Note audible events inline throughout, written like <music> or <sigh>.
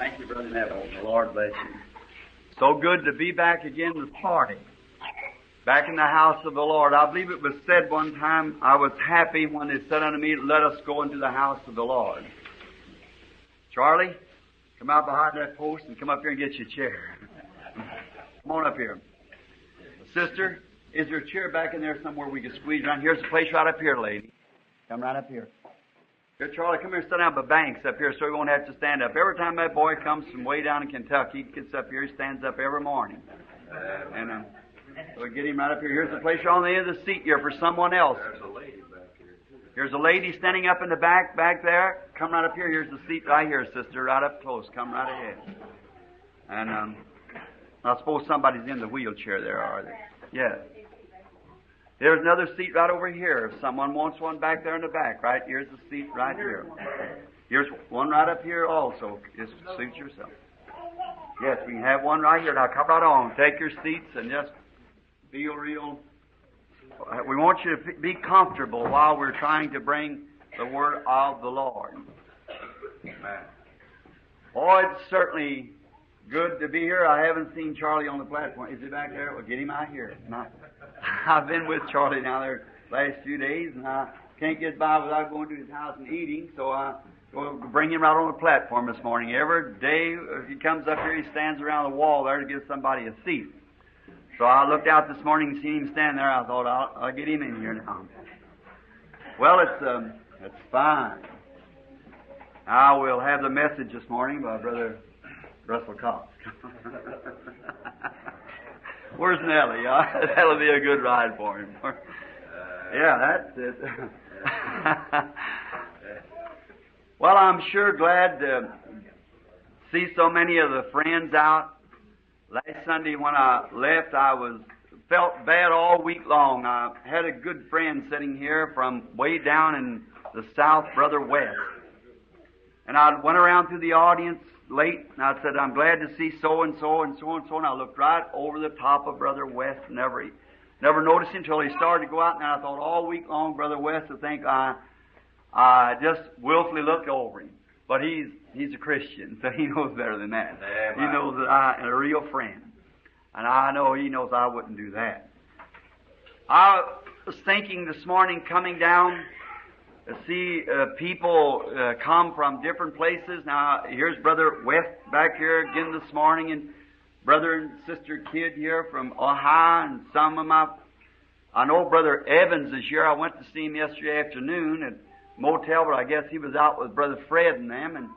Thank you, Brother Neville. The Lord bless you. So good to be back again this party. Back in the house of the Lord. I believe it was said one time, I was happy when they said unto me, Let us go into the house of the Lord. Charlie, come out behind that post and come up here and get your chair. Come on up here. Sister, is there a chair back in there somewhere we can squeeze around? Here's a place right up here, lady. Come right up here. Here, Charlie, come here and sit down by Banks up here so he won't have to stand up. Every time that boy comes from way down in Kentucky, he gets up here, he stands up every morning. And um, so we get him right up here. Here's the place on the end of the seat here for someone else. There's a lady back here. too. Here's a lady standing up in the back, back there. Come right up here. Here's the seat right here, sister, right up close. Come right ahead. And um, I suppose somebody's in the wheelchair there, are they? Yes. There's another seat right over here. If someone wants one back there in the back, right? Here's a seat right here. Here's one right up here also. Just suit yourself. Yes, we can have one right here. Now come right on. Take your seats and just feel real. We want you to be comfortable while we're trying to bring the word of the Lord. Oh, it's certainly good to be here. I haven't seen Charlie on the platform. Is he back there? Well, get him out here. Now, <laughs> I've been with Charlie now there last few days, and I can't get by without going to his house and eating, so I will bring him right on the platform this morning. Every day, he comes up here, he stands around the wall there to give somebody a seat. So I looked out this morning and seen him stand there. I thought, I'll, I'll get him in here now. Well, it's um, it's fine. I will have the message this morning by Brother Russell Cox. <laughs> Where's Nellie? <laughs> Uh, that'll be a good ride for him. yeah, that's it. <laughs> well, I'm sure glad to see so many of the friends out. Last Sunday when I left, I was felt bad all week long. I had a good friend sitting here from way down in the south, Brother West. And I went around through the audience late, and I said, I'm glad to see so and so and so and so. And I looked right over the top of Brother West, never, never noticed him until he started to go out. And I thought all week long, Brother West, I think I, I just willfully looked over him. But he's he's a Christian, so <laughs> he knows better than that. Amen. He knows that I am a real friend, and I know he knows I wouldn't do that. I was thinking this morning, coming down to see uh, people uh, come from different places. Now, here's Brother West back here again this morning, and Brother and Sister Kidd here from Ohio, and some of my. I know Brother Evans is here. I went to see him yesterday afternoon at motel, but I guess he was out with Brother Fred and them, and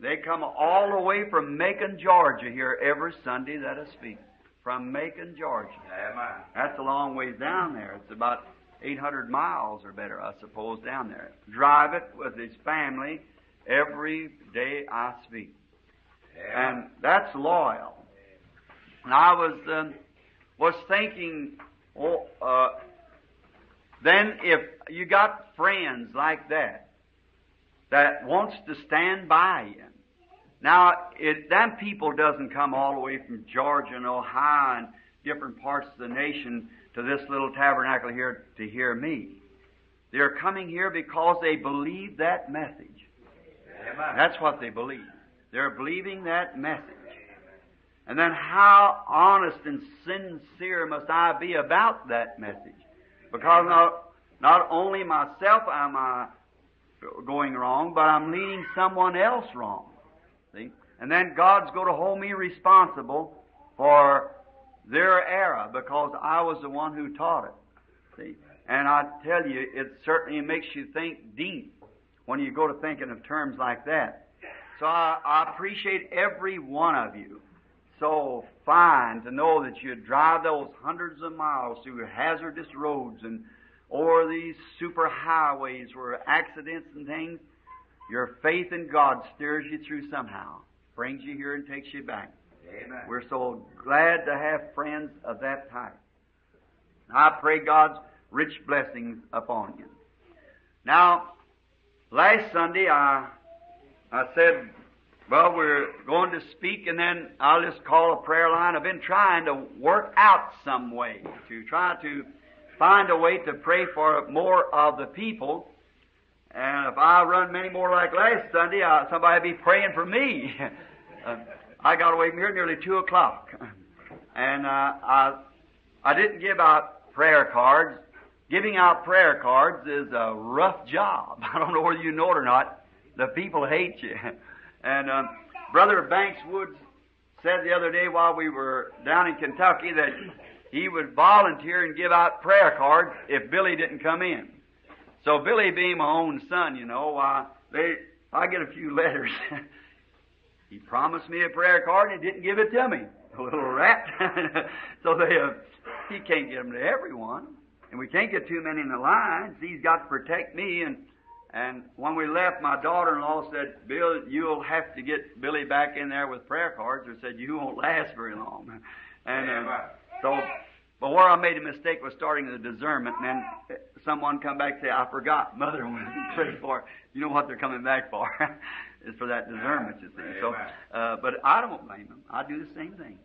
they come all the way from Macon, Georgia, here every Sunday that I speak. From Macon, Georgia. Amen. That's a long ways down there. It's about 800 miles or better, I suppose, down there. Drive it with his family every day I speak. And that's loyal. And I was um, was thinking, oh, uh, then if you got friends like that that wants to stand by you. Now, it, them people doesn't come all the way from Georgia and Ohio and different parts of the nation to this little tabernacle here to hear me. They're coming here because they believe that message. Amen. That's what they believe. They're believing that message. And then how honest and sincere must I be about that message? Because not, not only myself am I going wrong, but I'm leading someone else wrong. See? And then God's going to hold me responsible for their error because I was the one who taught it. See? And I tell you, it certainly makes you think deep when you go to thinking of terms like that. So I, I appreciate every one of you. So fine to know that you drive those hundreds of miles through hazardous roads and over these super highways where accidents and things, your faith in God steers you through somehow, brings you here and takes you back. Amen. We're so glad to have friends of that type. I pray God's rich blessings upon you. Now, last Sunday I I said, well, we're going to speak and then I'll just call a prayer line. I've been trying to work out some way to try to find a way to pray for more of the people. And if I run many more like last Sunday, uh, somebody be praying for me. <laughs> uh, I got away from here nearly two o'clock, and uh, I I didn't give out prayer cards. Giving out prayer cards is a rough job. <laughs> I don't know whether you know it or not. The people hate you. <laughs> And um, Brother Banks Woods said the other day while we were down in Kentucky that he would volunteer and give out prayer cards if Billy didn't come in. So Billy being my own son, you know, uh, they I get a few <laughs> letters. He promised me a prayer card and he didn't give it to me. A little rat. <laughs> so they uh, he can't get them to everyone, and we can't get too many in the lines. He's got to protect me and and when we left, my daughter-in-law said, Bill, you'll have to get Billy back in there with prayer cards, or said, you won't last very long. <laughs> And uh, so, but where I made a mistake was starting the discernment, and then someone come back and say, I forgot, Mother wanted to pray for. You know what they're coming back for? <laughs> is for that discernment, you see. So, uh, but I don't blame them. I do the same thing.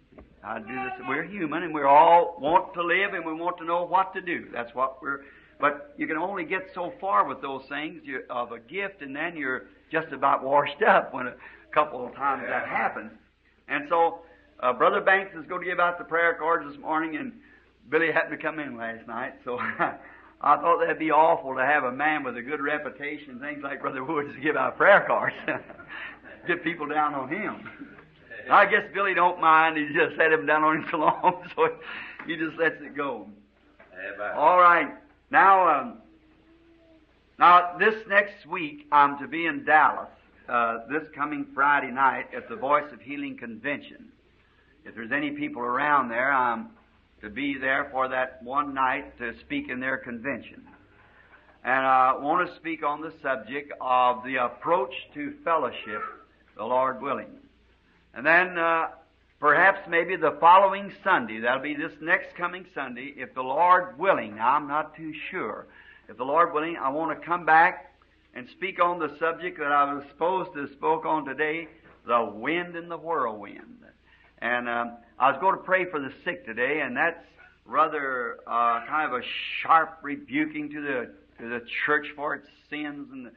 I do this. We're human, and we all want to live, and we want to know what to do. That's what we're but you can only get so far with those things of a gift, and then you're just about washed up when a couple of times that happens. And so, uh, Brother Banks is going to give out the prayer cards this morning, and Billy happened to come in last night, so <laughs> I thought that'd be awful to have a man with a good reputation, things like Brother Woods, to give out prayer cards. <laughs> Get people down on him. I guess Billy don't mind. He just had him down on him so long, so he just lets it go. All right. Now, um, now this next week I'm to be in Dallas uh, this coming Friday night at the Voice of Healing Convention. If there's any people around there, I'm to be there for that one night to speak in their convention. And I want to speak on the subject of the approach to fellowship, the Lord willing. And then uh, Perhaps maybe the following Sunday, that'll be this next coming Sunday, if the Lord willing. Now, I'm not too sure. If the Lord willing, I want to come back and speak on the subject that I was supposed to spoke on today, the wind and the whirlwind. And um, I was going to pray for the sick today, and that's rather uh, kind of a sharp rebuking to the to the church for its sins, and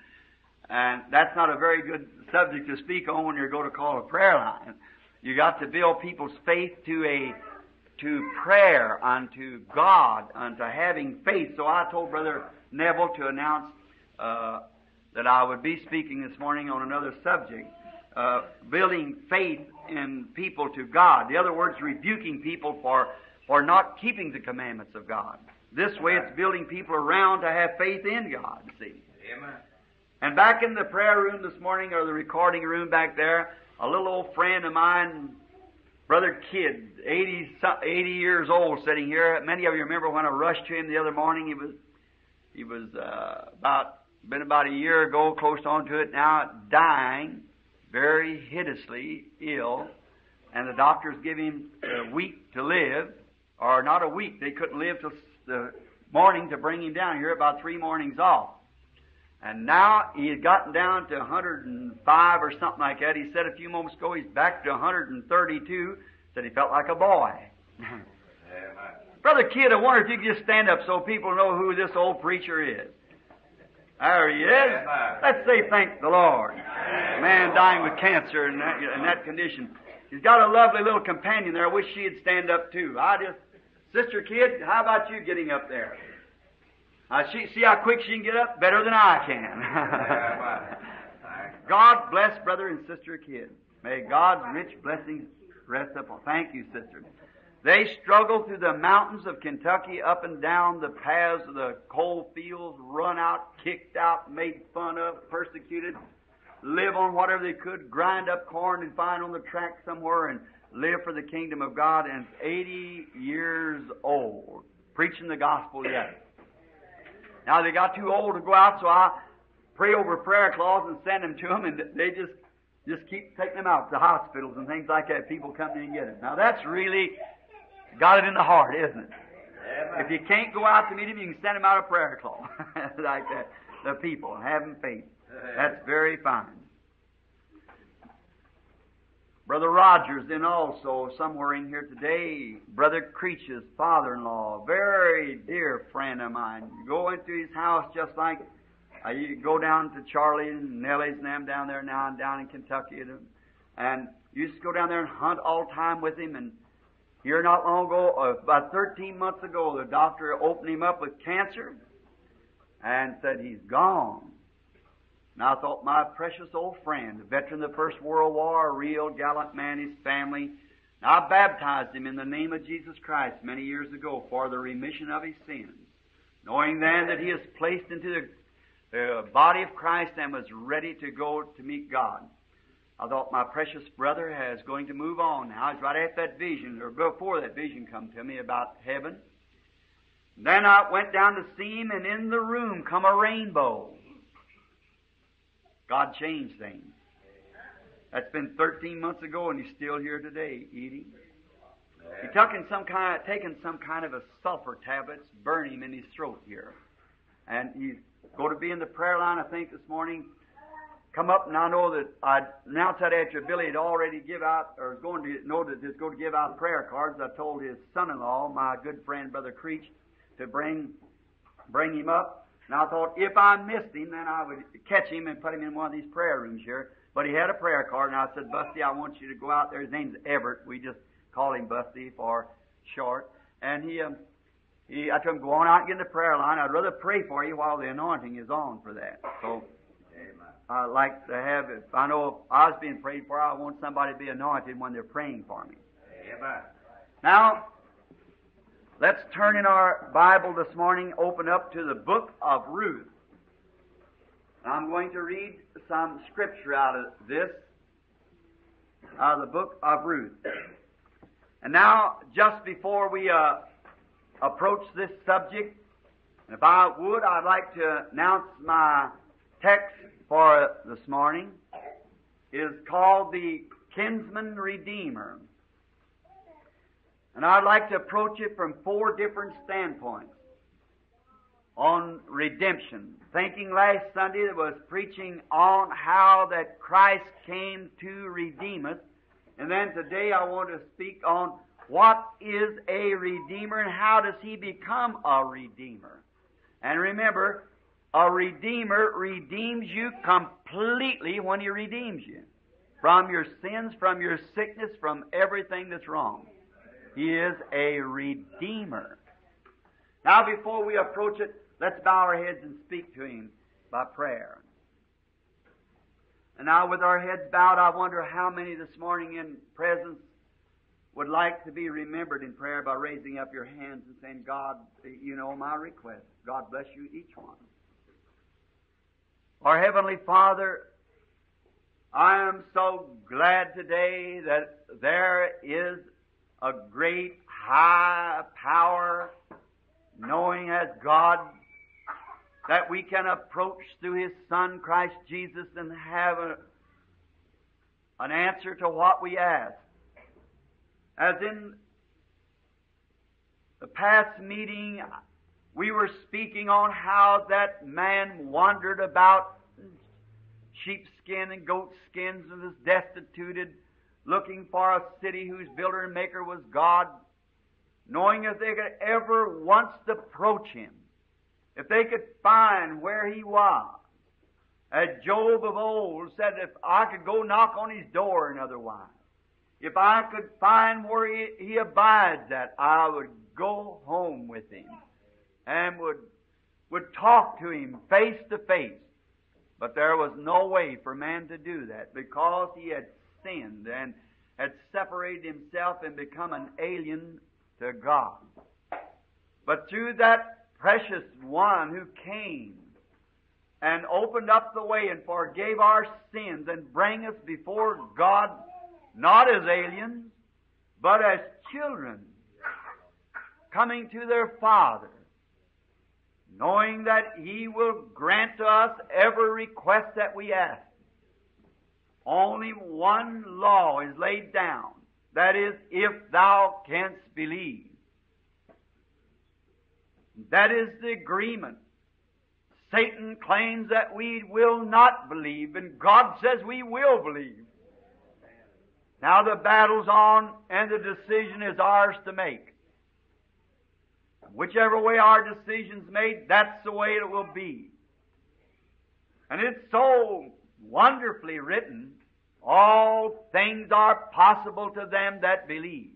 and that's not a very good subject to speak on when you're going to call a prayer line. You got to build people's faith to a to prayer unto God, unto having faith. So I told Brother Neville to announce uh, that I would be speaking this morning on another subject, uh, building faith in people to God. The other words, rebuking people for for not keeping the commandments of God. This way, it's building people around to have faith in God. See. Amen. And back in the prayer room this morning, or the recording room back there, a little old friend of mine, Brother Kidd, 80, 80 years old, sitting here. Many of you remember when I rushed to him the other morning. He was, he was uh, about been about a year ago, close on to it now, dying, very hideously ill, and the doctors give him a week to live, or not a week. They couldn't live till the morning to bring him down here, about three mornings off. And now he had gotten down to 105 or something like that. He said a few moments ago he's back to 132. Said he felt like a boy. <laughs> Brother Kidd, I wonder if you could just stand up so people know who this old preacher is. There he is. Let's say thank the Lord. A man dying with cancer in that, in that condition. He's got a lovely little companion there. I wish she'd stand up too. I just, Sister Kidd, how about you getting up there? Uh, she, see how quick she can get up? Better than I can. <laughs> God bless brother and sister Kidd. May God's rich blessings rest upon. Thank you, sister. They struggle through the mountains of Kentucky, up and down the paths of the coal fields, run out, kicked out, made fun of, persecuted, live on whatever they could, grind up corn and find on the track somewhere, and live for the kingdom of God. And 80 years old, preaching the gospel yet. Now they got too old to go out, so I pray over prayer cloths and send them to them, and they just just keep taking them out to hospitals and things like that. People come in and get it. Now that's really got it in the heart, isn't it? If you can't go out to meet him, you can send him out a prayer cloths like that. The people having faith. That's very fine. Brother Rogers, then also somewhere in here today, Brother Creech's father-in-law, very dear friend of mine. You go into his house just like uh, you go down to Charlie and Nellie's and them down there now and down in Kentucky. And and used to go down there and hunt all the time with him. And here not long ago, uh, about 13 months ago, the doctor opened him up with cancer and said he's gone. And I thought my precious old friend, a veteran of the First World War, a real gallant man, his family. I baptized him in the name of Jesus Christ many years ago for the remission of his sins, knowing then that he is placed into the, the body of Christ and was ready to go to meet God. I thought my precious brother is going to move on now. was right after that vision, or before that vision come to me about heaven. Then I went down to see him, and in the room come a rainbow. God changed things. That's been 13 months ago, and he's still here today eating. He's taken some kind, of, taking some kind of a sulfur tablets, burning him in his throat here, and he's going to be in the prayer line. I think this morning. Come up, and I know that I announced that after Billy had already give out, or was going to know that he's going to give out prayer cards. I told his son-in-law, my good friend Brother Creech, to bring bring him up. And I thought if I missed him, then I would catch him and put him in one of these prayer rooms here. But he had a prayer card, and I said, Busty, I want you to go out there. His name's Everett. We just call him Busty for short. And he, um, he, I told him, go on out and get in the prayer line. I'd rather pray for you while the anointing is on for that. So I like to have, if I know if I was being prayed for, I want somebody to be anointed when they're praying for me. Amen. Now, let's turn in our Bible this morning, open up to the book of Ruth. I'm going to read some scripture out of this, out of the book of Ruth. And now, just before we uh, approach this subject, if I would, I'd like to announce my text for this morning is called the Kinsman Redeemer. And I'd like to approach it from four different standpoints on redemption. Thinking last Sunday that was preaching on how that Christ came to redeem us. And then today I want to speak on what is a redeemer and how does he become a redeemer. And remember, a redeemer redeems you completely when he redeems you. From your sins, from your sickness, from everything that's wrong. He is a redeemer. Now before we approach it, Let's bow our heads and speak to Him by prayer. And now, with our heads bowed, I wonder how many this morning in presence would like to be remembered in prayer by raising up your hands and saying, God, you know my request. God bless you, each one. Our Heavenly Father, I am so glad today that there is a great high power knowing as God that we can approach through His Son, Christ Jesus, and have a, an answer to what we ask. As in the past meeting, we were speaking on how that man wandered about sheepskin and goat skins and was destituted, looking for a city whose builder and maker was God, knowing if they could ever once approach Him if they could find where he was, as Job of old said, if I could go knock on his door and otherwise, if I could find where he, he abides at, I would go home with him and would, would talk to him face to face. But there was no way for man to do that because he had sinned and had separated himself and become an alien to God. But through that precious one who came and opened up the way and forgave our sins and bring us before God not as aliens, but as children coming to their Father, knowing that He will grant to us every request that we ask. Only one law is laid down. That is, if thou canst believe. That is the agreement. Satan claims that we will not believe, and God says we will believe. Now the battle's on, and the decision is ours to make. Whichever way our decision's made, that's the way it will be. And it's so wonderfully written All things are possible to them that believe.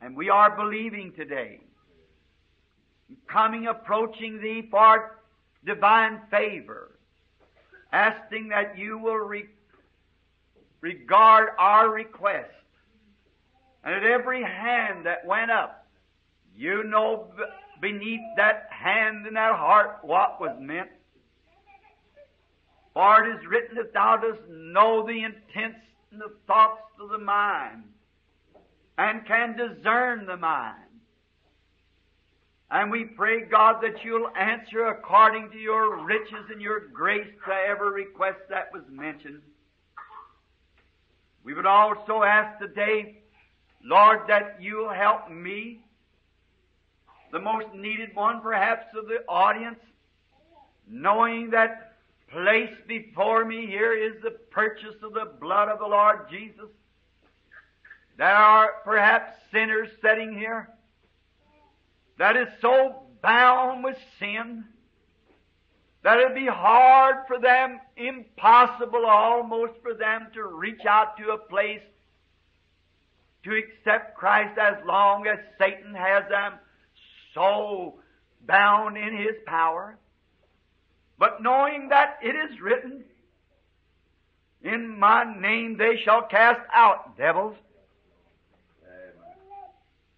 And we are believing today. Coming, approaching Thee for divine favor. Asking that You will re- regard our request. And at every hand that went up, You know beneath that hand and that heart what was meant. For it is written that thou dost know the intents and the thoughts of the mind, and can discern the mind. And we pray, God, that you'll answer according to your riches and your grace to every request that was mentioned. We would also ask today, Lord, that you'll help me, the most needed one perhaps of the audience, knowing that place before me here is the purchase of the blood of the Lord Jesus. There are perhaps sinners sitting here that is so bound with sin that it'd be hard for them, impossible almost for them to reach out to a place to accept Christ as long as Satan has them so bound in his power. But knowing that it is written, In my name they shall cast out devils.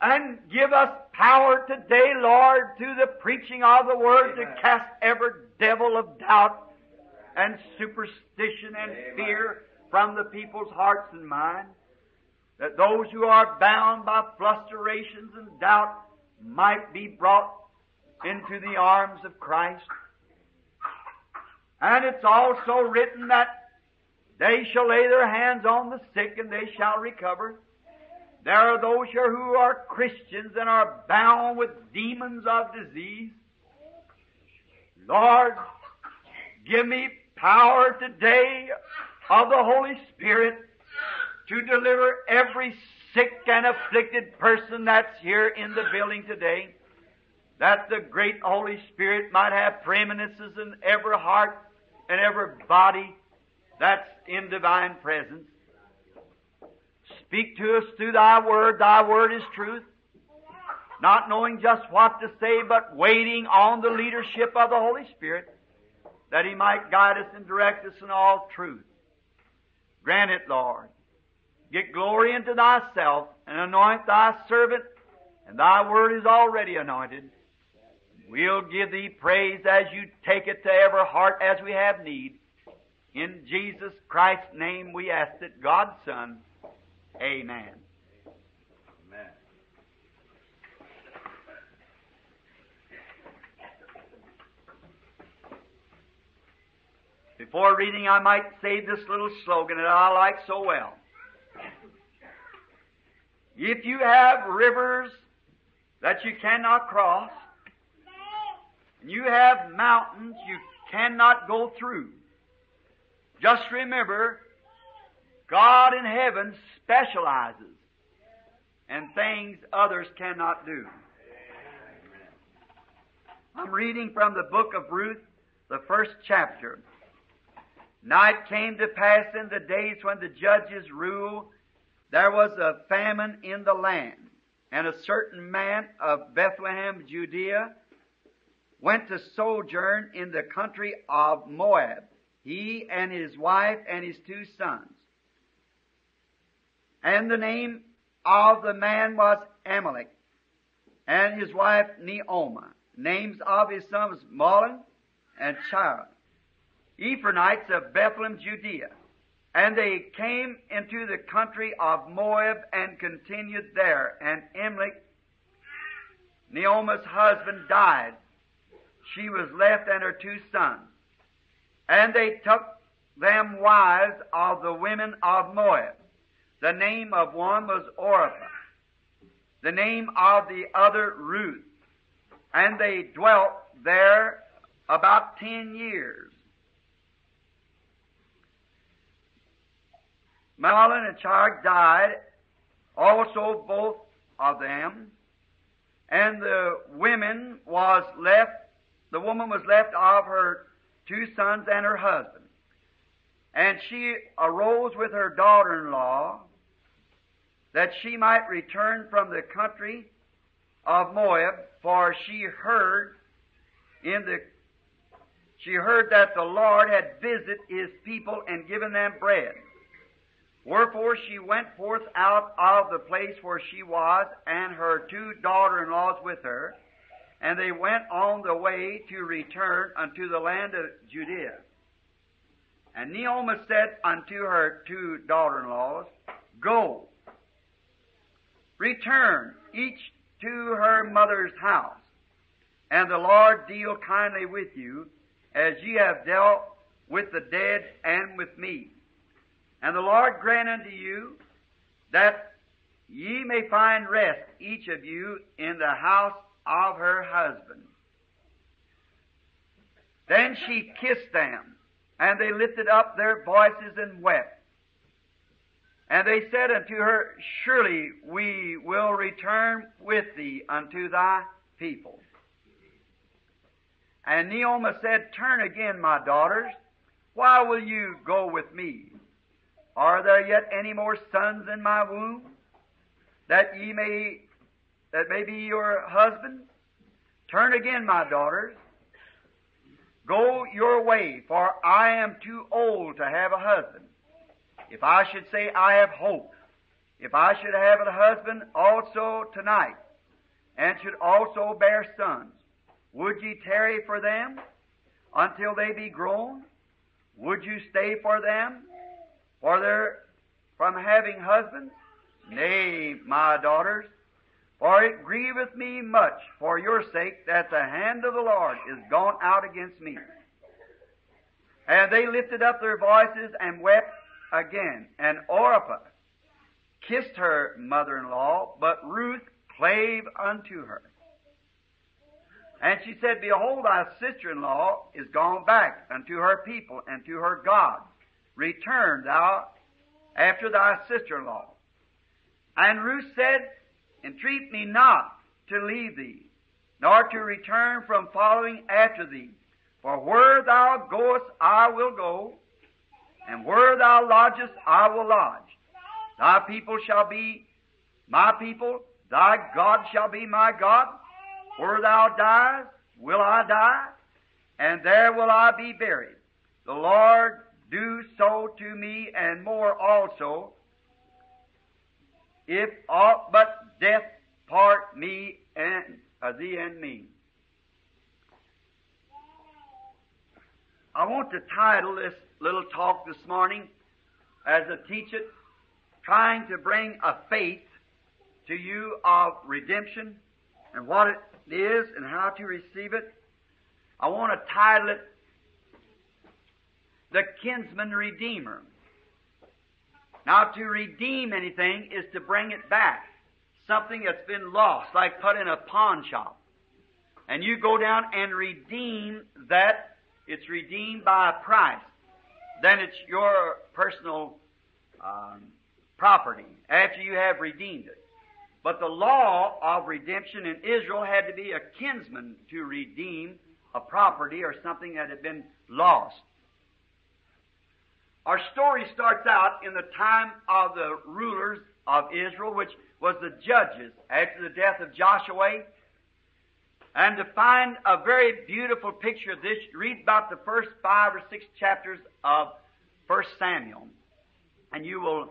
And give us power today, Lord, through the preaching of the Word Amen. to cast every devil of doubt and superstition and Amen. fear from the people's hearts and minds. That those who are bound by flusterations and doubt might be brought into the arms of Christ. And it's also written that they shall lay their hands on the sick and they shall recover. There are those here who are Christians and are bound with demons of disease. Lord, give me power today of the Holy Spirit to deliver every sick and afflicted person that's here in the building today. That the great Holy Spirit might have preeminences in every heart and every body that's in divine presence. Speak to us through thy word. Thy word is truth. Not knowing just what to say, but waiting on the leadership of the Holy Spirit that he might guide us and direct us in all truth. Grant it, Lord. Get glory into thyself and anoint thy servant, and thy word is already anointed. We'll give thee praise as you take it to every heart as we have need. In Jesus Christ's name we ask it, God's Son. Amen. Before reading, I might say this little slogan that I like so well. If you have rivers that you cannot cross, and you have mountains you cannot go through, just remember, God in heaven specializes in things others cannot do. I'm reading from the book of Ruth, the first chapter. It came to pass in the days when the judges ruled, there was a famine in the land, and a certain man of Bethlehem, Judea, went to sojourn in the country of Moab, he and his wife and his two sons. And the name of the man was Elimelech, and his wife Naomi. Names of his sons Mahlon and Chilion. Ephraimites of Bethlehem, Judea. And they came into the country of Moab and continued there. And Elimelech, Naomi's husband, died. She was left and her two sons. And they took them wives of the women of Moab. The name of one was Orpah. The name of the other Ruth. And they dwelt there about ten years. Mahlon and Chilion died, also both of them, and the women was left, the woman was left of her two sons and her husband. And she arose with her daughter in law that she might return from the country of Moab, for she heard in the she heard that the Lord had visited his people and given them bread. Wherefore she went forth out of the place where she was, and her two daughter in laws with her, and they went on the way to return unto the land of Judea. And Naomi said unto her two daughter in laws, Go, return each to her mother's house, and the Lord deal kindly with you, as ye have dealt with the dead and with me. And the Lord grant unto you that ye may find rest, each of you, in the house of her husband. Then she kissed them, and they lifted up their voices and wept. And they said unto her, Surely we will return with thee unto thy people. And Naomi said, Turn again, my daughters. Why will you go with me? Are there yet any more sons in my womb that ye may that may be your husband? Turn again, my daughters. Go your way, for I am too old to have a husband. If I should say I have hope, if I should have a husband also tonight, and should also bear sons, would ye tarry for them until they be grown? Would you stay for them for their from having husbands? Nay, my daughters, for it grieveth me much for your sake that the hand of the Lord is gone out against me. And they lifted up their voices and wept again. And Orpah kissed her mother-in-law, but Ruth clave unto her. And she said, Behold, thy sister-in-law is gone back unto her people and to her God. Return thou after thy sister-in-law. And Ruth said, Entreat me not to leave thee, nor to return from following after thee. For where thou goest, I will go, and where thou lodgest, I will lodge. Thy people shall be my people, thy God shall be my God. Where thou diest, will I die, and there will I be buried. The Lord do so to me, and more also, if aught but death part me and uh, thee and me. I want to title this little talk this morning as I teach it, trying to bring a faith to you of redemption and what it is and how to receive it. I want to title it The Kinsman Redeemer. Now, to redeem anything is to bring it back. Something that's been lost, like put in a pawn shop. And you go down and redeem that. It's redeemed by a price. Then it's your personal um, property after you have redeemed it. But the law of redemption in Israel had to be a kinsman to redeem a property or something that had been lost. Our story starts out in the time of the rulers of Israel, which was the judges after the death of Joshua. And to find a very beautiful picture of this, read about the first five or six chapters of First Samuel, and you will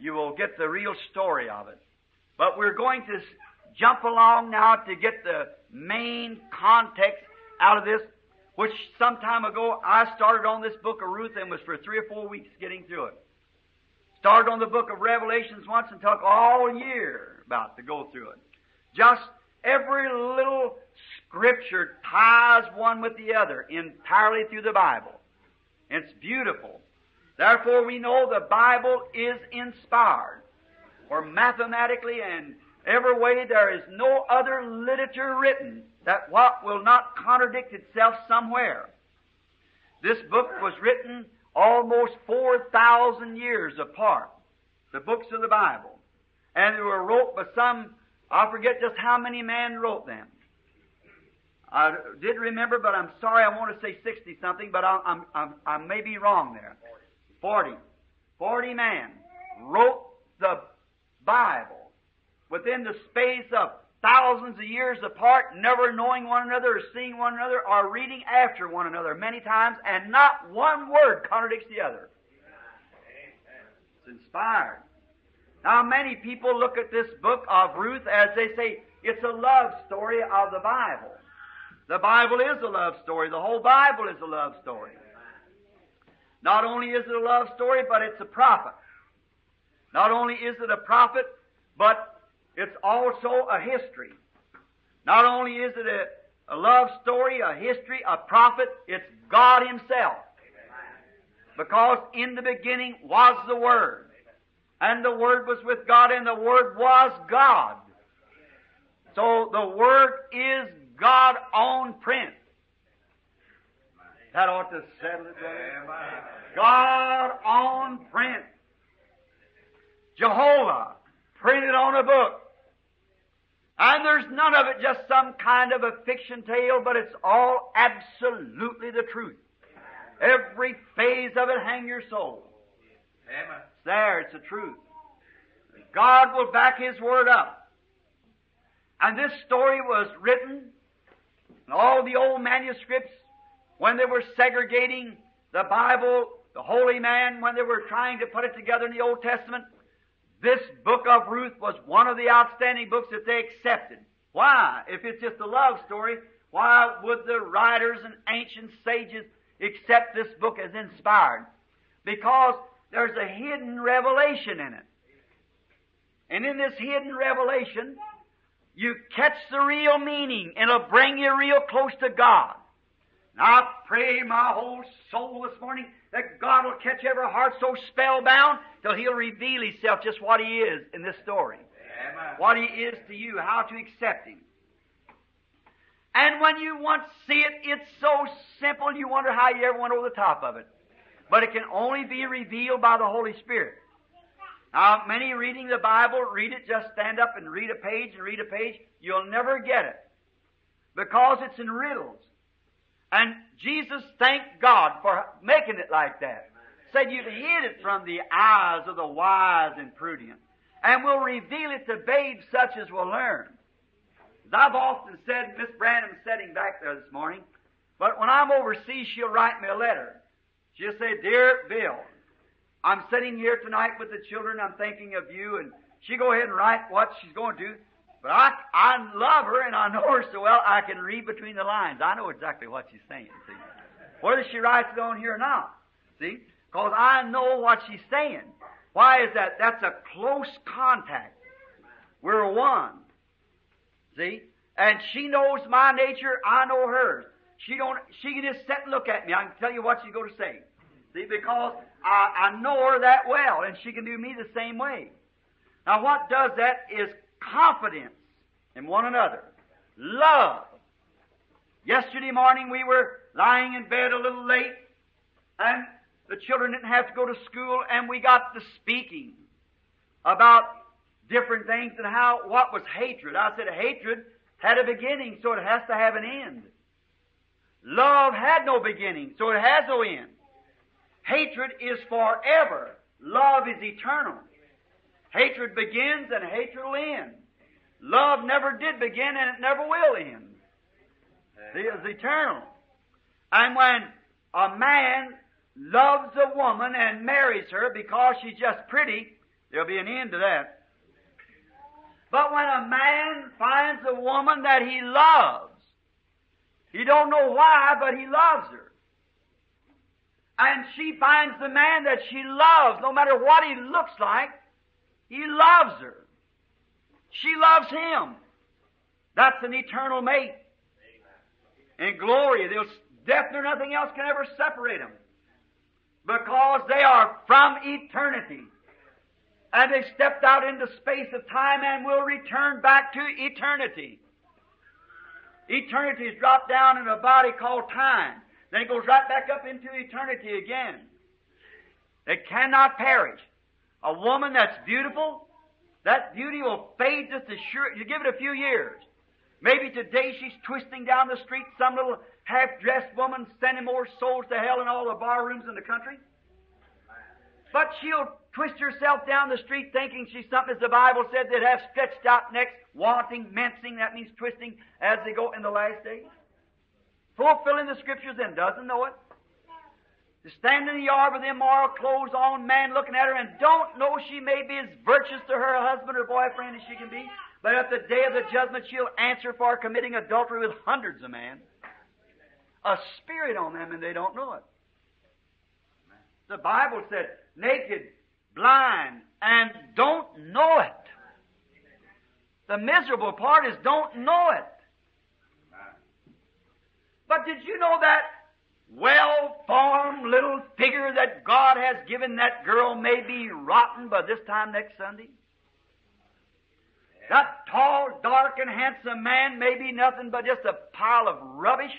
you will get the real story of it. But we're going to jump along now to get the main context out of this which some time ago I started on this book of Ruth and was for three or four weeks getting through it. Started on the book of Revelations once and took all year about to go through it. Just every little scripture ties one with the other entirely through the Bible. It's beautiful. Therefore we know the Bible is inspired. or mathematically and every way there is no other literature written that what will not contradict itself somewhere. This book was written almost 4,000 years apart, the books of the Bible. And they were wrote by some, I forget just how many men wrote them. I did remember, but I'm sorry, I want to say 60 something, but I, I'm, I'm, I may be wrong there. 40. 40 men wrote the Bible within the space of thousands of years apart, never knowing one another or seeing one another or reading after one another many times, and not one word contradicts the other. It's inspired. Now, many people look at this book of Ruth as they say it's a love story of the Bible. The Bible is a love story. The whole Bible is a love story. Not only is it a love story, but it's a prophet. Not only is it a prophet, but it's also a history. Not only is it a, a love story, a history, a prophet, it's God Himself. Because in the beginning was the Word. And the Word was with God, and the Word was God. So the Word is God on print. That ought to settle it. God on print. Jehovah printed on a book. And there's none of it just some kind of a fiction tale, but it's all absolutely the truth. Every phase of it hang your soul. It's there, it's the truth. God will back His Word up. And this story was written in all the old manuscripts when they were segregating the Bible, the Holy Man, when they were trying to put it together in the Old Testament. This book of Ruth was one of the outstanding books that they accepted. Why? If it's just a love story, why would the writers and ancient sages accept this book as inspired? Because there's a hidden revelation in it. And in this hidden revelation, you catch the real meaning and it'll bring you real close to God. And I pray my whole soul this morning that God will catch every heart so spellbound till He'll reveal Himself just what He is in this story. Amen. What He is to you, how to accept Him. And when you once see it, it's so simple you wonder how you ever went over the top of it. But it can only be revealed by the Holy Spirit. Now, many reading the Bible, read it, just stand up and read a page and read a page. You'll never get it. Because it's in riddles. And Jesus thanked God for making it like that. Said you've hid it from the eyes of the wise and prudent. And will reveal it to babes such as will learn. As I've often said, Miss Branham sitting back there this morning, but when I'm overseas, she'll write me a letter. She'll say, Dear Bill, I'm sitting here tonight with the children, I'm thinking of you, and she go ahead and write what she's going to do. But I, I love her and I know her so well I can read between the lines. I know exactly what she's saying, see. Whether she writes it on here or not. See? Because I know what she's saying. Why is that? That's a close contact. We're one. See? And she knows my nature, I know hers. She don't she can just sit and look at me. I can tell you what she's going to say. See, because I, I know her that well, and she can do me the same way. Now what does that is confidence in one another. Love. Yesterday morning we were lying in bed a little late, and the children didn't have to go to school, and we got to speaking about different things and how what was hatred. I said hatred had a beginning, so it has to have an end. Love had no beginning, so it has no end. Hatred is forever. Love is eternal. Hatred begins and hatred will end. Love never did begin and it never will end. See, it's eternal. And when a man loves a woman and marries her because she's just pretty, there'll be an end to that. But when a man finds a woman that he loves, he don't know why, but he loves her. And she finds the man that she loves, no matter what he looks like, he loves her. She loves him. That's an eternal mate. And glory, there's death nor nothing else can ever separate them. Because they are from eternity. And they stepped out into space of time and will return back to eternity. Eternity is dropped down in a body called time. Then it goes right back up into eternity again. It cannot perish. A woman that's beautiful, that beauty will fade just as sure. You give it a few years. Maybe today she's twisting down the street, some little half-dressed woman sending more souls to hell in all the bar rooms in the country. But she'll twist herself down the street thinking she's something, as the Bible said, that have stretched out necks, wanting, mincing, that means twisting, as they go in the last days. Fulfilling the scriptures and doesn't know it. To stand in the yard with immoral clothes on, man looking at her and don't know she may be as virtuous to her husband or boyfriend as she can be. But at the day of the judgment, she'll answer for committing adultery with hundreds of men. A spirit on them and they don't know it. The Bible said, naked, blind, and don't know it. The miserable part is don't know it. But did you know that well-formed little figure that God has given that girl may be rotten by this time next Sunday? That tall, dark, and handsome man may be nothing but just a pile of rubbish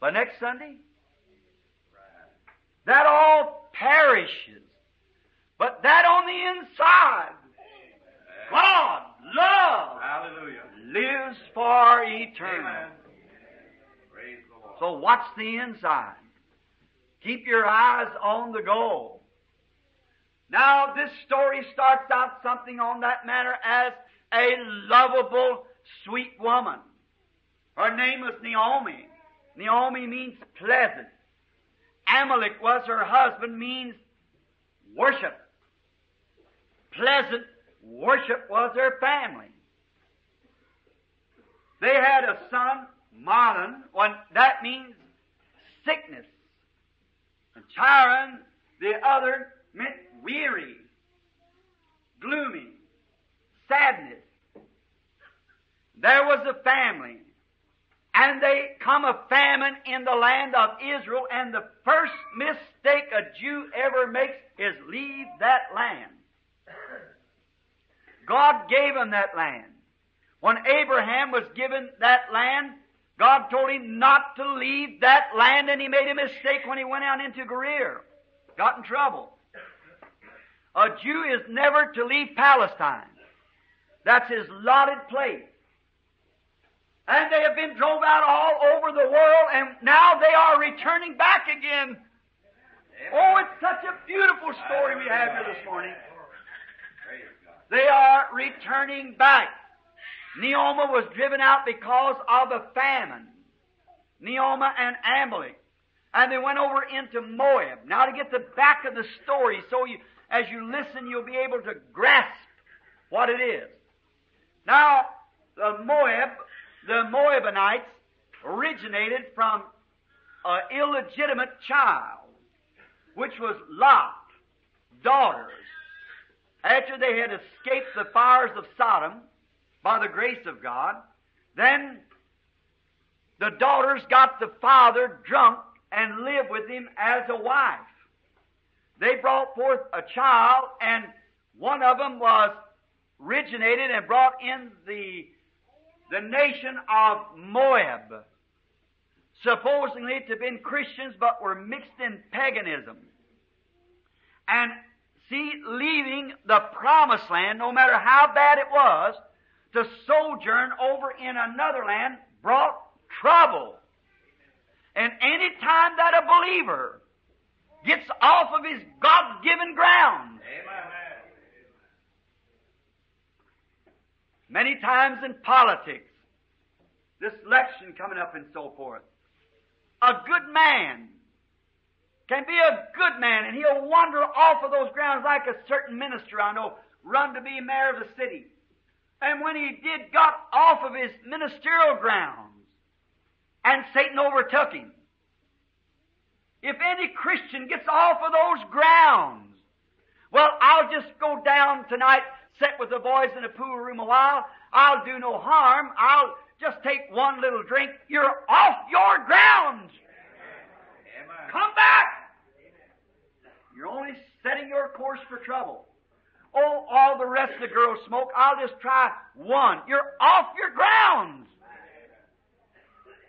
by next Sunday? That all perishes. But that on the inside, God, love, Hallelujah. lives for eternity. Amen. So watch the inside. Keep your eyes on the goal. Now, this story starts out something on that matter as a lovable, sweet woman. Her name was Naomi. Naomi means pleasant. Elimelech was her husband, means worship. Pleasant worship was their family. They had a son, Mahlon, one, that means sickness. And Chilion, the other, meant weary, gloomy, sadness. There was a family. And they come a famine in the land of Israel, and the first mistake a Jew ever makes is leave that land. God gave him that land. When Abraham was given that land, God told him not to leave that land, and he made a mistake when he went out into Gerar. Got in trouble. A Jew is never to leave Palestine. That's his allotted place. And they have been drove out all over the world, and now they are returning back again. Oh, it's such a beautiful story we have here this morning. They are returning back. Naomi was driven out because of a famine. Naomi and Elimelech. And they went over into Moab. Now to get the back of the story, so you, as you listen, you'll be able to grasp what it is. Now, the Moab, the Moabites originated from an illegitimate child, which was Lot, daughters. After they had escaped the fires of Sodom by the grace of God, then the daughters got the father drunk and lived with him as a wife. They brought forth a child, and one of them was originated and brought in the, the nation of Moab, supposedly to have been Christians, but were mixed in paganism. And see, leaving the promised land, no matter how bad it was, to sojourn over in another land brought trouble. And any time that a believer gets off of his God given ground, many times in politics, this election coming up and so forth, a good man can be a good man and he'll wander off of those grounds like a certain minister I know run to be mayor of the city. And when he did got off of his ministerial grounds and Satan overtook him. If any Christian gets off of those grounds, well, I'll just go down tonight, sit with the boys in the pool room a while. I'll do no harm. I'll just take one little drink. You're off your grounds. Come back. You're only setting your course for trouble. Oh, all the rest of the girls smoke. I'll just try one. You're off your grounds.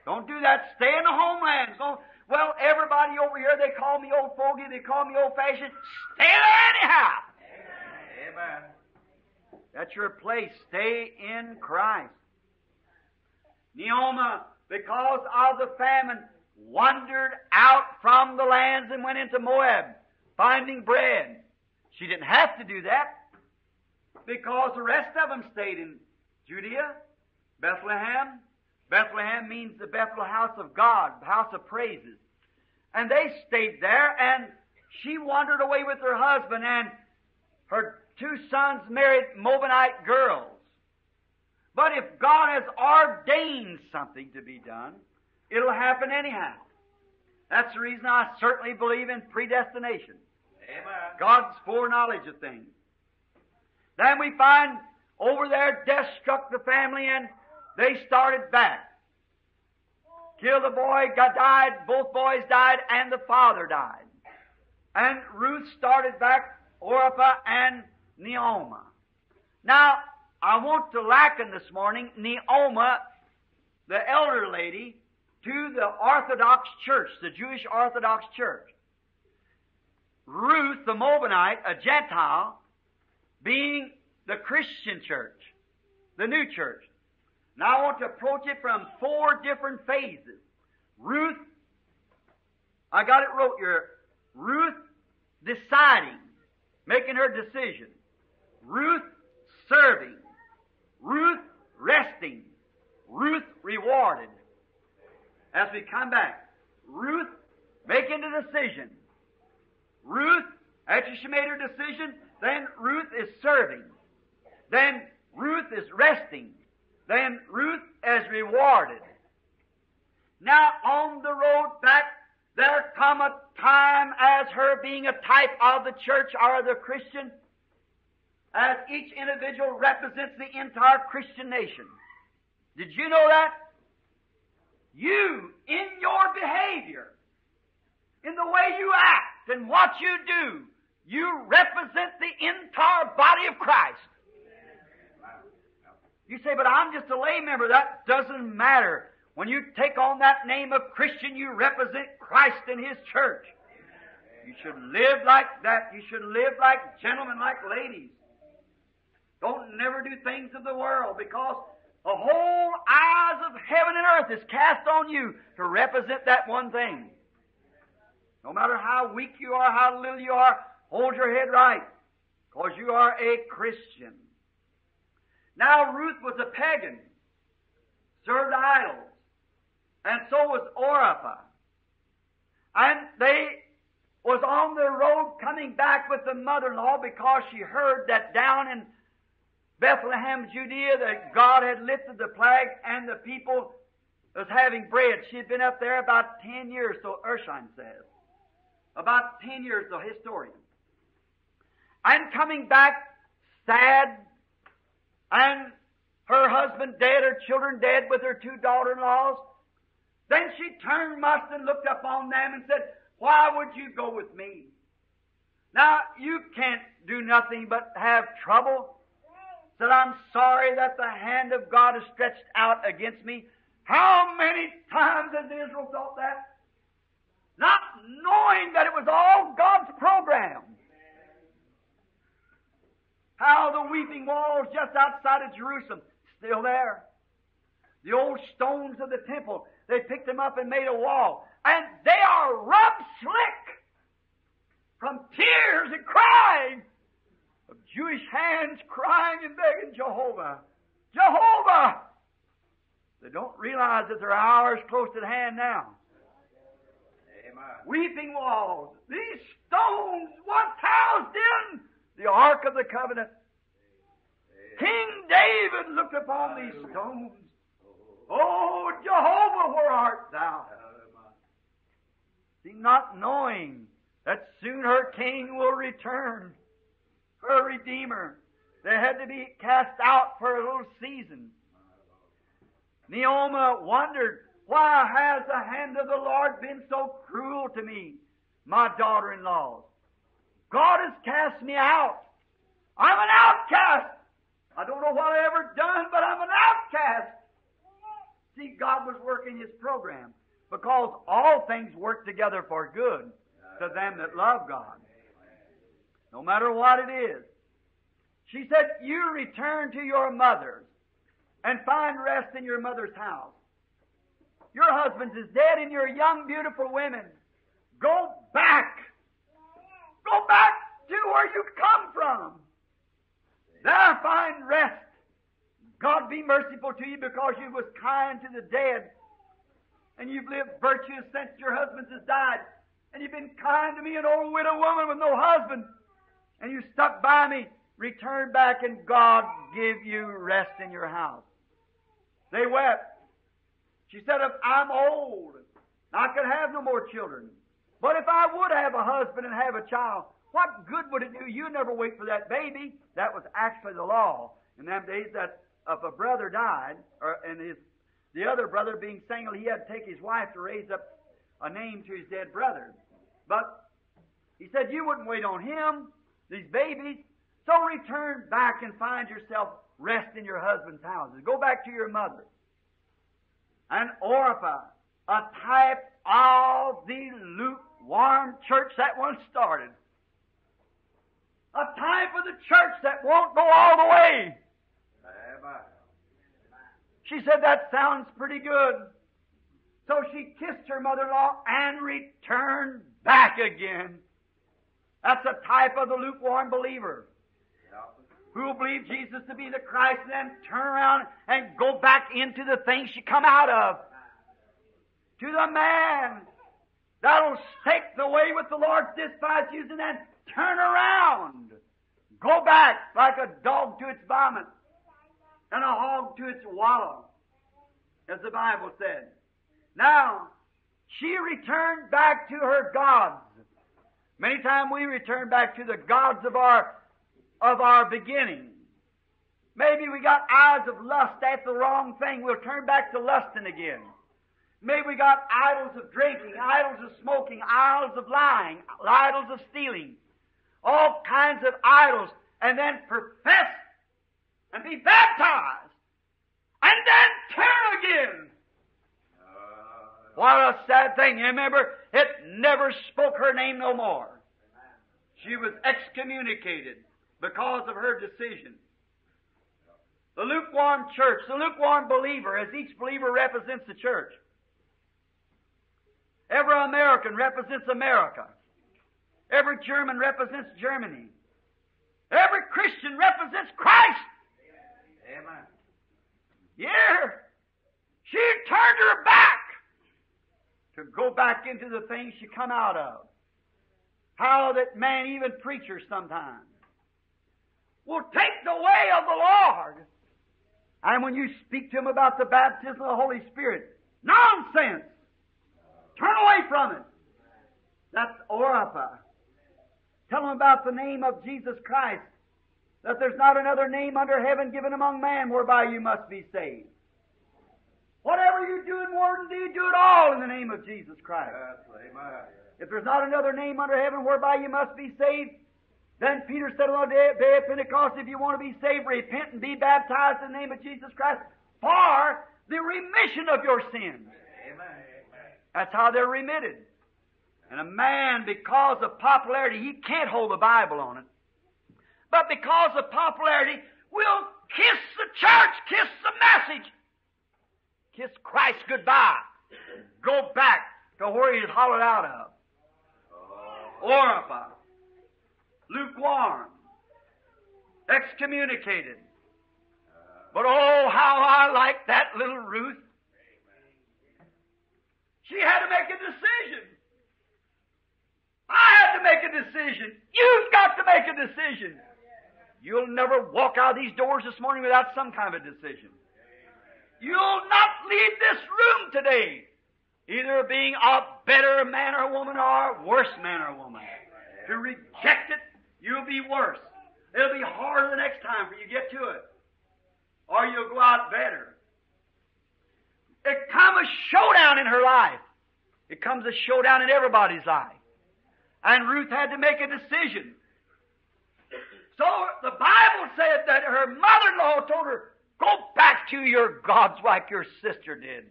Don't do that. Stay in the homelands. Don't, well, everybody over here, they call me old fogey, they call me old fashioned. Stay there anyhow. Amen. That's your place. Stay in Christ. Naomi, because of the famine, wandered out from the lands and went into Moab. finding bread. She didn't have to do that because the rest of them stayed in Judea, Bethlehem. Bethlehem means the Bethlehem house of God, house of praises. And they stayed there, and she wandered away with her husband, and her two sons married Moabite girls. But if God has ordained something to be done, it'll happen anyhow. That's the reason I certainly believe in predestination. Amen. God's foreknowledge of things. Then we find over there death struck the family and they started back. Killed the boy, got died, both boys died, and the father died. And Ruth started back Orpah and Naomi. Now, I want to liken this morning Naomi, the elder lady, to the Orthodox Church, the Jewish Orthodox Church. Ruth, the Moabite, a Gentile, being the Christian church, the new church. Now I want to approach it from four different phases. Ruth, I got it wrote here. Ruth deciding, making her decision. Ruth serving. Ruth resting. Ruth rewarded. As we come back, Ruth making the decision. Ruth, after she made her decision, then Ruth is serving. Then Ruth is resting. Then Ruth is rewarded. Now on the road back, there come a time as her being a type of the church or the Christian, as each individual represents the entire Christian nation. Did you know that? You, in your behavior, in the way you act and what you do, you represent the entire body of Christ. You say, but I'm just a lay member. That doesn't matter. When you take on that name of Christian, you represent Christ and His church. You should live like that. You should live like gentlemen, like ladies. Don't never do things of the world because the whole eyes of heaven and earth is cast on you to represent that one thing. No matter how weak you are, how little you are, hold your head right because you are a Christian. Now Ruth was a pagan, served idols, and so was Orpah. And they was on the road coming back with the mother-in-law because she heard that down in Bethlehem, Judea, that God had lifted the plague and the people was having bread. She had been up there about ten years, so Urshan says. About ten years, the historian. And coming back sad, and her husband dead, her children dead with her two daughter-in-laws. Then she turned must and looked up on them and said, Why would you go with me? Now, you can't do nothing but have trouble. Said, I'm sorry that the hand of God is stretched out against me. How many times has Israel thought that? Not knowing that it was all God's program. Weeping walls just outside of Jerusalem, still there. The old stones of the temple, they picked them up and made a wall. And they are rubbed slick from tears and crying of Jewish hands crying and begging Jehovah. Jehovah! They don't realize that their hour is close at hand now. Amen. Weeping walls. These stones once housed in the Ark of the Covenant. King David looked upon these stones. Oh, Jehovah, where art thou? See, not knowing that soon her king will return, her Redeemer. They had to be cast out for a little season. Naomi wondered, why has the hand of the Lord been so cruel to me, my daughter-in-law? God has cast me out. I'm an outcast. I don't know what I ever done, but I'm an outcast. See, God was working His program because all things work together for good to them that love God. No matter what it is. She said, You return to your mother and find rest in your mother's house. Your husband is dead and you're young, beautiful women. Go back Go back to where you come from. There find rest. God be merciful to you because you was kind to the dead. And you've lived virtuous since your husband has died. And you've been kind to me, an old widow woman with no husband. And you stuck by me. Return back and God give you rest in your house. They wept. She said, if I'm old, I could have no more children. But if I would have a husband and have a child, what good would it do? You never wait for that baby. That was actually the law in them days. That if a brother died, or and his the other brother being single, he had to take his wife to raise up a name to his dead brother. But he said you wouldn't wait on him, these babies. So return back and find yourself rest in your husband's houses. Go back to your mother. And Orpah, a type of the lukewarm church that once started. A type of the church that won't go all the way. She said, That sounds pretty good. So she kissed her mother in law and returned back again. That's a type of the lukewarm believer who will believe Jesus to be the Christ and then turn around and go back into the things she come out of. To the man that'll take the way with the Lord's despise using and turn around. Go back like a dog to its vomit and a hog to its wallow, as the Bible said. Now, she returned back to her gods. Many times we return back to the gods of our of our beginning. Maybe we got eyes of lust at the wrong thing. We'll turn back to lusting again. Maybe we got idols of drinking, idols of smoking, idols of lying, idols of stealing, all kinds of idols, and then profess and be baptized, and then turn again. What a sad thing. You remember, it never spoke her name no more. She was excommunicated because of her decision. The lukewarm church, the lukewarm believer, as each believer represents the church. Every American represents America. Every German represents Germany. Every Christian represents Christ. Amen. Yeah. She turned her back to go back into the things she come out of. How that man, even preachers sometimes, will take the way of the Lord. And when you speak to him about the baptism of the Holy Spirit, nonsense! Turn away from it. That's Orpah. Tell them about the name of Jesus Christ, that there's not another name under heaven given among man whereby you must be saved. Whatever you do in word and deed, do it all in the name of Jesus Christ. Yes. If there's not another name under heaven whereby you must be saved, then Peter said on the day, of Pentecost, if you want to be saved, repent and be baptized in the name of Jesus Christ for the remission of your sins. Amen. That's how they're remitted. And a man, because of popularity, he can't hold the Bible on it. But because of popularity, will kiss the church, kiss the message, kiss Christ goodbye, go back to where he's hollowed out of. Orpah, lukewarm, excommunicated. But oh, how I like that little Ruth. She had to make a decision. I had to make a decision. You've got to make a decision. You'll never walk out of these doors this morning without some kind of a decision. You'll not leave this room today either being a better man or woman or a worse man or woman. To reject it, you'll be worse. It'll be harder the next time for you to get to it. Or you'll go out better. It comes a showdown in her life. It comes a showdown in everybody's life. And Ruth had to make a decision. So the Bible said that her mother-in-law told her, go back to your gods like your sister did.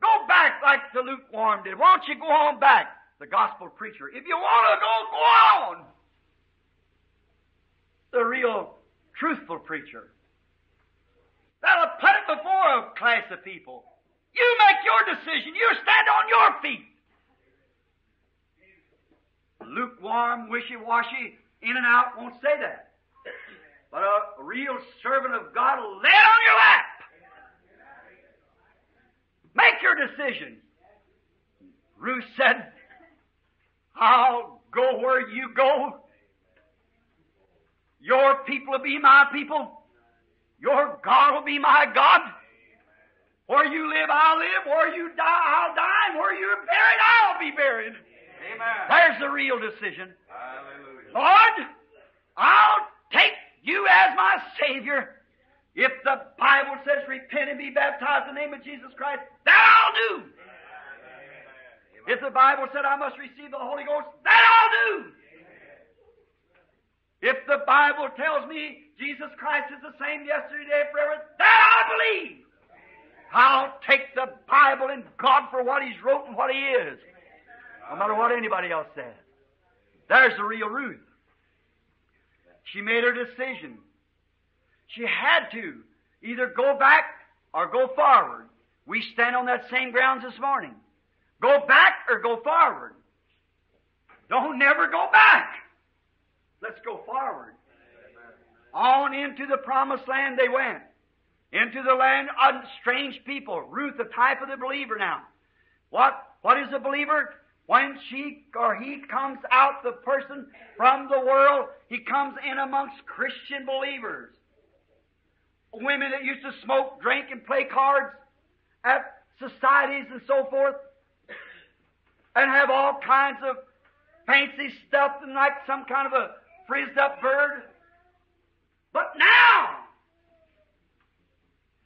Go back like the lukewarm did. Why don't you go on back? The gospel preacher. If you want to go, go on. The real truthful preacher. That'll put it before a class of people. You make your decision. You stand on your feet. Lukewarm, wishy-washy, in and out won't say that. But a real servant of God will lay it on your lap. Make your decision. Ruth said, I'll go where you go. Your people will be my people. Your God will be my God. Where you live, I'll live. Where you die, I'll die. And where you're buried, I'll be buried. Amen. There's the real decision. Hallelujah. Lord, I'll take you as my Savior. If the Bible says repent and be baptized in the name of Jesus Christ, that I'll do. If the Bible said I must receive the Holy Ghost, that I'll do. If the Bible tells me Jesus Christ is the same yesterday, today, forever, that I'll believe. I'll take the Bible and God for what He's wrote and what He is, no matter what anybody else says. There's the real Ruth. She made her decision. She had to either go back or go forward. We stand on that same grounds this morning. Go back or go forward. Don't never go back. Let's go forward. On into the promised land they went. Into the land of strange people. Ruth, the type of the believer now. What, what is a believer? When she or he comes out, the person from the world, he comes in amongst Christian believers. Women that used to smoke, drink, and play cards at societies and so forth, and have all kinds of fancy stuff and like some kind of a frizzed up bird. But now,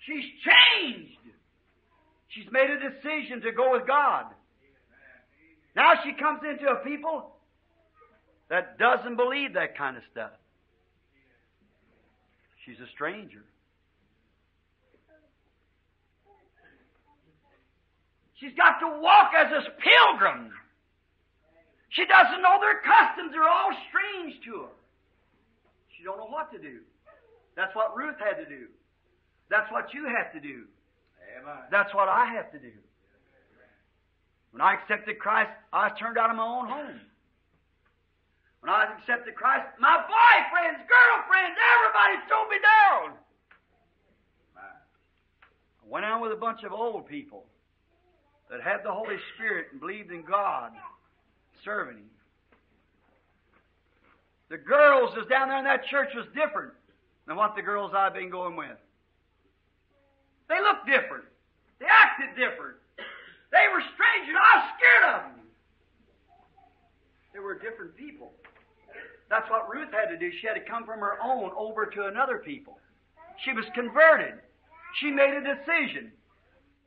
she's changed. She's made a decision to go with God. Now she comes into a people that doesn't believe that kind of stuff. She's a stranger. She's got to walk as a pilgrim. She doesn't know their customs. They're all strange to her. She don't know what to do. That's what Ruth had to do. That's what you have to do. Amen. That's what I have to do. When I accepted Christ, I was turned out of my own home. When I accepted Christ, my boyfriends, girlfriends, everybody threw me down. I went out with a bunch of old people that had the Holy Spirit and believed in God, serving Him. The girls that's down there in that church was different than what the girls I've been going with. They looked different. They acted different. They were strangers. I was scared of them. They were different people. That's what Ruth had to do. She had to come from her own over to another people. She was converted. She made a decision.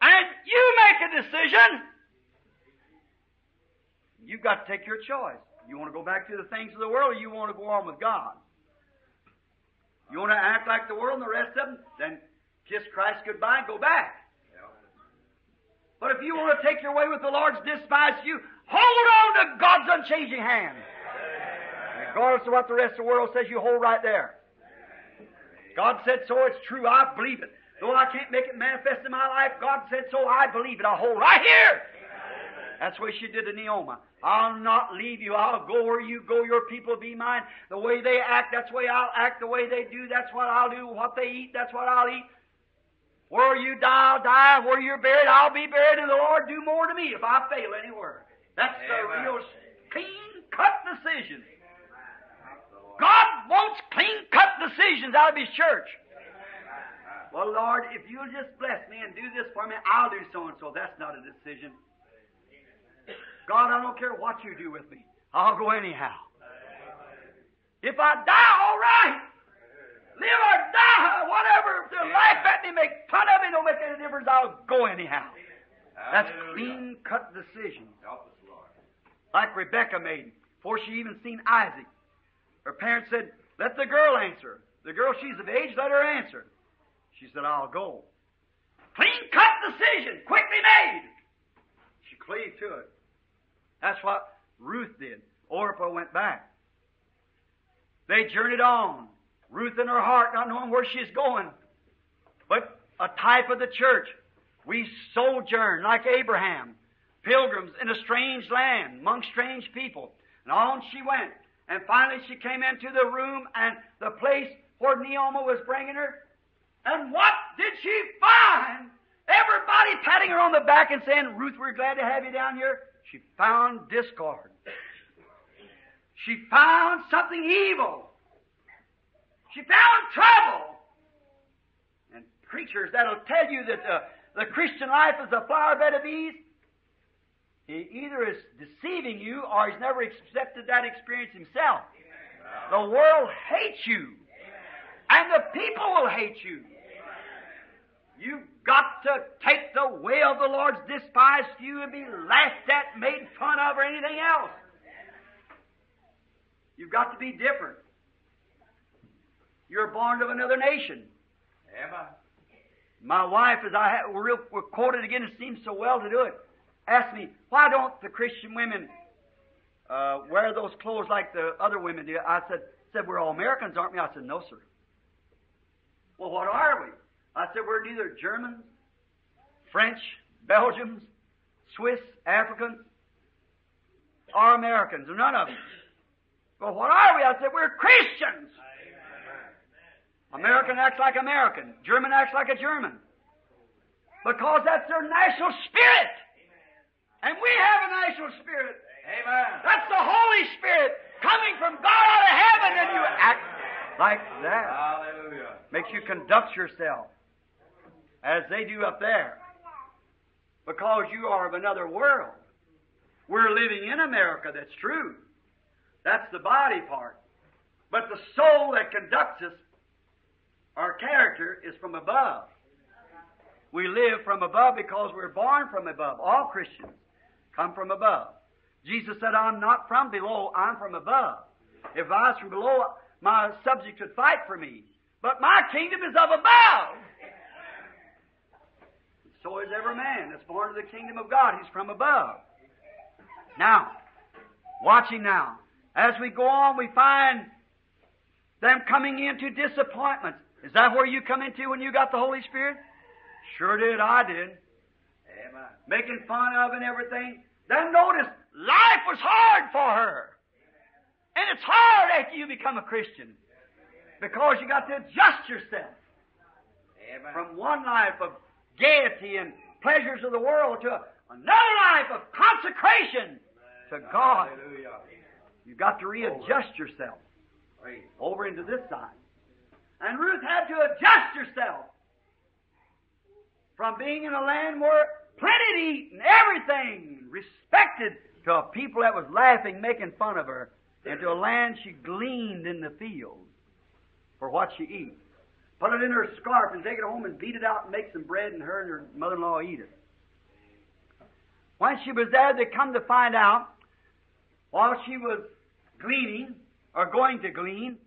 And you make a decision. You've got to take your choice. You want to go back to the things of the world or you want to go on with God? You want to act like the world and the rest of them? Then kiss Christ goodbye and go back. But if you want to take your way with the Lord's despise you, hold on to God's unchanging hand. Regardless of what the rest of the world says, you hold right there. God said so, it's true, I believe it. Though I can't make it manifest in my life, God said so, I believe it. I'll hold right here. That's what she did to Naomi. I'll not leave you. I'll go where you go. Your people be mine. The way they act, that's the way I'll act. The way they do, that's what I'll do. What they eat, that's what I'll eat. Where you die, I'll die. Where you're buried, I'll be buried. And the Lord do more to me if I fail anywhere. That's the real clean cut decision. God wants clean cut decisions out of His church. Well, Lord, if you'll just bless me and do this for me, I'll do so and so. That's not a decision. God, I don't care what you do with me. I'll go anyhow. If I die, all right. Live or die, whatever. If they laugh at me, make fun of me, don't make any difference. I'll go anyhow. That's clean cut decision. Help us, Lord. Like Rebecca made before she even seen Isaac. Her parents said, Let the girl answer. The girl, she's of age, let her answer. She said, I'll go. Clean cut decision, quickly made. She cleaved to it. That's what Ruth did. Orpah went back. They journeyed on. Ruth in her heart, not knowing where she's going. But a type of the church. We sojourn like Abraham, pilgrims in a strange land, among strange people. And on she went. And finally she came into the room and the place where Naomi was bringing her. And what did she find? Everybody patting her on the back and saying, Ruth, we're glad to have you down here. She found discord. She found something evil. She found trouble. And preachers that'll tell you that the, the Christian life is a flower bed of ease, he either is deceiving you or he's never accepted that experience himself. The world hates you. And the people will hate you. You've got to take the way of the Lord's despised you and be laughed at, made fun of, or anything else. You've got to be different. You're born of another nation. Amen. My wife, as I have, we're, we're quoted again, it seems so well to do it, asked me, why don't the Christian women uh, wear those clothes like the other women do? I said, said, we're all Americans, aren't we? I said, no, sir. Well, what are we? I said, we're neither Germans, French, Belgians, Swiss, Africans, or Americans, none of them. Well, what are we? I said, we're Christians. American acts like American. German acts like a German. Because that's their national spirit. And we have a national spirit. Amen. That's the Holy Spirit coming from God out of heaven, and you act like that. Hallelujah. Makes you conduct yourself as they do up there. Because you are of another world. We're living in America, that's true. That's the body part. But the soul that conducts us, our character, is from above. We live from above because we're born from above. All Christians come from above. Jesus said, I'm not from below, I'm from above. If I was from below, my subjects would fight for me. But my kingdom is of above. So is every man that's born of the kingdom of God. He's from above. Now, watching now. As we go on, we find them coming into disappointments. Is that where you come into when you got the Holy Spirit? Sure did, I did. Amen. Making fun of and everything. Then notice, life was hard for her. And it's hard after you become a Christian. Because you got to adjust yourself Amen. from one life of gaiety and pleasures of the world to another life of consecration to God. Hallelujah. You've got to readjust yourself over into this side. And Ruth had to adjust herself from being in a land where plenty to eat and everything respected to a people that was laughing, making fun of her, and to a land she gleaned in the field for what she eat. Put it in her scarf and take it home and beat it out and make some bread and her and her mother-in-law eat it. When she was there, they come to find out while she was gleaning or going to glean,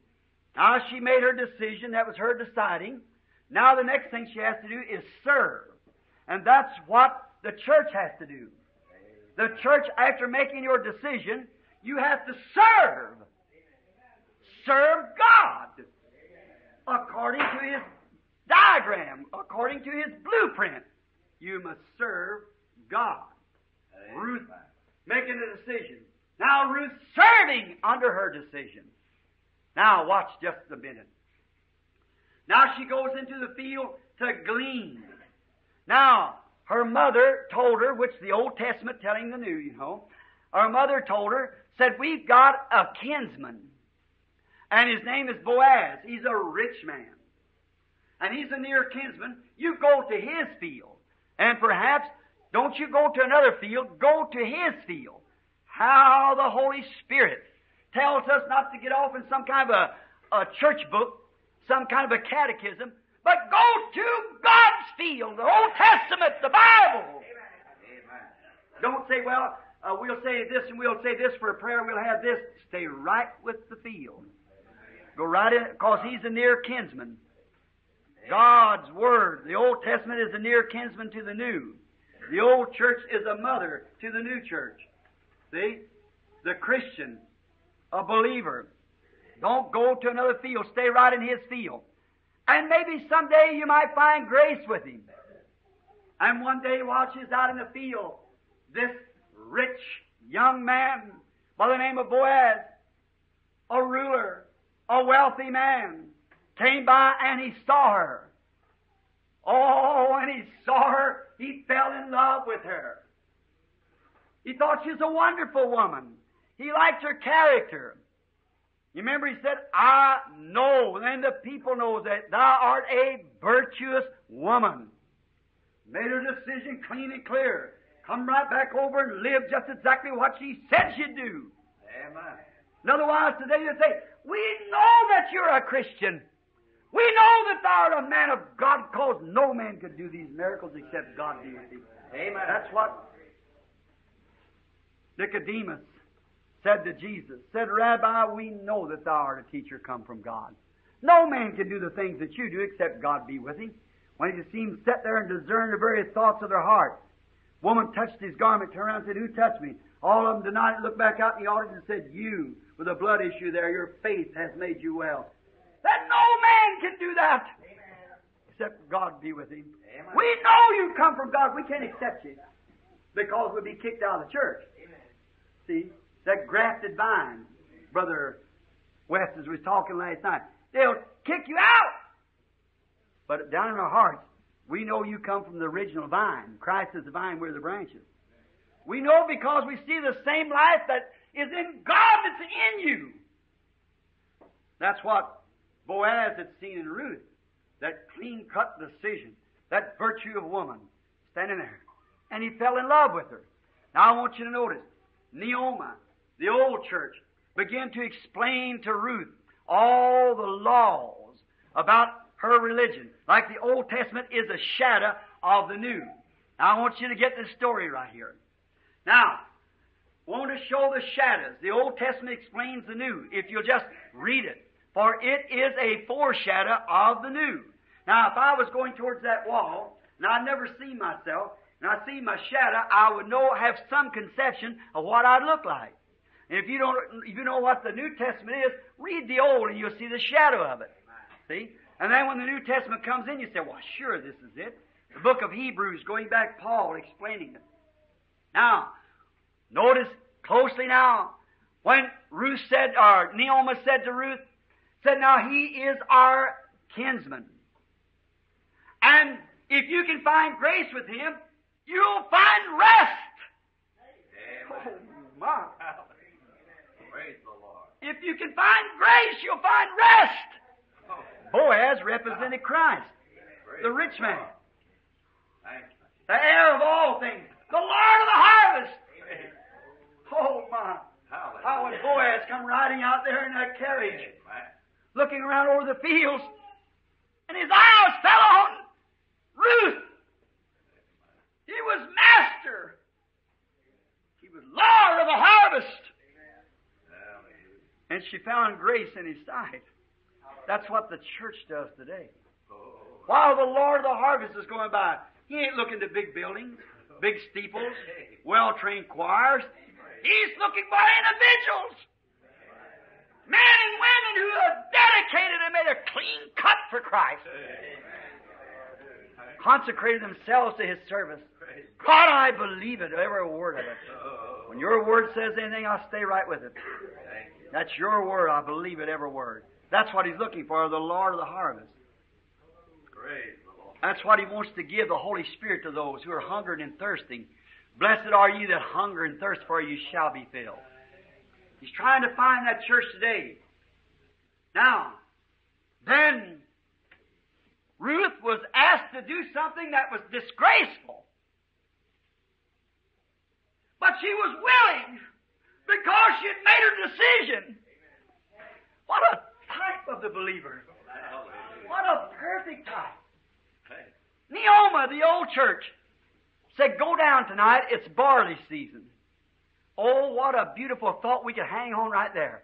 now she made her decision. That was her deciding. Now the next thing she has to do is serve. And that's what the church has to do. The church, after making your decision, you have to serve. Serve God according to His diagram, according to His blueprint. You must serve God. Ruth making a decision. Now Ruth serving under her decision. Now watch just a minute. Now she goes into the field to glean. Now, her mother told her, which the Old Testament telling the New, you know, her mother told her, said, We've got a kinsman, and his name is Boaz. He's a rich man. And he's a near kinsman. You go to his field. And perhaps, don't you go to another field, go to his field. How the Holy Spirit tells us not to get off in some kind of a, a church book, some kind of a catechism, but go to God's field, the Old Testament, the Bible. Amen. Don't say, well, uh, we'll say this and we'll say this for a prayer, we'll have this. Stay right with the field. Go right in, because he's a near kinsman. God's Word, the Old Testament is a near kinsman to the New. The old church is a mother to the new church. See? The Christian, a believer. Don't go to another field. Stay right in his field. And maybe someday you might find grace with him. And one day while she's out in the field, this rich young man by the name of Boaz, a ruler, a wealthy man, came by and he saw her. Oh, when he saw her, he fell in love with her. He thought she was a wonderful woman. He liked her character. You remember he said, I know, and the people know that thou art a virtuous woman. Made her decision clean and clear. Come right back over and live just exactly what she said she'd do. Amen. And otherwise today they say, we know that you're a Christian. We know that thou art a man of God, because no man could do these miracles except God be with thee. Amen. That's what Nicodemus said to Jesus. Said, Rabbi, we know that thou art a teacher come from God. No man can do the things that you do except God be with him. When he seemed sit there and discern the very thoughts of their heart. Woman touched his garment, turned around and said, Who touched me? All of them denied it, looked back out in the audience and said, You, with a blood issue there, your faith has made you well. That no man can do that except God be with him. Amen. We know you come from God. We can't accept you because we'll be kicked out of the church. See, that grafted vine, Brother West, as we was talking last night, they'll kick you out. But down in our hearts, we know you come from the original vine. Christ is the vine, we're the branches. We know because we see the same life that is in God that's in you. That's what Boaz had seen in Ruth. That clean cut decision, that virtue of woman standing there. And he fell in love with her. Now I want you to notice, Naomi, the old church, began to explain to Ruth all the laws about her religion. Like the Old Testament is a shadow of the New. Now I want you to get this story right here. Now, want to show the shadows. The Old Testament explains the New. If you'll just read it. For it is a foreshadow of the New. Now, if I was going towards that wall, and I'd never seen myself, and I see my shadow, I would know, have some conception of what I'd look like. And if you don't, if you know what the New Testament is, read the Old and you'll see the shadow of it. See? And then when the New Testament comes in, you say, well, sure, this is it. The book of Hebrews, going back, Paul explaining it. Now, notice closely now, when Ruth said, or Naomi said to Ruth, said, now he is our kinsman. And if you can find grace with him, you'll find rest. Oh, my. If you can find grace, you'll find rest. Boaz represented Christ, the rich man, the heir of all things, the Lord of the harvest. Oh, my. How Hallelujah. Boaz come riding out there in that carriage, looking around over the fields, and his eyes fell on Ruth. He was master. He was Lord of the harvest. And she found grace in his sight. That's what the church does today. While the Lord of the harvest is going by, he ain't looking to big buildings, big steeples, well trained choirs. He's looking for individuals. Men and women who are dedicated and made a clean cut for Christ. Consecrated themselves to His service. God, I believe it, every word of it. When your word says anything, I'll stay right with it. That's your word. I believe it, every word. That's what He's looking for, the Lord of the harvest. Lord. That's what He wants to give the Holy Spirit to those who are hungering and thirsting. Blessed are you that hunger and thirst, for you shall be filled. He's trying to find that church today. Now, then, Ruth was asked to do something that was disgraceful. But she was willing because she had made her decision. What a type of the believer. What a perfect type. Naomi, the old church, said, Go down tonight, it's barley season. Oh, what a beautiful thought we could hang on right there.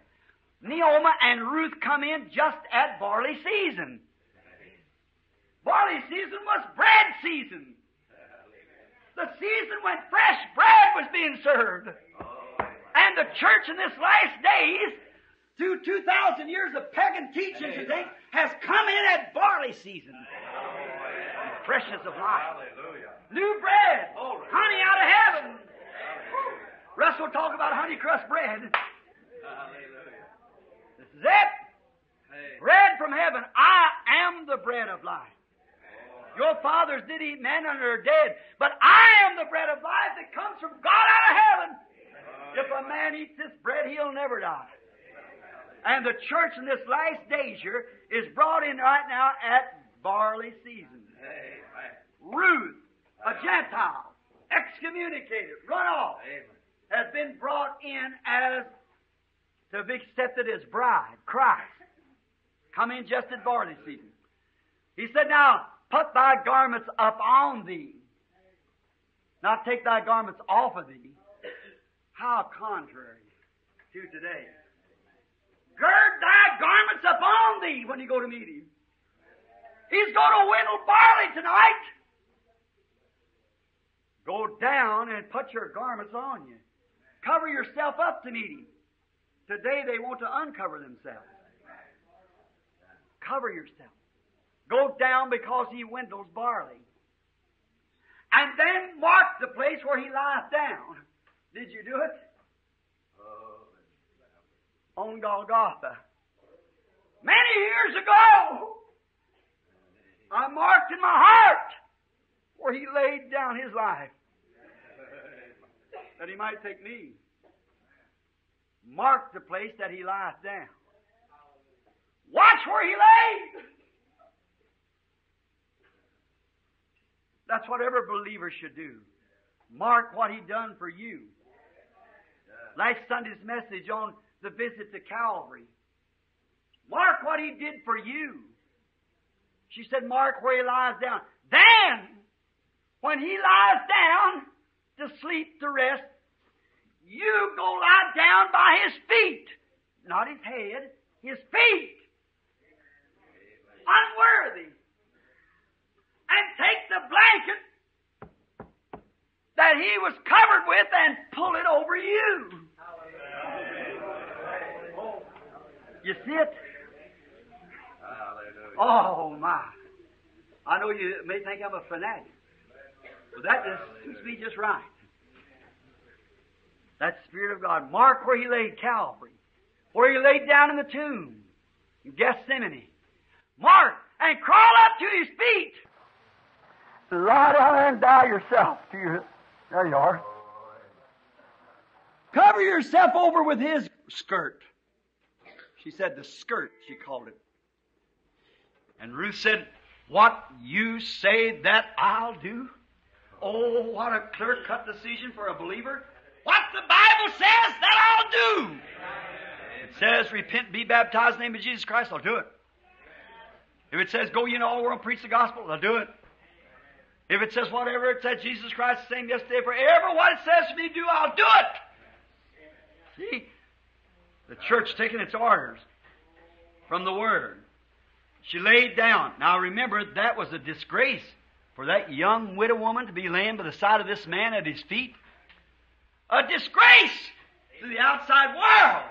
Naomi and Ruth come in just at barley season. Barley season was bread season. The season when fresh bread was being served. And the church in this last days, through 2,000 years of pagan teachings and things, has come in at barley season. Freshness of life. Hallelujah. New bread. Honey out of heaven. Russell also talk about honeycrust bread. Hallelujah. This is it. Bread from heaven. I am the bread of life. Your fathers did eat manna and are dead, but I am the bread of life that comes from God out of heaven. If a man eats this bread, he'll never die. And the church in this last days is brought in right now at barley season. Ruth, a Gentile, excommunicated, run off, has been brought in as to be accepted as bride, Christ. Come in just at barley season. He said, Now put thy garments up on thee, not take thy garments off of thee. How contrary to today. Gird thy garments upon thee when you go to meet him. He's going to whittle barley tonight. Go down and put your garments on you. Cover yourself up to meet him. Today they want to uncover themselves. Cover yourself. Go down because he winnows barley. And then mark the place where he lies down. Did you do it? On Golgotha. Many years ago, I marked in my heart where he laid down his life that he might take me. Mark the place that he lies down. Watch where he laid. That's what every believer should do. Mark what he done for you. Last Sunday's message on the visit to Calvary. Mark what he did for you. She said, Mark where he lies down. Then, when he lies down to sleep, to rest, you go lie down by his feet. Not his head, his feet. Unworthy. And take the blanket that he was covered with and pull it over you. You see it? Hallelujah. Oh my! I know you may think I'm a fanatic, but that just suits me just right. That Spirit of God. Mark where He laid Calvary, where He laid down in the tomb, in Gethsemane. Mark and crawl up to His feet. Lie down there and die yourself. To your, there you are. Cover yourself over with His skirt. She said the skirt, she called it. And Ruth said, What you say that I'll do? Oh, what a clear cut decision for a believer. What the Bible says that I'll do. It says, Repent, be baptized in the name of Jesus Christ, I'll do it. If it says, Go ye into all the world preach the gospel, I'll do it. If it says whatever it says, Jesus Christ the same yesterday, forever, what it says to me to do, I'll do it. See? The church taking its orders from the Word. She laid down. Now remember, that was a disgrace for that young widow woman to be laying by the side of this man at his feet. A disgrace to the outside world.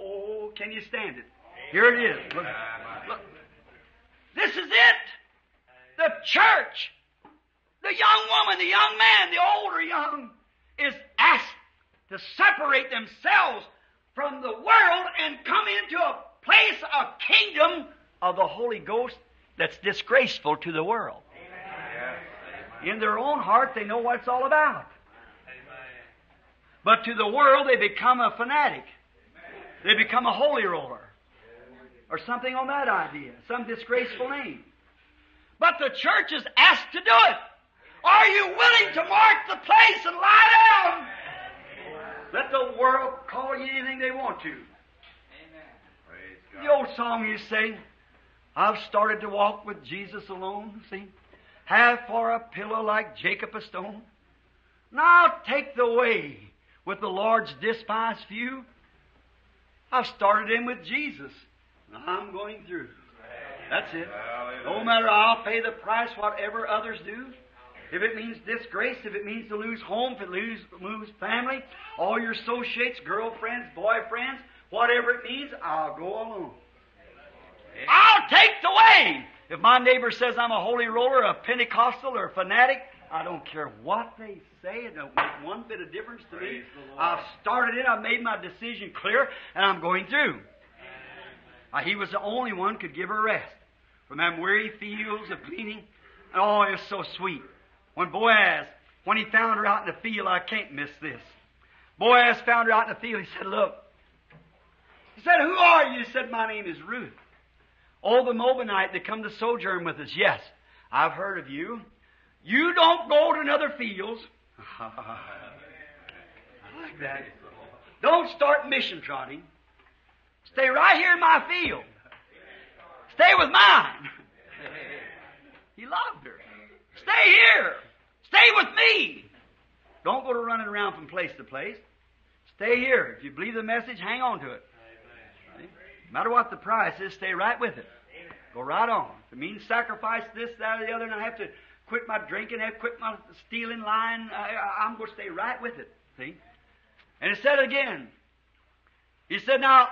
Oh, can you stand it? Here it is. Look, look. This is it. The church, the young woman, the young man, the older young, is asked to separate themselves from the world and come into a place, a kingdom of the Holy Ghost that's disgraceful to the world. In their own heart, they know what it's all about. But to the world, they become a fanatic. They become a holy roller. Or something on that idea. Some disgraceful name. But the church is asked to do it. Are you willing to mark the place and lie down? Let the world call you anything they want to. Praise The old song you sing, I've started to walk with Jesus alone, see? Have for a pillow like Jacob a stone. Now take the way with the Lord's despised few. I've started in with Jesus. Now I'm going through. That's it. No matter, I'll pay the price whatever others do. If it means disgrace, if it means to lose home, if it lose, lose family, all your associates, girlfriends, boyfriends, whatever it means, I'll go alone. I'll take the way. If my neighbor says I'm a holy roller, a Pentecostal, or a fanatic, I don't care what they say. It don't make one bit of difference to me. Praise Lord. I've started it. I've made my decision clear, and I'm going through. Uh, he was the only one could give her rest from them weary fields of gleaning. Oh, it was so sweet. When Boaz, when he found her out in the field, I can't miss this. Boaz found her out in the field. He said, Look. He said, Who are you? He said, My name is Ruth. Oh, the Moabite that come to sojourn with us. Yes, I've heard of you. You don't go to another fields. <laughs> I like that. Don't start mission trotting. Stay right here in my field. Stay with mine. <laughs> He loved her. Stay here. Stay with me. Don't go to running around from place to place. Stay here. If you believe the message, hang on to it. No matter what the price is, stay right with it. Go right on. If it means sacrifice this, that, or the other, and I have to quit my drinking, I have to quit my stealing, lying, I, I'm going to stay right with it. See? And he said again, he said, Now,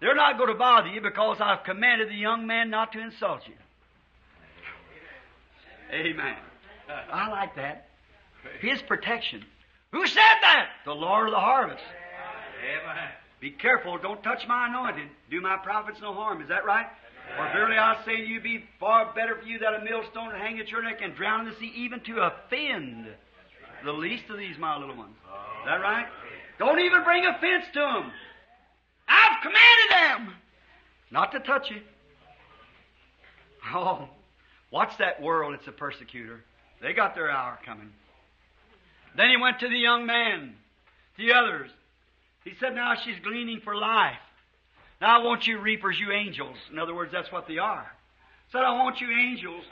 they're not going to bother you because I've commanded the young man not to insult you. Amen. I like that. <laughs> His protection. Who said that? The Lord of the harvest. Amen. Be careful, don't touch my anointed. Do my prophets no harm. Is that right? For verily I say to you, be far better for you that a millstone to hang at your neck and drown in the sea, even to offend the least of these my little ones. Is that right? Don't even bring offense to them. I've commanded them not to touch you. Oh, watch that world. It's a persecutor. They got their hour coming. Then he went to the young man, the others. He said, Now she's gleaning for life. Now I want you reapers, you angels. In other words, that's what they are. Said, I want you angels,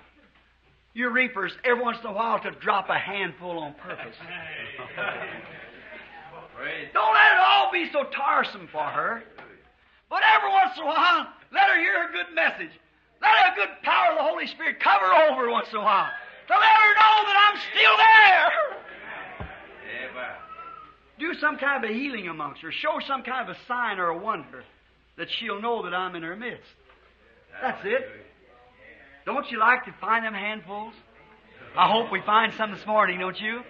you reapers, every once in a while to drop a handful on purpose. Don't let it all be so tiresome for her. But every once in a while, let her hear a good message. Let a good power of the Holy Spirit cover her over once in a while. To let her know that I'm still there. Do some kind of a healing amongst her. Show some kind of a sign or a wonder that she'll know that I'm in her midst. That's it. Don't you like to find them handfuls? I hope we find some this morning, don't you?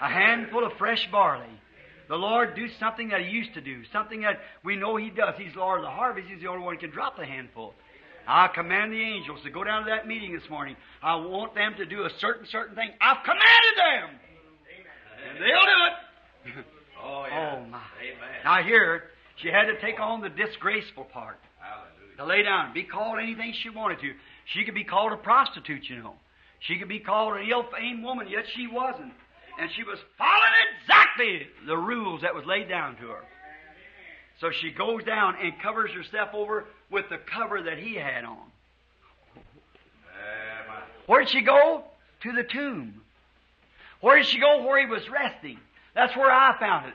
A handful of fresh barley. The Lord do something that He used to do, something that we know He does. He's Lord of the harvest. He's the only one who can drop the handful. I command the angels to go down to that meeting this morning. I want them to do a certain, certain thing. I've commanded them. And they'll do it. <laughs> Oh, yeah. Oh, my. Amen. Now here, she had to take on the disgraceful part. Hallelujah. To lay down, be called anything she wanted to. She could be called a prostitute, you know. She could be called an ill-famed woman, yet she wasn't. And she was following exactly the rules that was laid down to her. So she goes down and covers herself over with the cover that he had on. Where'd she go? To the tomb. Where did she go? Where he was resting. That's where I found it.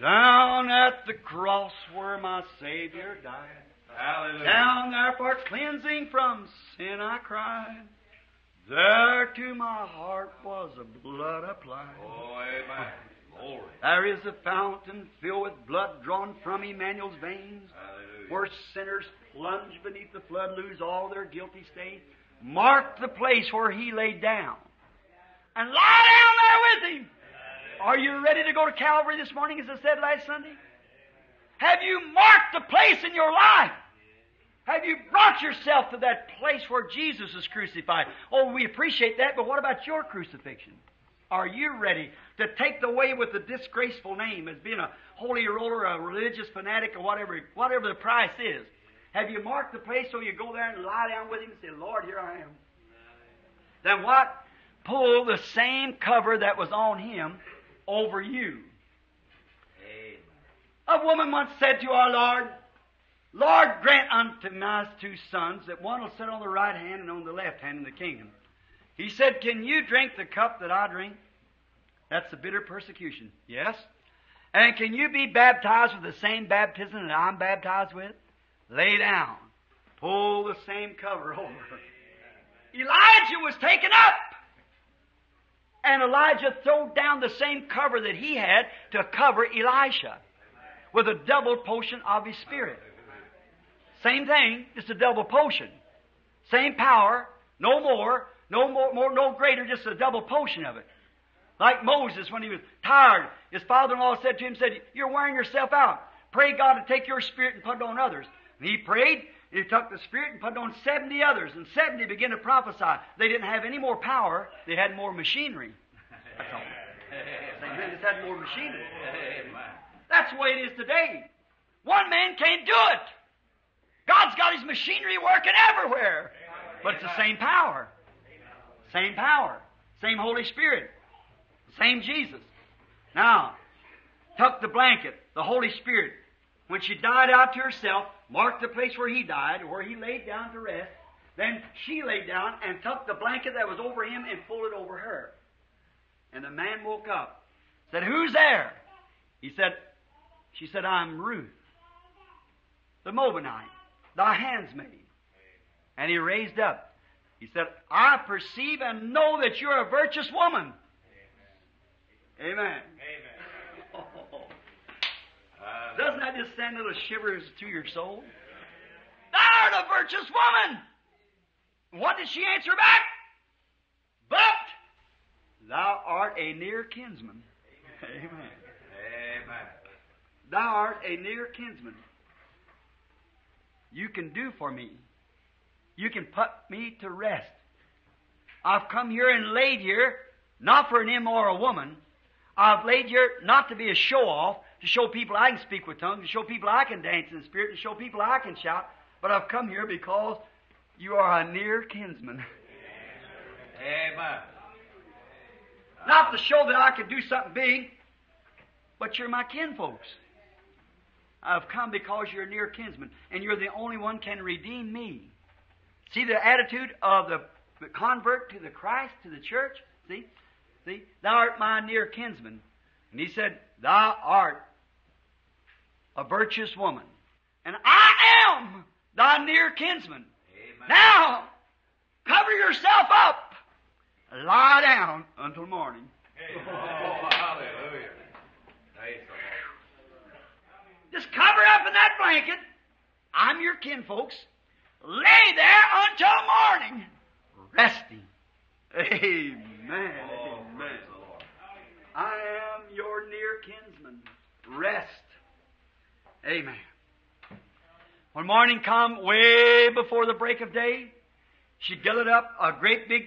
Down at the cross where my Savior died. Hallelujah. Down there for cleansing from sin I cried. There to my heart was the blood applied. Oh, amen. There is a fountain filled with blood drawn from Emmanuel's veins, Hallelujah. where sinners plunge beneath the flood, lose all their guilty stain. Mark the place where he laid down. And lie down there with him. Are you ready to go to Calvary this morning, as I said last Sunday? Have you marked the place in your life? Have you brought yourself to that place where Jesus is crucified? Oh, we appreciate that, but what about your crucifixion? Are you ready to take the way with the disgraceful name as being a holy roller, a religious fanatic, or whatever, whatever the price is? Have you marked the place so you go there and lie down with him and say, Lord, here I am? Then what? Pull the same cover that was on him over you. Amen. A woman once said to our Lord, Lord, grant unto my two sons that one will sit on the right hand and on the left hand in the kingdom. He said, Can you drink the cup that I drink? That's the bitter persecution. Yes. And can you be baptized with the same baptism that I'm baptized with? Lay down. Pull the same cover <laughs> over. Elijah was taken up. And Elijah threw down the same cover that he had to cover Elisha with a double portion of his spirit. Same thing, just a double portion. Same power, no more, No more, more, no greater, just a double portion of it. Like Moses, when he was tired, his father-in-law said to him, said, You're wearing yourself out. Pray God to take your spirit and put it on others. And he prayed, he took the spirit and put it on 70 others, and 70 began to prophesy. They didn't have any more power, they had more machinery. That's all. They just had more machinery. That's the way it is today. One man can't do it. God's got his machinery working everywhere. But it's the same power. Same power. Same Holy Spirit. Same Jesus. Now, took the blanket, the Holy Spirit. When she died out to herself, marked the place where he died, where he laid down to rest. Then she laid down and tucked the blanket that was over him and pulled it over her. And the man woke up. Said, Who's there? He said, She said, I'm Ruth, the Moabite, thy handsmaid. And he raised up. He said, I perceive and know that you're a virtuous woman. Amen. Amen. Doesn't that just send little shivers to your soul? Thou art a virtuous woman. What did she answer back? But thou art a near kinsman. Amen. Amen. Thou art a near kinsman. You can do for me. You can put me to rest. I've come here and laid here, not for an immoral woman. I've laid here not to be a show off, to show people I can speak with tongues, to show people I can dance in the spirit, to show people I can shout, but I've come here because you are a near kinsman. Amen. Not to show that I can do something big, but you're my kinfolks. I've come because you're a near kinsman, and you're the only one can redeem me. See the attitude of the, the convert to the Christ, to the church? See? See? Thou art my near kinsman. And he said, Thou art a virtuous woman. And I am thy near kinsman. Amen. Now, cover yourself up. Lie down until morning. Oh, hallelujah. Praise the Lord. Just cover up in that blanket. I'm your kinfolks. Lay there until morning, resting. Amen. Oh, Amen. I am your near kinsman. Rest. Amen. When morning come, way before the break of day, she gathered up a great big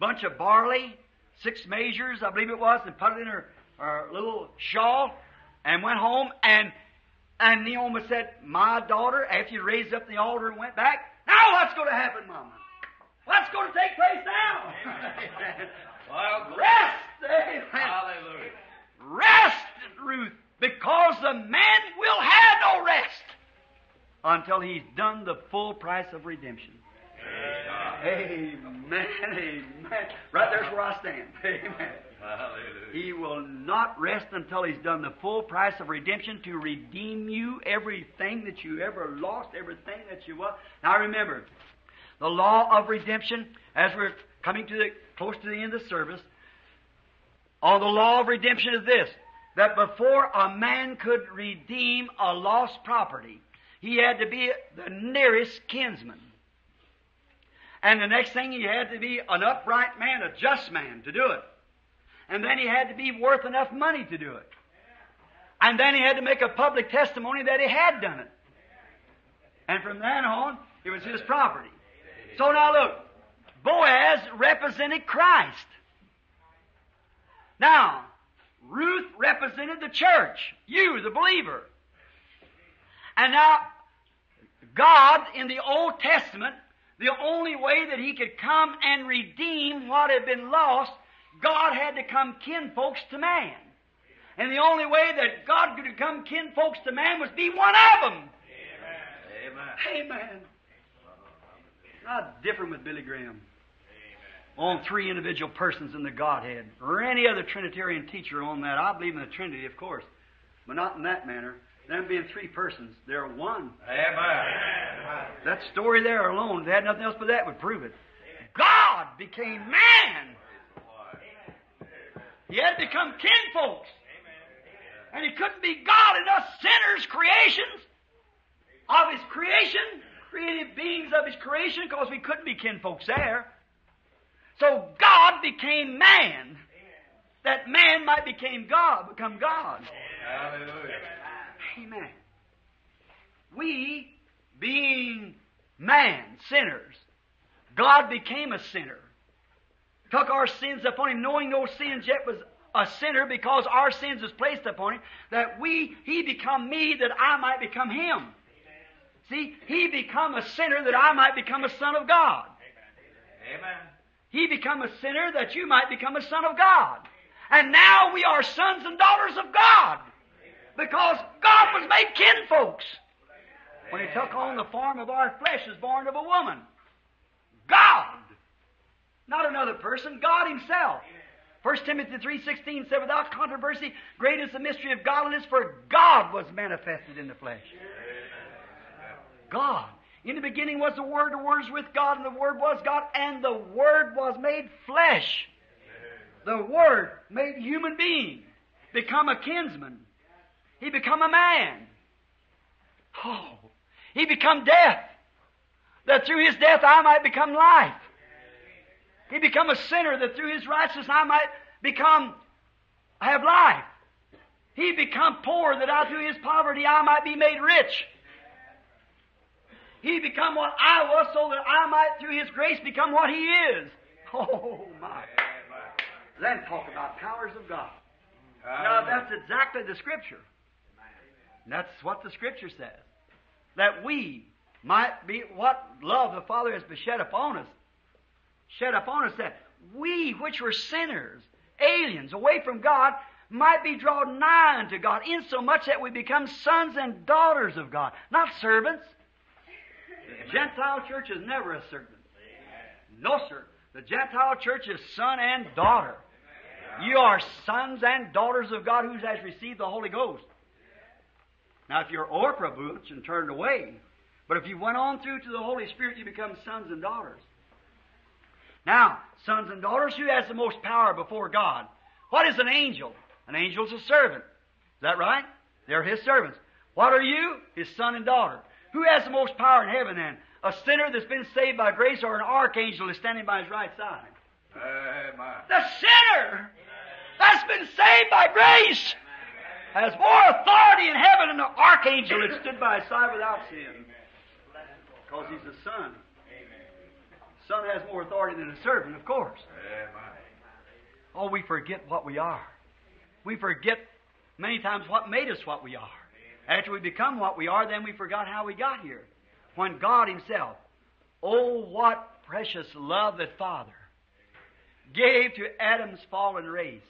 bunch of barley, six measures, I believe it was, and put it in her, her little shawl, and went home. And and Naomi said, "My daughter, after you raised up the altar and went back, now what's going to happen, Mama? What's going to take place now? <laughs> Well, <laughs> Rest. Amen. hallelujah. Rest, Ruth, because the man will have no rest until he's done the full price of redemption. Amen. Amen. Right there's where I stand. <laughs> Amen. Hallelujah. He will not rest until he's done the full price of redemption to redeem you, everything that you ever lost, everything that you was. Now remember, the law of redemption, as we're coming to the close to the end of the service, on the law of redemption is this that before a man could redeem a lost property, he had to be the nearest kinsman. And the next thing, he had to be an upright man, a just man to do it. And then he had to be worth enough money to do it. And then he had to make a public testimony that he had done it. And from then on, it was his property. So now look, Boaz represented Christ. Now, Ruth represented the church, you, the believer. And now, God in the Old Testament, the only way that He could come and redeem what had been lost, God had to come kinfolks to man. And the only way that God could become kinfolks to man was be one of them. Amen. Amen. Not different with Billy Graham. On three individual persons in the Godhead, or any other Trinitarian teacher on that. I believe in the Trinity, of course, but not in that manner. Them being three persons, they're one. Amen. That story there alone, if they had nothing else but that, would prove it. God became man. He had to become kinfolks. And he couldn't be God in us sinners, creations of his creation, created beings of his creation, because we couldn't be kinfolks there. So God became man, that man might become God, become God. Hallelujah. Amen. We, being man, sinners, God became a sinner. Took our sins upon him, knowing no sins yet was a sinner because our sins was placed upon him, that we, he become me that I might become him. See, he become a sinner that I might become a son of God. Amen. He become a sinner that you might become a son of God. And now we are sons and daughters of God. Because God was made kinfolks. When he took on the form of our flesh as born of a woman. God. Not another person, God himself. 1 Timothy 3.16 said, Without controversy, great is the mystery of godliness, for God was manifested in the flesh. God. In the beginning was the Word, the Word was with God, and the Word was God, and the Word was made flesh. The Word made human being, become a kinsman. He become a man. Oh, he become death, that through his death I might become life. He become a sinner, that through his righteousness I might become, have life. He become poor, that out through his poverty I might be made rich. He become what I was so that I might, through His grace, become what He is. <laughs> Oh, my. Then talk about powers of God. Now, that's exactly the Scripture. And that's what the Scripture says. That we might be what love the Father has shed upon us. Shed upon us that we, which were sinners, aliens, away from God, might be drawn nigh unto God, insomuch that we become sons and daughters of God, not servants. The Gentile church is never a servant. No, sir. The Gentile church is son and daughter. You are sons and daughters of God who has received the Holy Ghost. Now, if you're Orphaboots and turned away, but if you went on through to the Holy Spirit, you become sons and daughters. Now, sons and daughters, who has the most power before God? What is an angel? An angel is a servant. Is that right? They're his servants. What are you? His son and daughter. Who has the most power in heaven then? A sinner that's been saved by grace or an archangel that's standing by his right side? Amen. The sinner that's been saved by grace has more authority in heaven than the archangel that stood by his side without sin. Because he's a son. Son has more authority than a servant, of course. Amen. Oh, we forget what we are. We forget many times what made us what we are. After we become what we are, then we forgot how we got here. When God Himself, oh, what precious love that Father gave to Adam's fallen race,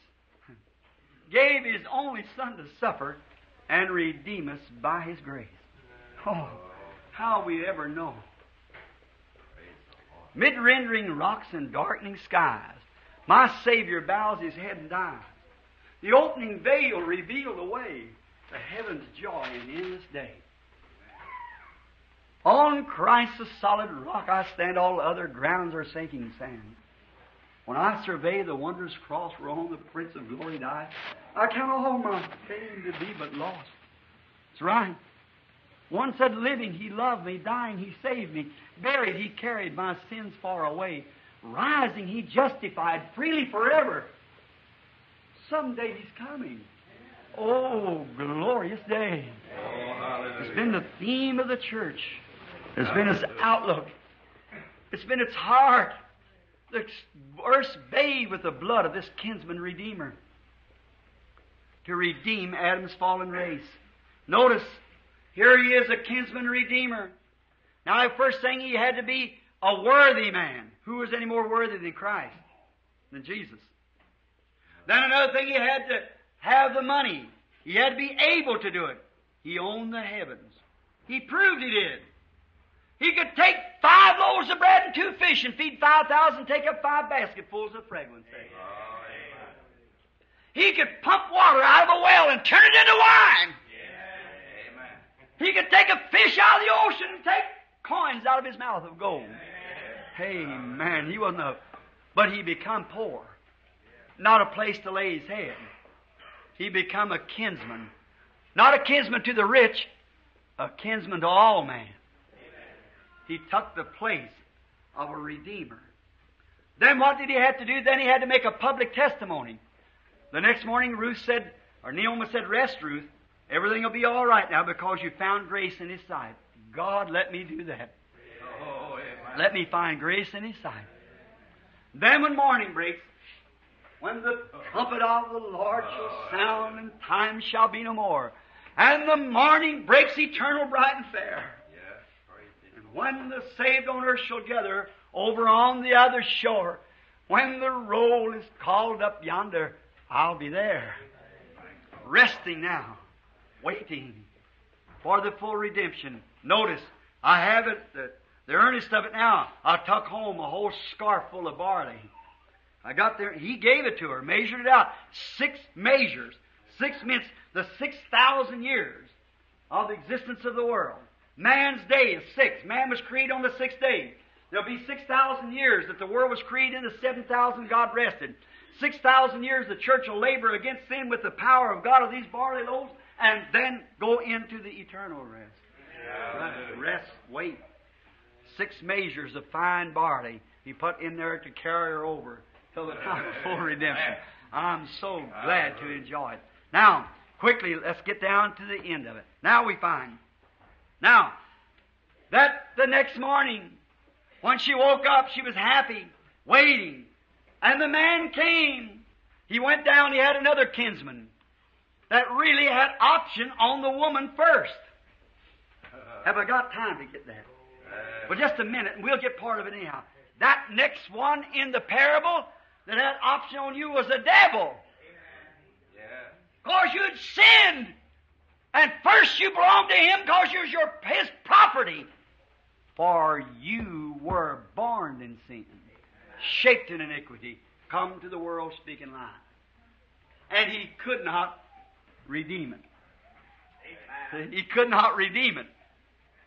gave His only Son to suffer and redeem us by His grace. Oh, how we ever know. Mid rendering rocks and darkening skies, my Savior bows His head and dies. The opening veil revealed the way to heaven's joy and endless day. On Christ the solid rock I stand, all other grounds are sinking sand. When I survey the wondrous cross whereon the Prince of Glory died, I count all my pain to be but lost. That's right. One said, living, he loved me. Dying, he saved me. Buried, he carried my sins far away. Rising, he justified freely forever. Someday he's coming. Oh, glorious day. It's been the theme of the church. It's been its outlook. It's been its heart. The earth bathed with the blood of this kinsman redeemer to redeem Adam's fallen race. Notice, here he is, a kinsman redeemer. Now, the first thing he had to be a worthy man. Who was any more worthy than Christ? Than Jesus. Then another thing, he had to have the money. He had to be able to do it. He owned the heavens. He proved he did. He could take five loaves of bread and two fish and feed five thousand, take up five basketfuls of fragrance. He could pump water out of a well and turn it into wine. He could take a fish out of the ocean and take coins out of his mouth of gold. Hey, man, he wasn't a, but he become poor. Not a place to lay his head. He become a kinsman. Not a kinsman to the rich, a kinsman to all men. He took the place of a redeemer. Then what did he have to do? Then he had to make a public testimony. The next morning, Ruth said, or Naomi said, Rest, Ruth. Everything will be all right now because you found grace in His sight. God, let me do that. Let me find grace in His sight. Then when morning breaks, when the trumpet of the Lord shall sound and time shall be no more, and the morning breaks eternal, bright and fair, and when the saved on earth shall gather over on the other shore, when the roll is called up yonder, I'll be there. Resting now, waiting for the full redemption. Notice, I have it, the, the earnest of it now. I took home a whole scarf full of barley. I got there, he gave it to her, measured it out. Six measures. Six means the 6,000 years of the existence of the world. Man's day is six. Man was created on the sixth day. There'll be 6,000 years that the world was created in the 7,000 God rested. 6,000 years the church will labor against sin with the power of God of these barley loaves and then go into the eternal rest. Hallelujah. Rest, wait. Six measures of fine barley he put in there to carry her over till the time of full redemption. I'm so glad to enjoy it. Now, quickly, let's get down to the end of it. Now we find. Now, that the next morning, when she woke up, she was happy, waiting. And the man came. He went down, he had another kinsman that really had option on the woman first. Uh, Have I got time to get that? Uh, well, just a minute, and we'll get part of it anyhow. That next one in the parable that had option on you was the devil. Of course, you'd sinned. And first you belonged to him because you was your, his property. For you were born in sin, shaped in iniquity, come to the world speaking lies. And he could not redeem it. He could not redeem it.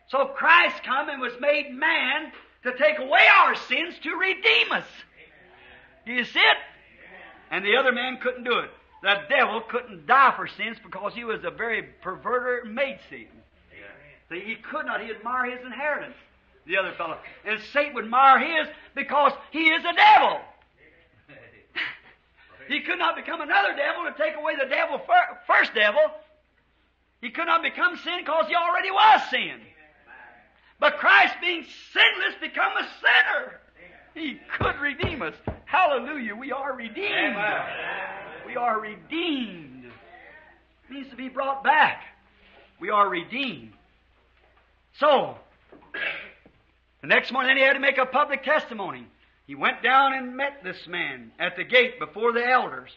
So Christ come and was made man to take away our sins to redeem us. Do you see it? And the other man couldn't do it. The devil couldn't die for sins because he was a very perverter made sin. See, he could not. He'd mar his inheritance, the other fellow. And Satan would mar his because he is a devil. He could not become another devil to take away the devil fir- first devil. He could not become sin because he already was sin. But Christ being sinless become a sinner. He could redeem us. Hallelujah. We are redeemed. We are redeemed. It means to be brought back. We are redeemed. So, the next morning, then he had to make a public testimony. He went down and met this man at the gate before the elders.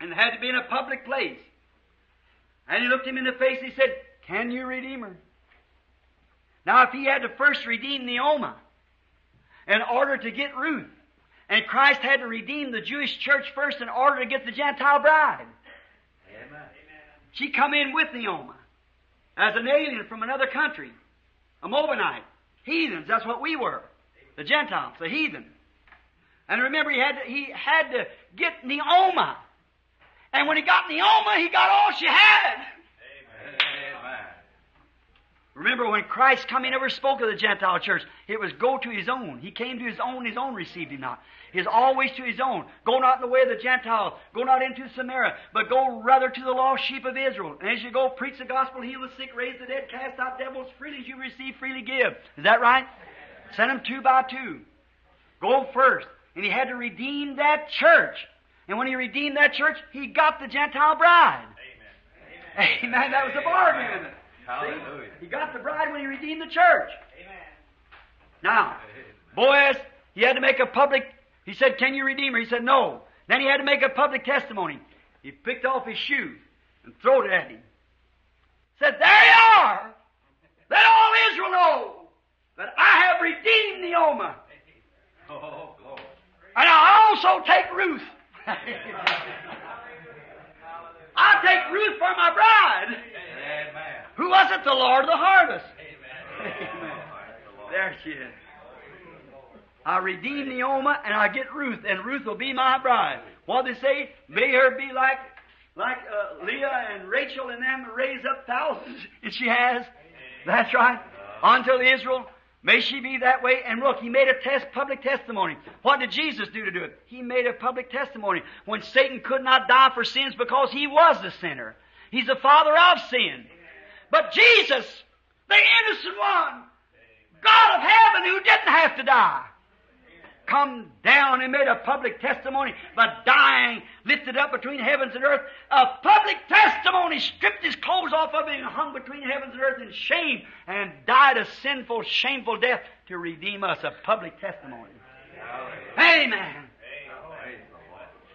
And it had to be in a public place. And he looked him in the face and he said, Can you redeem her? Now, if he had to first redeem Naomi in order to get Ruth, and Christ had to redeem the Jewish church first in order to get the Gentile bride, Amen. she come in with Naomi as an alien from another country, a Moabite, heathens. That's what we were, the Gentiles, the heathen. And remember, he had to, he had to get Naomi, and when he got Naomi, he got all she had. Amen. Remember when Christ come, he never spoke of the Gentile church. It was go to his own. He came to his own, his own received him not. He is always to his own. Go not in the way of the Gentiles. Go not into Samaria, but go rather to the lost sheep of Israel. And as you go, preach the gospel, heal the sick, raise the dead, cast out devils, freely as you receive, freely give. Is that right? Send them two by two. Go first. And he had to redeem that church. And when he redeemed that church, he got the Gentile bride. Amen. Amen. That was a bargain, it? Hallelujah. He got the bride when he redeemed the church. Amen. Now, Boaz, he had to make a public, he said, Can you redeem her? He said, No. Then he had to make a public testimony. He picked off his shoe and threw it at him. Said, There you are! Let all Israel know that I have redeemed Naomi. Oh, glory. And I also take Ruth. <laughs> I take Ruth for my bride. Amen. Who was it? The Lord of the harvest. Amen. There she is. I redeem Naomi and I get Ruth, and Ruth will be my bride. What they say? May her be like like uh, Leah and Rachel and them raise up thousands, and she has. That's right. Until Israel May she be that way. And look, he made a test, public testimony. What did Jesus do to do it? He made a public testimony when Satan could not die for sins because he was the sinner. He's the father of sin. But Jesus, the innocent one, God of heaven who didn't have to die, come down and made a public testimony by dying, lifted up between heavens and earth. A public testimony, stripped his clothes off of him and hung between heavens and earth in shame and died a sinful, shameful death to redeem us. A public testimony. Amen.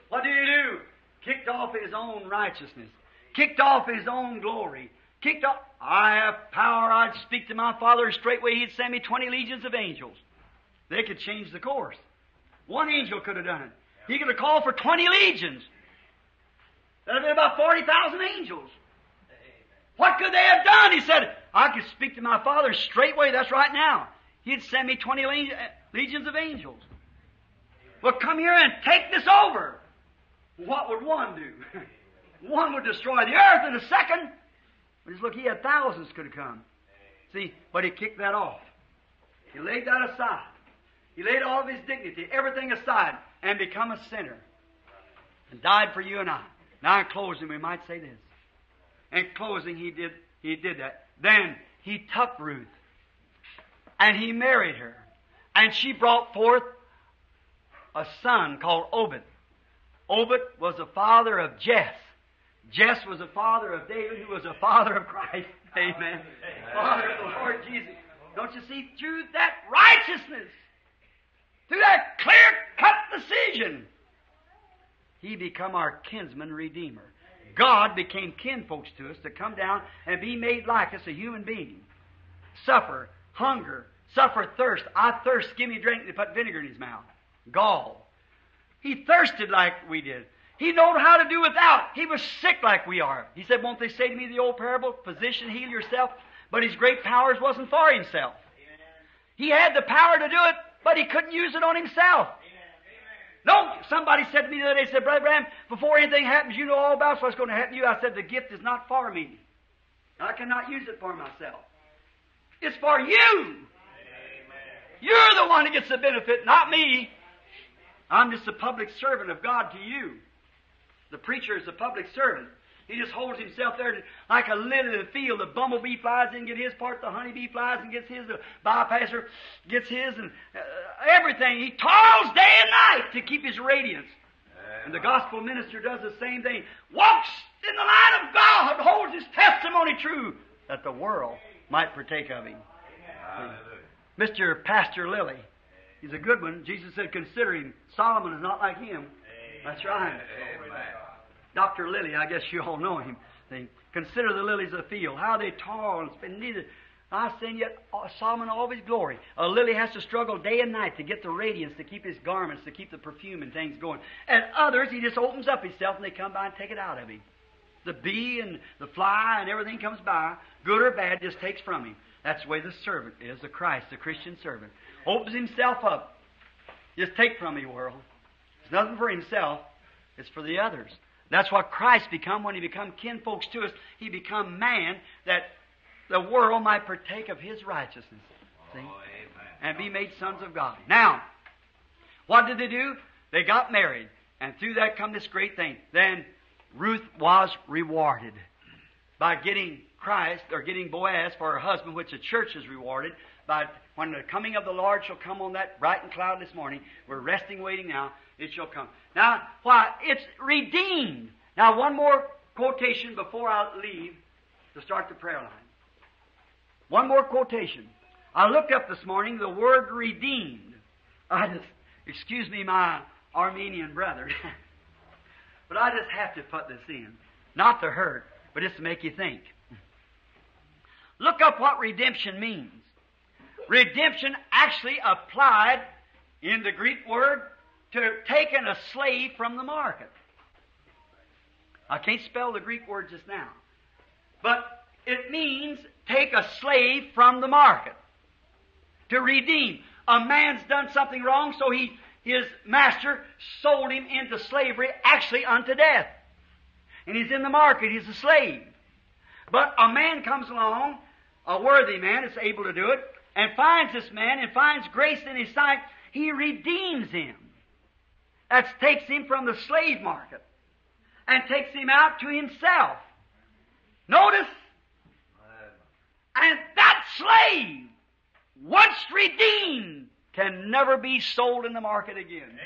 What did he do? Kicked off his own righteousness. Kicked off his own glory. Kicked off, I have power, I'd speak to my Father, straightway he'd send me 20 legions of angels. They could change the course. One angel could have done it. He could have called for 20 legions. That'd have been about 40,000 angels. What could they have done? He said, I could speak to my Father straightway, that's right now. He'd send me 20 eh, legions of angels. Well, come here and take this over. What would one do? <laughs> one would destroy the earth in a second. But look, he had thousands could have come. See, but he kicked that off. He laid that aside. He laid all of his dignity, everything aside, and become a sinner. And died for you and I. Now in closing, we might say this. In closing, he did he did that. Then he took Ruth. And he married her. And she brought forth a son called Obed. Obed was the father of Jesse. Jesse was the father of David, who was the father of Christ. <laughs> Amen. Father of the Lord Jesus. Don't you see? Through that righteousness, through that clear cut decision, he become our kinsman redeemer. God became kinfolks to us to come down and be made like us, a human being. Suffer hunger, suffer thirst. I thirst, give me drink. They put vinegar in his mouth. Gall. He thirsted like we did. He knowed how to do without. He was sick like we are. He said, Won't they say to me the old parable, Physician, heal yourself? But his great powers wasn't for himself. He had the power to do it, but he couldn't use it on himself. No, somebody said to me the other day, said, Brother Branham, before anything happens, you know all about what's going to happen to you. I said, the gift is not for me. I cannot use it for myself. It's for you. You're the one that gets the benefit, not me. I'm just a public servant of God to you. The preacher is a public servant. He just holds himself there like a lily in the field. The bumblebee flies in, and get his part. The honeybee flies and gets his. The bypasser gets his, and uh, everything. He toils day and night to keep his radiance. And the gospel minister does the same thing. Walks in the line of God, holds his testimony true, that the world might partake of him. Mr. Pastor Lilly, he's a good one. Jesus said, "Consider him." Solomon is not like him. That's right. Dr. Lilly, I guess you all know him. See, consider the lilies of the field, how they toil and spend neither. I say yet Solomon all of his glory. A lily has to struggle day and night to get the radiance, to keep his garments, to keep the perfume and things going. And others, he just opens up himself and they come by and take it out of him. The bee and the fly and everything comes by, good or bad, just takes from him. That's the way the servant is, the Christ, the Christian servant. Opens himself up. Just take from me, world. It's nothing for himself, it's for the others. That's what Christ become when he become kinfolks to us. He become man that the world might partake of his righteousness. See? Oh, and be made sons of God. Now, what did they do? They got married. And through that come this great thing. Then Ruth was rewarded by getting Christ or getting Boaz for her husband, which the church is rewarded by when the coming of the Lord shall come on that bright and cloud this morning. We're resting, waiting now. It shall come. Now, why? It's redeemed. Now, one more quotation before I leave to start the prayer line. One more quotation. I looked up this morning the word redeemed. I just, excuse me, my Arminian brother, <laughs> but I just have to put this in. Not to hurt, but just to make you think. Look up what redemption means. Redemption actually applied in the Greek word to taking a slave from the market. I can't spell the Greek word just now. But it means take a slave from the market. To redeem. A man's done something wrong, so he, his master sold him into slavery, actually unto death. And he's in the market, he's a slave. But a man comes along, a worthy man is able to do it, and finds this man and finds grace in his sight, he redeems him. That takes him from the slave market and takes him out to himself. Notice, and that slave, once redeemed, can never be sold in the market again. Amen.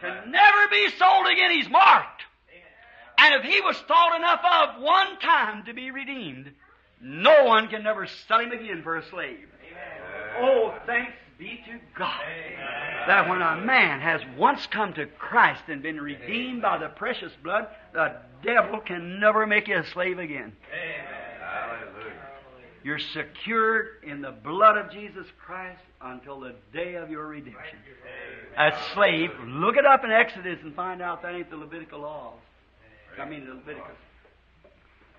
Can never be sold again. He's marked. And if he was thought enough of one time to be redeemed, no one can never sell him again for a slave. Oh, thanks be to God that when a man has once come to Christ and been redeemed by the precious blood, the devil can never make you a slave again. You're secured in the blood of Jesus Christ until the day of your redemption. A slave, look it up in Exodus and find out that ain't the Levitical laws. I mean the Leviticus.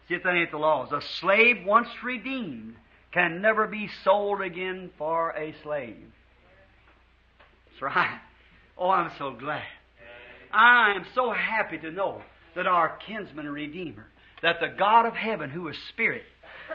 See if that ain't the laws. A slave once redeemed can never be sold again for a slave. That's right. Oh, I'm so glad. I am so happy to know that our kinsman redeemer, that the God of heaven, who is spirit,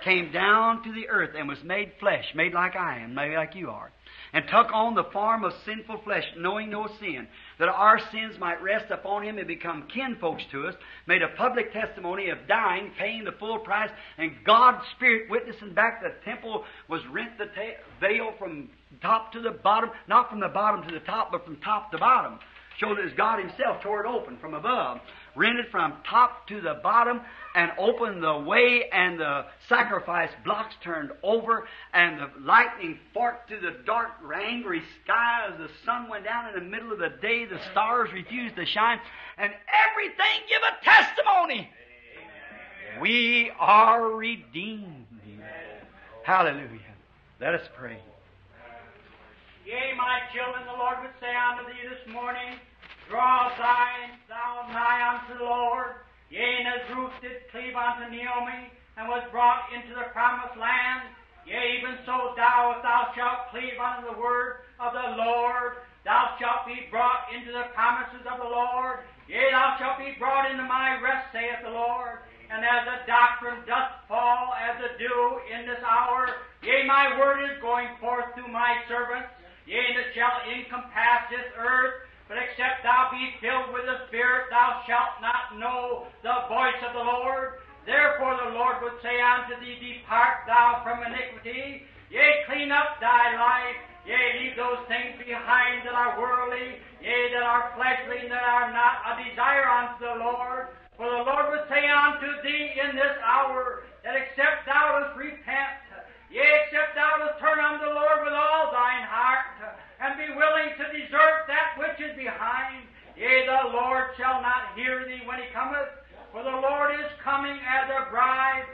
came down to the earth and was made flesh, made like I am, made like you are, and took on the form of sinful flesh, knowing no sin, that our sins might rest upon him and become kinfolks to us, made a public testimony of dying, paying the full price, and God's Spirit witnessing back the temple was rent the ta- veil from top to the bottom, not from the bottom to the top, but from top to bottom. Showed that God Himself tore it open from above, rent it from top to the bottom, and opened the way, and the sacrifice blocks turned over, and the lightning forked through the dark, angry sky as the sun went down in the middle of the day. The stars refused to shine, and everything give a testimony. We are redeemed. Hallelujah. Let us pray. Yea, my children, the Lord would say unto thee this morning, Draw thine, thou nigh unto the Lord. Yea, and as Ruth did cleave unto Naomi, and was brought into the promised land, yea, even so thou, if thou shalt cleave unto the word of the Lord, thou shalt be brought into the promises of the Lord. Yea, thou shalt be brought into my rest, saith the Lord. And as the doctrine doth fall as the dew in this hour, yea, my word is going forth through my servants. Yea, and it shall encompass this earth. But except thou be filled with the Spirit, thou shalt not know the voice of the Lord. Therefore the Lord would say unto thee, Depart thou from iniquity. Yea, clean up thy life. Yea, leave those things behind that are worldly, yea, that are fleshly, and that are not a desire unto the Lord. For the Lord would say unto thee in this hour, that except thou dost repent, yea, except thou dost turn unto the Lord with all thine heart, and be willing to desert that which is behind, yea, the Lord shall not hear thee when he cometh. For the Lord is coming as a bride,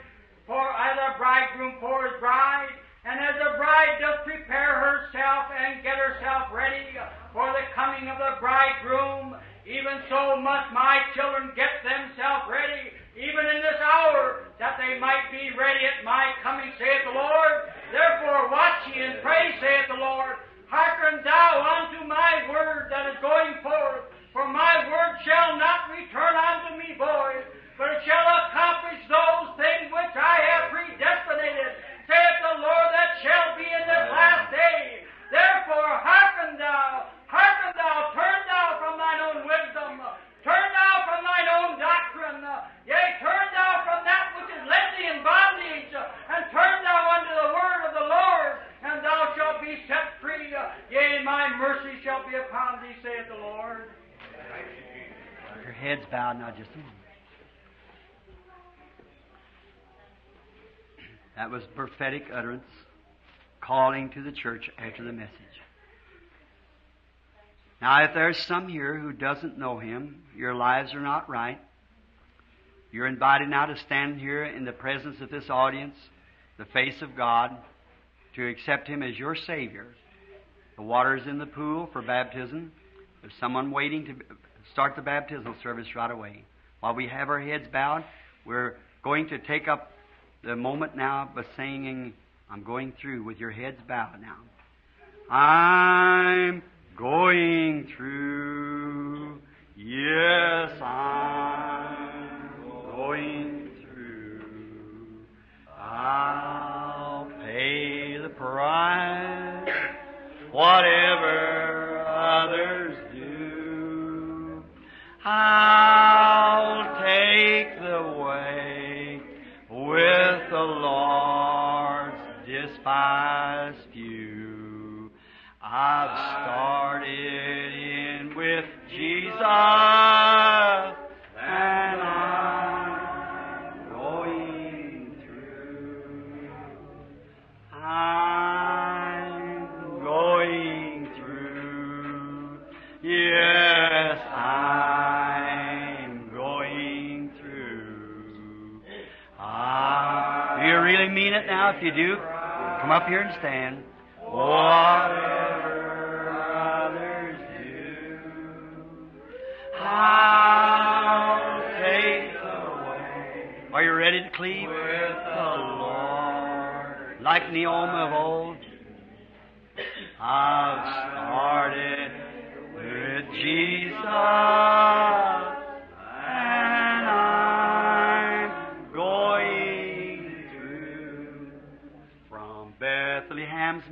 for as a bridegroom for his bride, and as the bride doth prepare herself and get herself ready for the coming of the bridegroom, even so must my children get themselves ready, even in this hour, that they might be ready at my coming, saith the Lord. Therefore watch ye and pray, saith the Lord. Hearken thou unto my word that is going forth, for my word shall not return unto me void, but it shall accomplish those things which I have predestinated, saith the Lord, that shall be in this last day. Therefore hearken thou, hearken thou, turn thou from thine own wisdom, turn thou from thine own doctrine, yea, turn thou from that which is led thee in bondage, and turn thou unto the word of the Lord, and thou shalt be set free. Yea, my mercy shall be upon thee, saith the Lord. Your heads bowed now just a moment. That was prophetic utterance calling to the church after the message. Now, if there's some here who doesn't know him, your lives are not right. You're invited now to stand here in the presence of this audience, the face of God, to accept him as your Savior. The water is in the pool for baptism. There's someone waiting to start the baptismal service right away. While we have our heads bowed, we're going to take up the moment now by singing, I'm going through with your heads bowed now. I'm going through. Yes, I'm going through. I'll whatever others do. I'll take the way with the Lord's despised few. I've started in with Jesus, now? If you do, come up here and stand. Whatever others do, I'll take the way. Are you ready to cleave? With the Lord. Like Naomi of old. I've started with Jesus.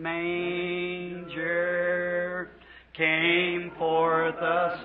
Manger came forth a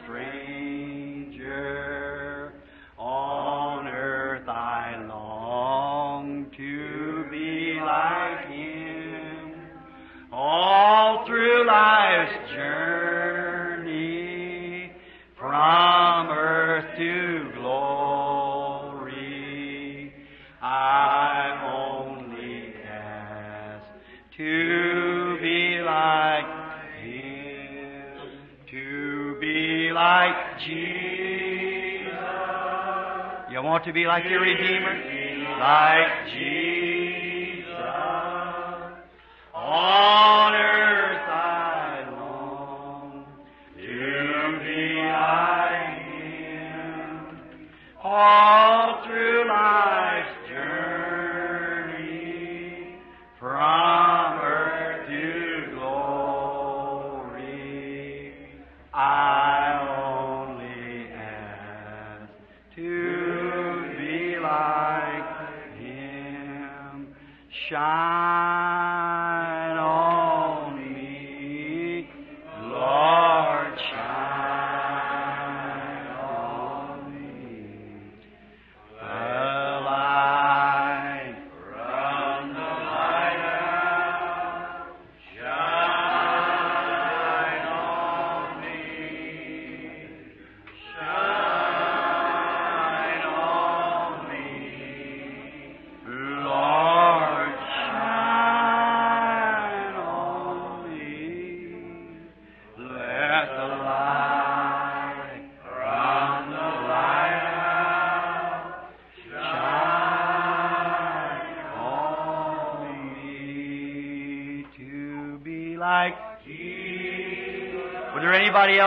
want to be like your Redeemer? Like Jesus. On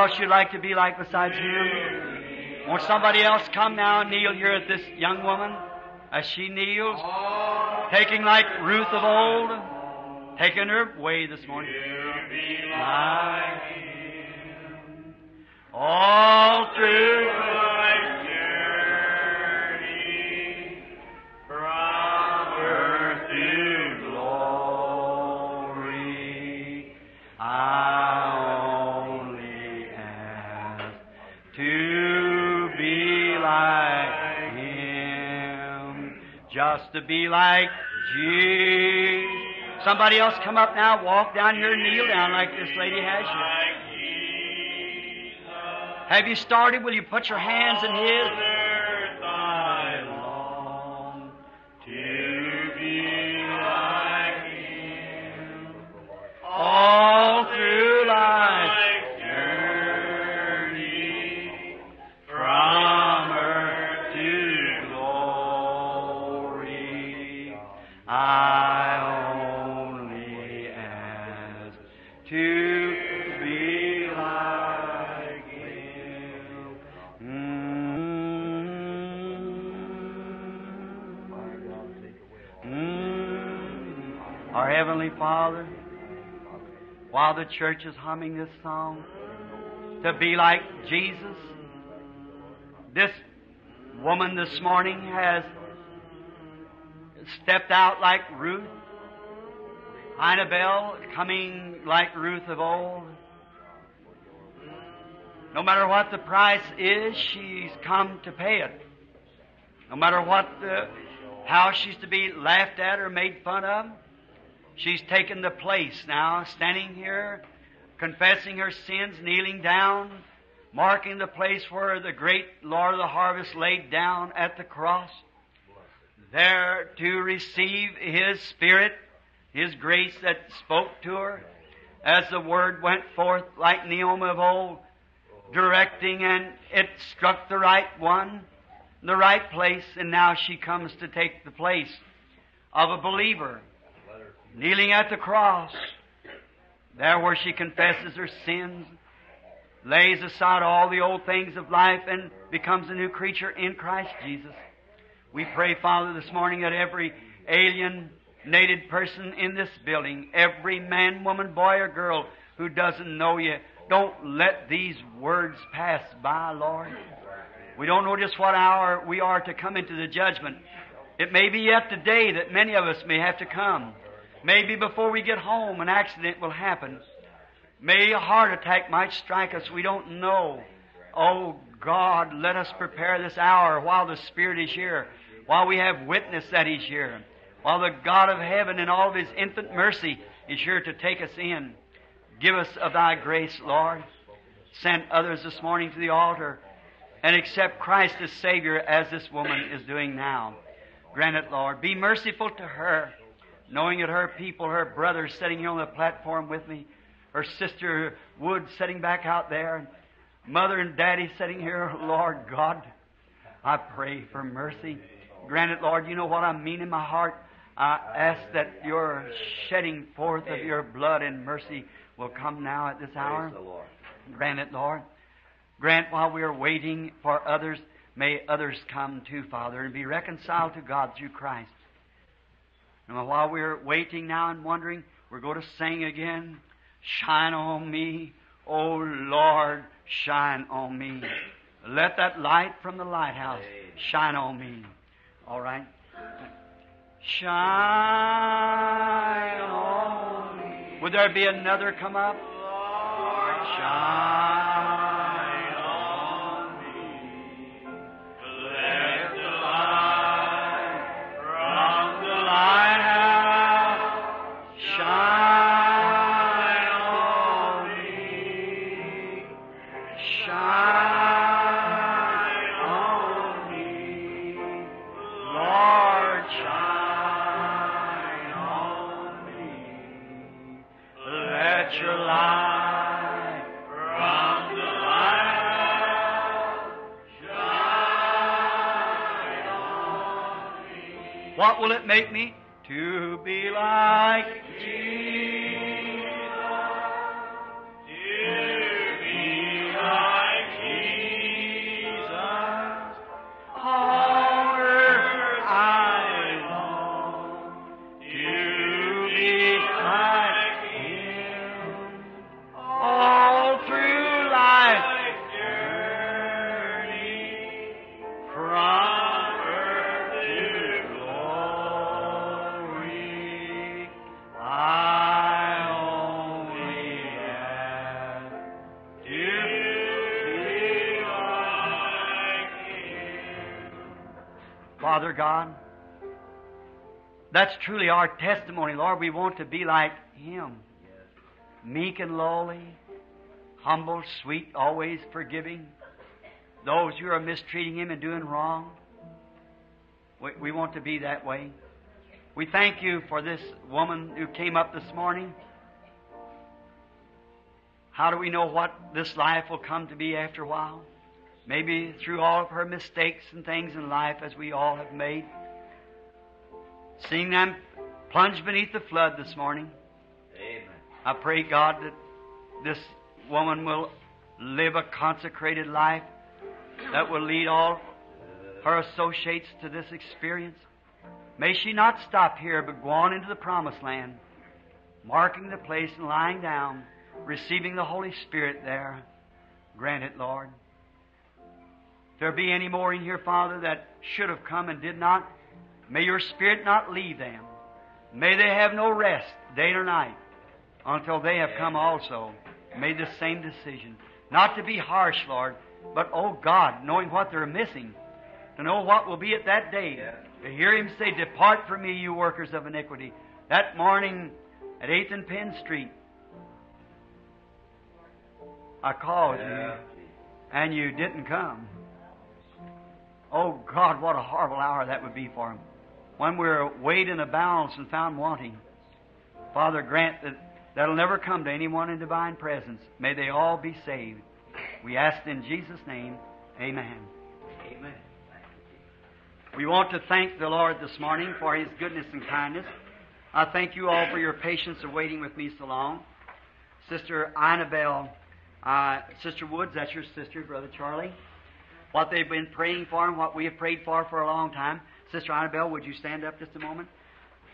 else you'd like to be like besides Him? Won't somebody else come now and kneel here at this young woman as she kneels, taking like Ruth of old, taking her way this morning. Like. All through to be like Jesus. Somebody else come up now, walk down here, kneel down like this lady has you. Have you started? Will you put your hands in His? The church is humming this song, to be like Jesus, this woman this morning has stepped out like Ruth. Annabelle coming like Ruth of old. No matter what the price is, she's come to pay it. No matter what the, how she's to be laughed at or made fun of, she's taken the place now, standing here, confessing her sins, kneeling down, marking the place where the great Lord of the harvest laid down at the cross, there to receive His Spirit, His grace that spoke to her, as the Word went forth like Naomi of old, directing and it struck the right one, the right place, and now she comes to take the place of a believer, kneeling at the cross, there where she confesses her sins, lays aside all the old things of life, and becomes a new creature in Christ Jesus. We pray, Father, this morning that every alienated person in this building, every man, woman, boy, or girl who doesn't know you, don't let these words pass by, Lord. We don't know just what hour we are to come into the judgment. It may be yet today that many of us may have to come. Maybe before we get home an accident will happen. May a heart attack might strike us. We don't know. Oh God, let us prepare this hour while the Spirit is here, while we have witness that He's here, while the God of heaven in all of His infinite mercy is here to take us in. Give us of Thy grace, Lord. Send others this morning to the altar and accept Christ as Savior as this woman is doing now. Grant it, Lord. Be merciful to her, knowing that her people, her brothers sitting here on the platform with me, her sister Wood sitting back out there, and mother and daddy sitting here, Lord God, I pray for mercy. Grant it, Lord. You know what I mean in my heart. I ask that your shedding forth of your blood and mercy will come now at this hour. Grant it, Lord. Grant while we are waiting for others, may others come too, Father, and be reconciled to God through Christ. And while we're waiting now and wondering, we're going to sing again. Shine on me, O Lord, shine on me. Let that light from the lighthouse shine on me. All right? Shine on me. Would there be another come up? Lord, shine What will it make me? Our testimony, Lord. We want to be like Him. Meek and lowly, humble, sweet, always forgiving. Those who are mistreating Him and doing wrong, we, we want to be that way. We thank you for this woman who came up this morning. How do we know what this life will come to be after a while? Maybe through all of her mistakes and things in life as we all have made. Seeing them plunged beneath the flood this morning. Amen. I pray, God, that this woman will live a consecrated life that will lead all her associates to this experience. May she not stop here, but go on into the promised land, marking the place and lying down, receiving the Holy Spirit there. Grant it, Lord. If there be any more in here, Father, that should have come and did not, May your spirit not leave them. May they have no rest, day or night, until they have come also, made the same decision. Not to be harsh, Lord, but, oh God, knowing what they're missing, to know what will be at that day, to hear Him say, Depart from me, you workers of iniquity. That morning at 8th and Penn Street, I called you, and you didn't come. Oh God, what a horrible hour that would be for him. When we're weighed in the balance and found wanting. Father, grant that that'll never come to anyone in divine presence. May they all be saved. We ask in Jesus' name, Amen. Amen. We want to thank the Lord this morning for His goodness and kindness. I thank you all for your patience of waiting with me so long. Sister Annabelle, uh, Sister Woods, that's your sister, Brother Charlie. What they've been praying for and what we have prayed for for a long time. Sister Annabelle, would you stand up just a moment?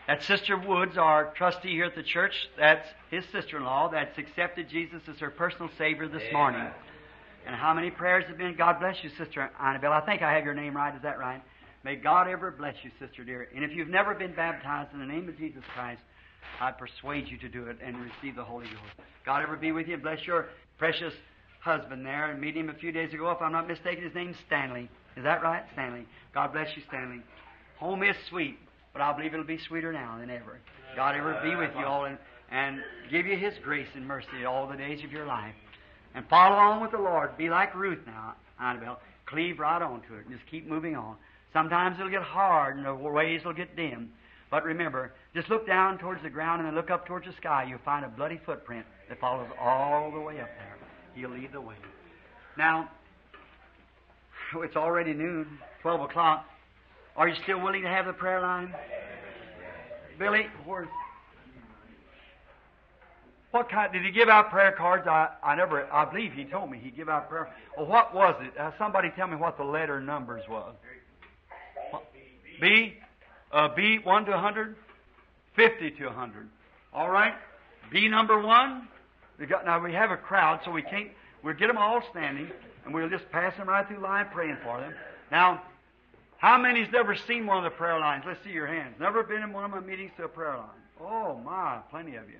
That's Sister Woods, our trustee here at the church. That's his sister-in-law that's accepted Jesus as her personal Savior this Amen. morning. And how many prayers have been? God bless you, Sister Annabelle. I think I have your name right. Is that right? May God ever bless you, Sister dear. And if you've never been baptized in the name of Jesus Christ, I persuade you to do it and receive the Holy Ghost. God ever be with you and bless your precious husband there. And meet him a few days ago, if I'm not mistaken, his name's Stanley. Is that right, Stanley? God bless you, Stanley. Home is sweet, but I believe it'll be sweeter now than ever. God ever be with you all and, and give you His grace and mercy all the days of your life. And follow on with the Lord. Be like Ruth now, Annabelle. Cleave right on to it and just keep moving on. Sometimes it'll get hard and the ways will get dim. But remember, just look down towards the ground and then look up towards the sky. You'll find a bloody footprint that follows all the way up there. He'll lead the way. Now, <laughs> it's already noon, 12 o'clock. Are you still willing to have the prayer line? Billy, where, what kind, did he give out prayer cards? I, I never, I believe he told me he give out prayer. Well, what was it? Uh, somebody tell me what the letter numbers was. B? Uh, B, 1 to 100? 50 to 100. All right? B number 1. We got, now we have a crowd, so we can't, we'll get them all standing, and we'll just pass them right through line praying for them. Now, how many's never seen one of the prayer lines? Let's see your hands. Never been in one of my meetings to a prayer line. Oh, my, plenty of you.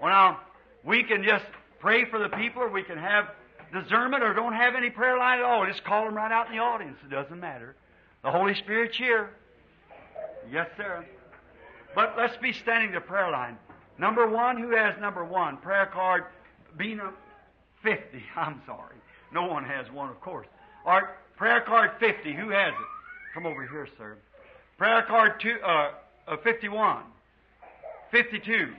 Well, now, we can just pray for the people, or we can have discernment, or don't have any prayer line at all. Just call them right out in the audience. It doesn't matter. The Holy Spirit's here. Yes, sir. But let's be standing the prayer line. Number one, who has number one? Prayer card B 50. <laughs> I'm sorry. No one has one, of course. All right, prayer card 50. Who has it? Come over here, sir. Prayer card two, uh, uh, 51. 52.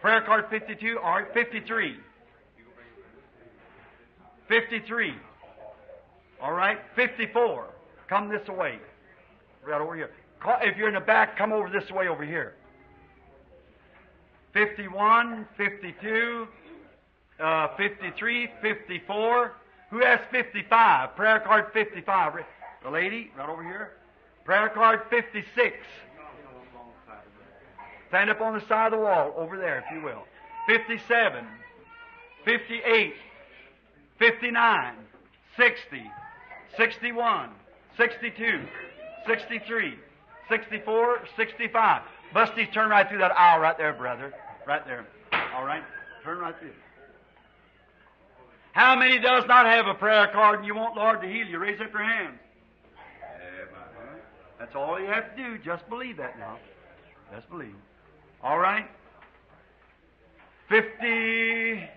Prayer card 52. All right, 53. 53. All right, 54. Come this way. Right over here. If you're in the back, come over this way over here. 51, 52, uh, 53, 54. Who has 55? Prayer card 55. The lady, right over here. Prayer card 56. Stand up on the side of the wall, over there, if you will. 57, 58, 59, 60, 61, 62, 63, 64, 65. Busty, turn right through that aisle right there, brother. Right there. All right? Turn right through. How many does not have a prayer card and you want Lord to heal you? Raise up your hands. That's all you have to do. Just believe that now. Just believe. All right? 56.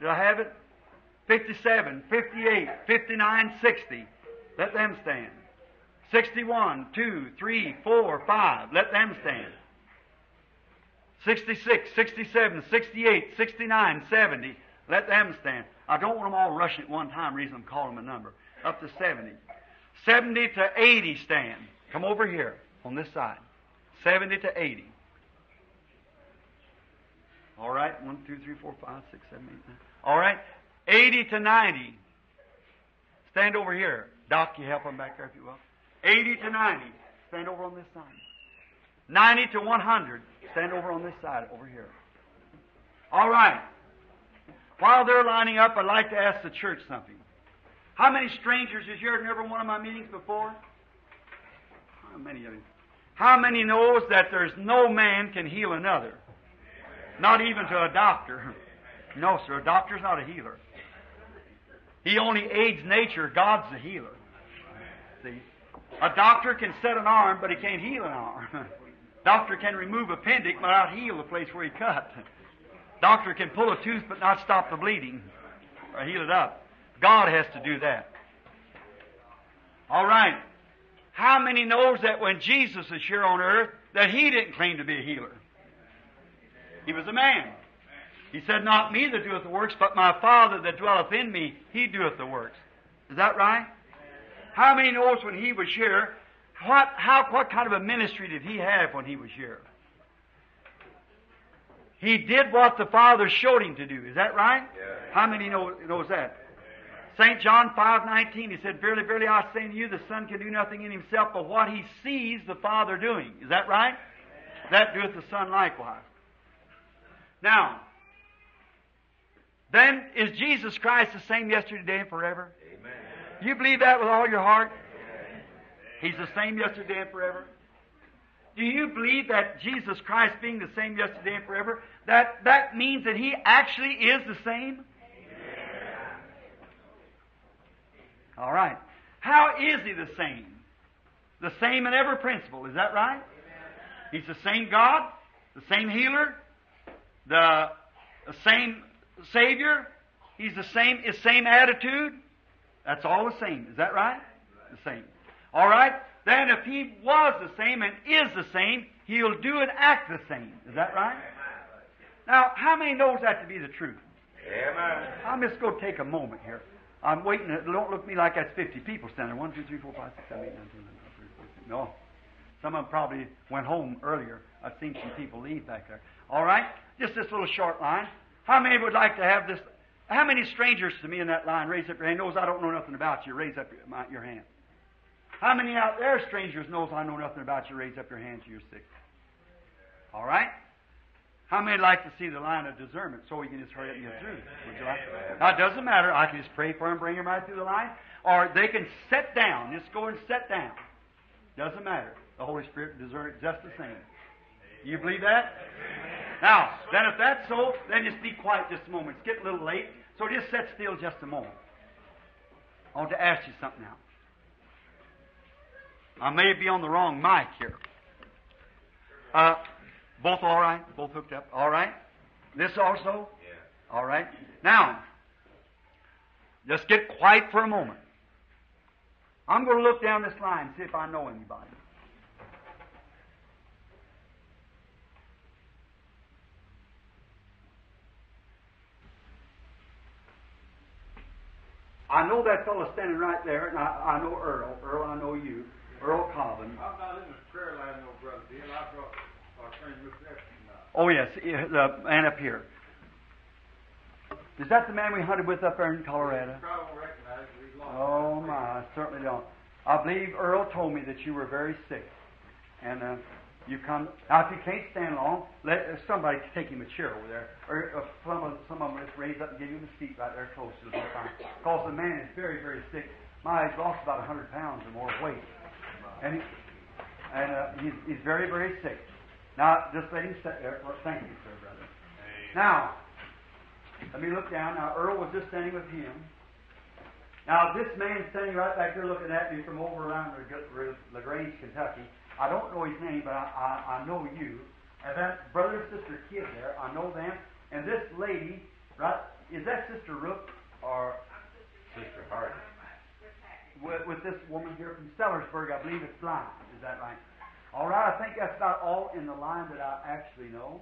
Did I have it? 57, 58, 59, 60. Let them stand. 61, 2, 3, 4, 5. Let them stand. 66, 67, 68, 69, 70. Let them stand. I don't want them all rushing at one time, reason I'm calling them a number. Up to 70. 70 to 80 stand. Come over here on this side. 70 to 80. All right. 1, 2, 3, 4, 5, 6, 7, 8, 9. All right. 80 to 90. Stand over here. Doc, you help them back there if you will. 80 to 90. Stand over on this side. 90 to 100. Stand over on this side, over here. All right. While they're lining up, I'd like to ask the church something. How many strangers is here in every one of my meetings before? How many of you? How many knows that there's no man can heal another? Not even to a doctor. No, sir, a doctor's not a healer. He only aids nature. God's the healer. See? A doctor can set an arm, but he can't heal an arm. <laughs> doctor can remove appendix, but not heal the place where he cut. Doctor can pull a tooth, but not stop the bleeding or heal it up. God has to do that. All right. How many knows that when Jesus is here on earth, that he didn't claim to be a healer? He was a man. He said, Not me that doeth the works, but my Father that dwelleth in me, he doeth the works. Is that right? How many knows when he was here, what, how, what kind of a ministry did he have when he was here? He did what the Father showed him to do. Is that right? How many know, knows that? St. John 5.19, he said, Verily, verily, I say to you, the Son can do nothing in himself but what he sees the Father doing. Is that right? That doeth the Son likewise. Now, then is Jesus Christ the same yesterday, today, and forever? Amen. You believe that with all your heart? He's the same yesterday and forever? Do you believe that Jesus Christ being the same yesterday and forever, that, that means that He actually is the same? All right. How is He the same? The same in every principle. Is that right? He's the same God, the same healer, the, the same Savior. He's the same, his same attitude. That's all the same. Is that right? The same. All right. Then if he was the same and is the same, he'll do and act the same. Is that right? Now, how many knows that to be the truth? Amen. I'm just going to take a moment here. I'm waiting. Don't look at me like that's 50 people standing there. 1, 2, 3, 4, 5, 6, 7, 8, 9, 10, 11, 12, 13, 14. No. Some of them probably went home earlier. I've seen some people leave back there. All right? Just this little short line. How many would like to have this? How many strangers to me in that line? Raise up your hand. Knows I don't know nothing about you. Raise up your, my, your hand. How many out there strangers knows I know nothing about you? Raise up your hand You're sick. All right? How many like to see the line of discernment so we can just hurry up and get through? Would you like? Now, it doesn't matter. I can just pray for them, bring them right through the line, or they can sit down. Just go and sit down. Doesn't matter. The Holy Spirit discerns it just the same. You believe that? Now, then if that's so, then just be quiet just a moment. It's getting a little late, so just sit still just a moment. I want to ask you something now. I may be on the wrong mic here. Uh, both all right? Both hooked up? All right? This also? Yeah. All right? Now, just get quiet for a moment. I'm going to look down this line and see if I know anybody. I know that fellow standing right there, and I, I know Earl. Earl, I know you. Earl Colvin. I'm not in the prayer line, no brother. Bill, I brought Oh, yes, the man up here. Is that the man we hunted with up there in Colorado? You probably won't recognize him. He's lost. Oh, my, I certainly don't. I believe Earl told me that you were very sick. And uh, you come. Now, if you can't stand long, let uh, somebody take him a chair over there. Or uh, some, of, some of them just raise up and give him a seat right there close to the fire. Because the man is very, very sick. My, he's lost about a 100 pounds or more of weight. And, he, and uh, he's, he's very, very sick. Now, just let him sit there. Well, thank you, sir, brother. Now, let me look down. Now, Earl was just standing with him. Now, this man standing right back there looking at me from over around LaGrange, Kentucky, I don't know his name, but I, I, I know you. And that brother and sister Kidd there, I know them. And this lady, right, is that Sister Rook or Sister Hart. with, with this woman here from Sellersburg? I believe it's blind. Is that right? All right, I think that's about all in the line that I actually know.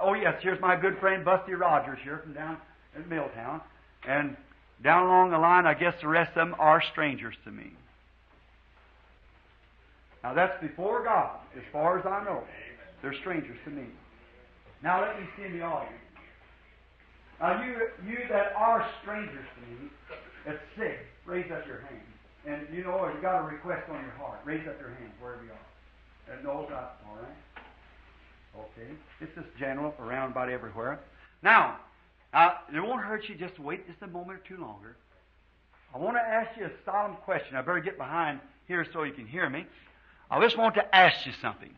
Oh, yes, here's my good friend Busty Rogers here from down in Milltown. And down along the line, I guess the rest of them are strangers to me. Now, that's before God, as far as I know. They're strangers to me. Now, let me see in the audience. Now, you, you that are strangers to me, that's sick, raise up your hand. And you know, if you got a request on your heart, raise up your hands wherever you are. And no, not all right. Okay, it's just general around about everywhere. Now, uh, it won't hurt you just to wait just a moment or two longer. I want to ask you a solemn question. I better get behind here so you can hear me. I just want to ask you something.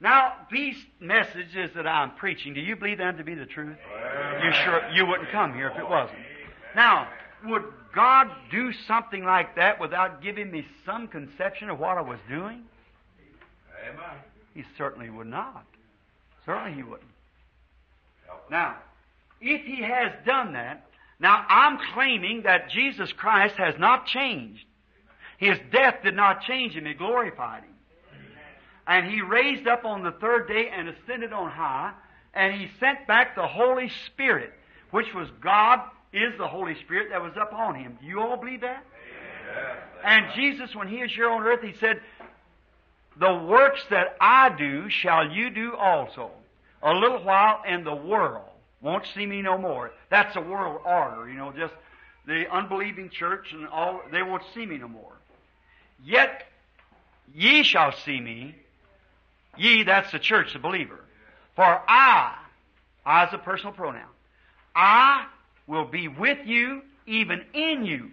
Now, these messages that I'm preaching, do you believe them to be the truth? You sure you wouldn't come here if it wasn't. Now, would God do something like that without giving me some conception of what I was doing? Amen. He certainly would not. Certainly he wouldn't. Now, if he has done that, now I'm claiming that Jesus Christ has not changed. His death did not change him, it glorified him. And he raised up on the third day and ascended on high, and he sent back the Holy Spirit, which was God is the Holy Spirit that was upon him. Do you all believe that? And Jesus, when he is here on earth, he said, The works that I do shall you do also. A little while, and the world won't see me no more. That's a world order, you know, just the unbelieving church and all, they won't see me no more. Yet ye shall see me. Ye, that's the church, the believer. For I, I is a personal pronoun, I will be with you, even in you,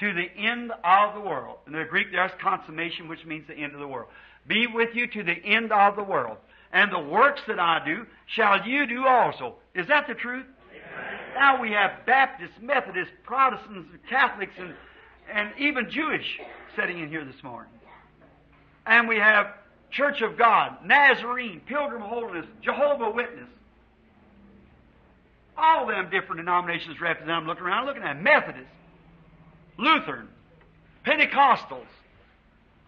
to the end of the world. In the Greek, there's consummation, which means the end of the world. Be with you to the end of the world. And the works that I do shall you do also. Is that the truth? Now we have Baptists, Methodists, Protestants, Catholics, and, and even Jewish sitting in here this morning. And we have Church of God, Nazarene, Pilgrim Holiness, Jehovah Witness. All them different denominations represented. I'm looking around, looking at Methodists, Lutheran, Pentecostals,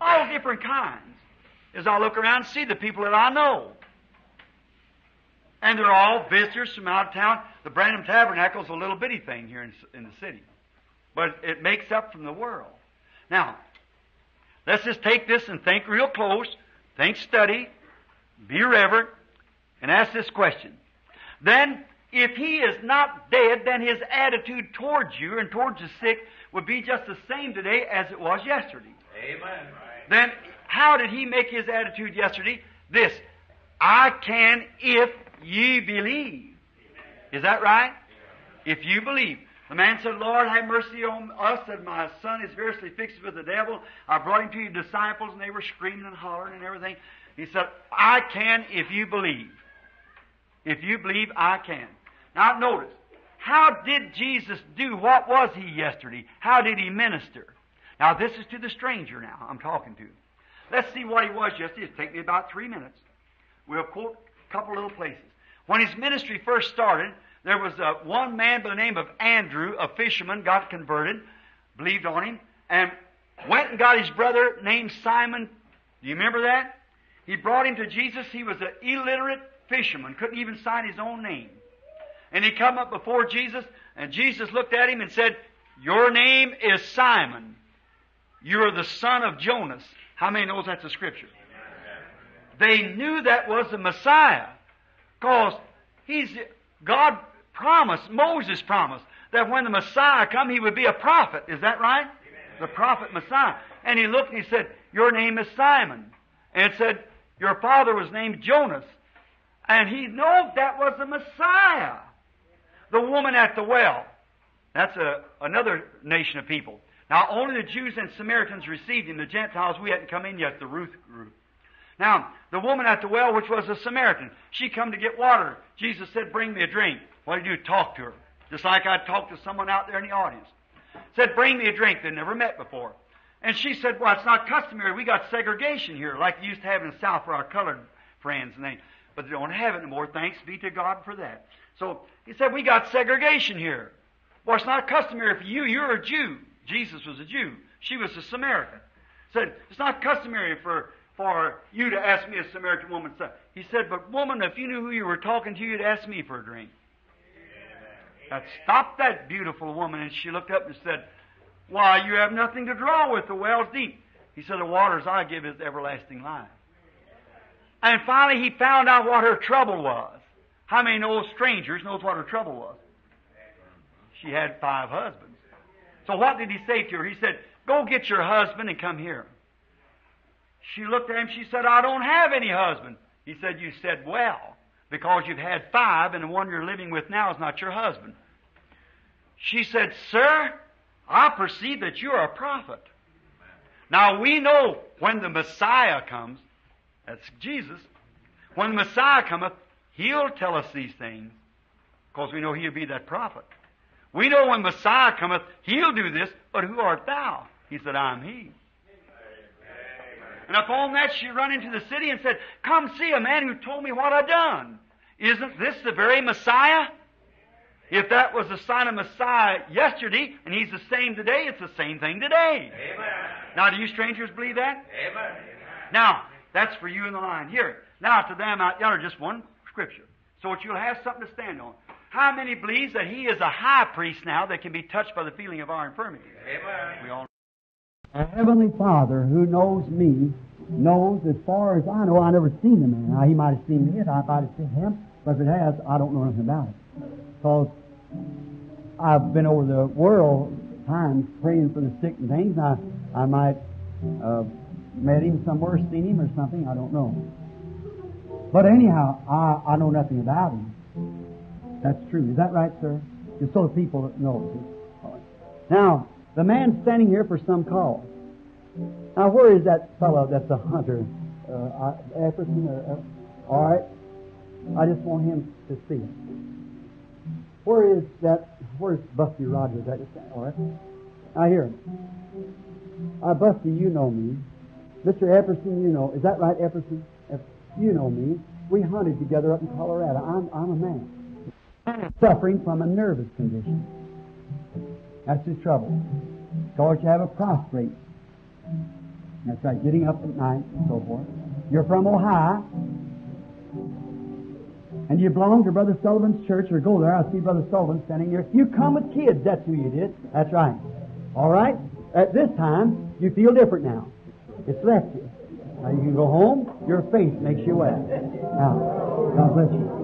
all different kinds. As I look around and see the people that I know. And they're all visitors from out of town. The Branham Tabernacle is a little bitty thing here in, in the city. But it makes up from the world. Now, let's just take this and think real close. Think study. Be reverent. And ask this question. Then, if he is not dead, then his attitude towards you and towards the sick would be just the same today as it was yesterday. Amen. Then, how did he make his attitude yesterday? This I can if ye believe. Is that right? If you believe. The man said, Lord, have mercy on us, that my son is variously fixed with the devil. I brought him to your disciples, and they were screaming and hollering and everything. He said, I can if you believe. If you believe, I can. Now notice, how did Jesus do? What was he yesterday? How did he minister? Now this is to the stranger now I'm talking to. Let's see what he was yesterday. It'll take me about three minutes. We'll quote a couple little places. When his ministry first started, there was uh, one man by the name of Andrew, a fisherman, got converted, believed on him, and went and got his brother named Simon. Do you remember that? He brought him to Jesus. He was an illiterate fisherman, couldn't even sign his own name. And he come up before Jesus, and Jesus looked at him and said, Your name is Simon. You are the son of Jonas. How many knows that's a scripture? They knew that was the Messiah. Because he's God promised, Moses promised, that when the Messiah come, he would be a prophet. Is that right? The prophet Messiah. And he looked and he said, Your name is Simon. And said, Your father was named Jonas. And he knew that was the Messiah. The woman at the well. That's a, another nation of people. Now, only the Jews and Samaritans received him. The Gentiles, we hadn't come in yet, the Ruth group. Now, the woman at the well, which was a Samaritan, she come to get water. Jesus said, bring me a drink. What did you do? Talk to her. Just like I'd talk to someone out there in the audience. Said, bring me a drink. They'd never met before. And she said, well, it's not customary. We got segregation here, like they used to have in the South for our colored friends. And they, but they don't have it anymore. Thanks be to God for that. So he said, we got segregation here. Well, it's not customary for you. You're a Jew. Jesus was a Jew. She was a Samaritan. He Said, it's not customary for for you to ask me a Samaritan woman. He said, But woman, if you knew who you were talking to, you'd ask me for a drink. That stopped that beautiful woman, and she looked up and said, Why, you have nothing to draw with. The well's deep. He said, The waters I give is everlasting life. And finally, he found out what her trouble was. How many old strangers knows what her trouble was? She had five husbands. So what did he say to her? He said, Go get your husband and come here. She looked at him, she said, I don't have any husband. He said, You said well, because you've had five, and the one you're living with now is not your husband. She said, Sir, I perceive that you're a prophet. Now we know when the Messiah comes, that's Jesus, when the Messiah cometh, He'll tell us these things, because we know He'll be that prophet. We know when Messiah cometh, He'll do this, but who art thou? He said, I'm He. And upon that she run into the city and said, Come see a man who told me what I done. Isn't this the very Messiah? If that was the sign of Messiah yesterday, and he's the same today, it's the same thing today. Amen. Now, do you strangers believe that? Amen. Now, that's for you in the line. Here. Now, to them out yonder, just one scripture. So that you'll have something to stand on. How many believes that he is a high priest now that can be touched by the feeling of our infirmity? Amen. We all Our Heavenly Father, who knows me, knows as far as I know, I never seen the man. Now, he might have seen me, and I might have seen him, but if it has, I don't know anything about it. Because I've been over the world times praying for the sick and things, and I, I might uh, met him somewhere, seen him or something, I don't know. But anyhow, I, I know nothing about him. That's true. Is that right, sir? Just so the people know. Now, the man standing here for some cause. Now, where is that fellow that's a hunter? Uh, I-? Or, uh, all right. I just want him to see. Where is that? Where's Busty Rogers? That just, all right. hear him. Uh, Busty, you know me. Mr. Epperson, you know. Is that right, Epperson? You know me. We hunted together up in Colorado. I'm, I'm a man. Suffering from a nervous condition. That's his trouble. Because you have a prostrate. That's right, getting up at night and so forth. You're from Ohio. And you belong to Brother Sullivan's church or go there. I see Brother Sullivan standing there. You come with kids. That's who you did. That's right. All right? At this time, you feel different now. It's left you. Now you can go home. Your faith makes you well. Now, God bless you.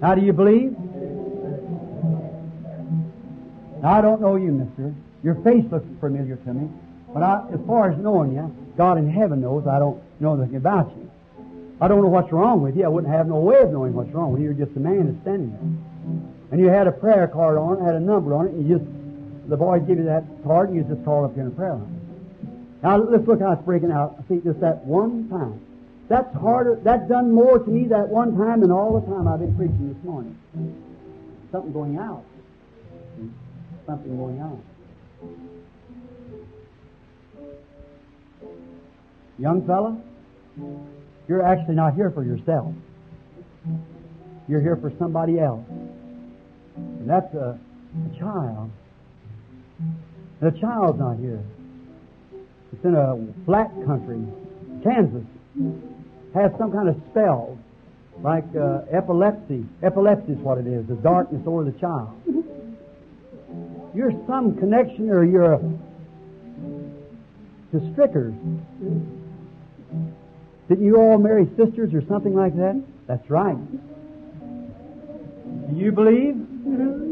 Now, do you believe? Now, I don't know you, mister. Your face looks familiar to me. But I, as far as knowing you, God in heaven knows I don't know anything about you. I don't know what's wrong with you. I wouldn't have no way of knowing what's wrong with you. You're just a man that's standing there. And you had a prayer card on it, had a number on it, and you just, the boys give you that card, and you just call up here in a prayer line. Now, let's look how it's breaking out. I see just that one time. That's harder, that's done more to me that one time than all the time I've been preaching this morning. Something going out. Something going out. Young fella, you're actually not here for yourself. You're here for somebody else. And that's a, a child. The child's not here. It's in a flat country, Kansas. Has some kind of spell, like uh, epilepsy. Epilepsy is what it is, the darkness over the child. <laughs> You're some connection, or you're a, to Strickers. Didn't you all marry sisters or something like that? That's right. Do you believe?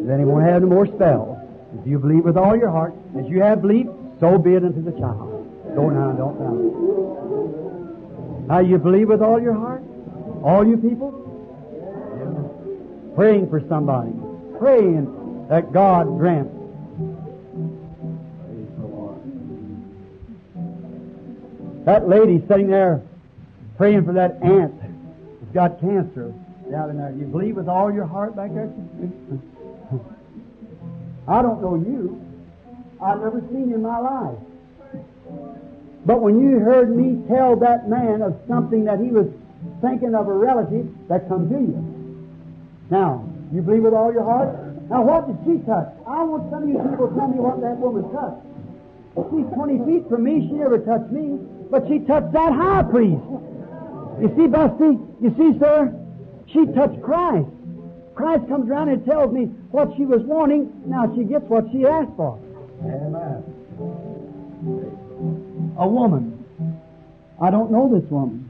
Then he won't have no more spells. If you believe with all your heart, as you have believed, so be it unto the child. Go now, don't doubt. Now you believe with all your heart? All you people? Praying for somebody. Praying that God Lord. That lady sitting there praying for that aunt who's got cancer You believe with all your heart back there? I don't know you. I've never seen you in my life. But when you heard me tell that man of something that he was thinking of a relative, that come to you. Now, you believe with all your heart? Now, what did she touch? I want some of you people to tell me what that woman touched. She's 20 feet from me. She never touched me. But she touched that high priest. You see, Busty? You see, sir? She touched Christ. Christ comes around and tells me what she was wanting. Now she gets what she asked for. Amen. A woman. I don't know this woman.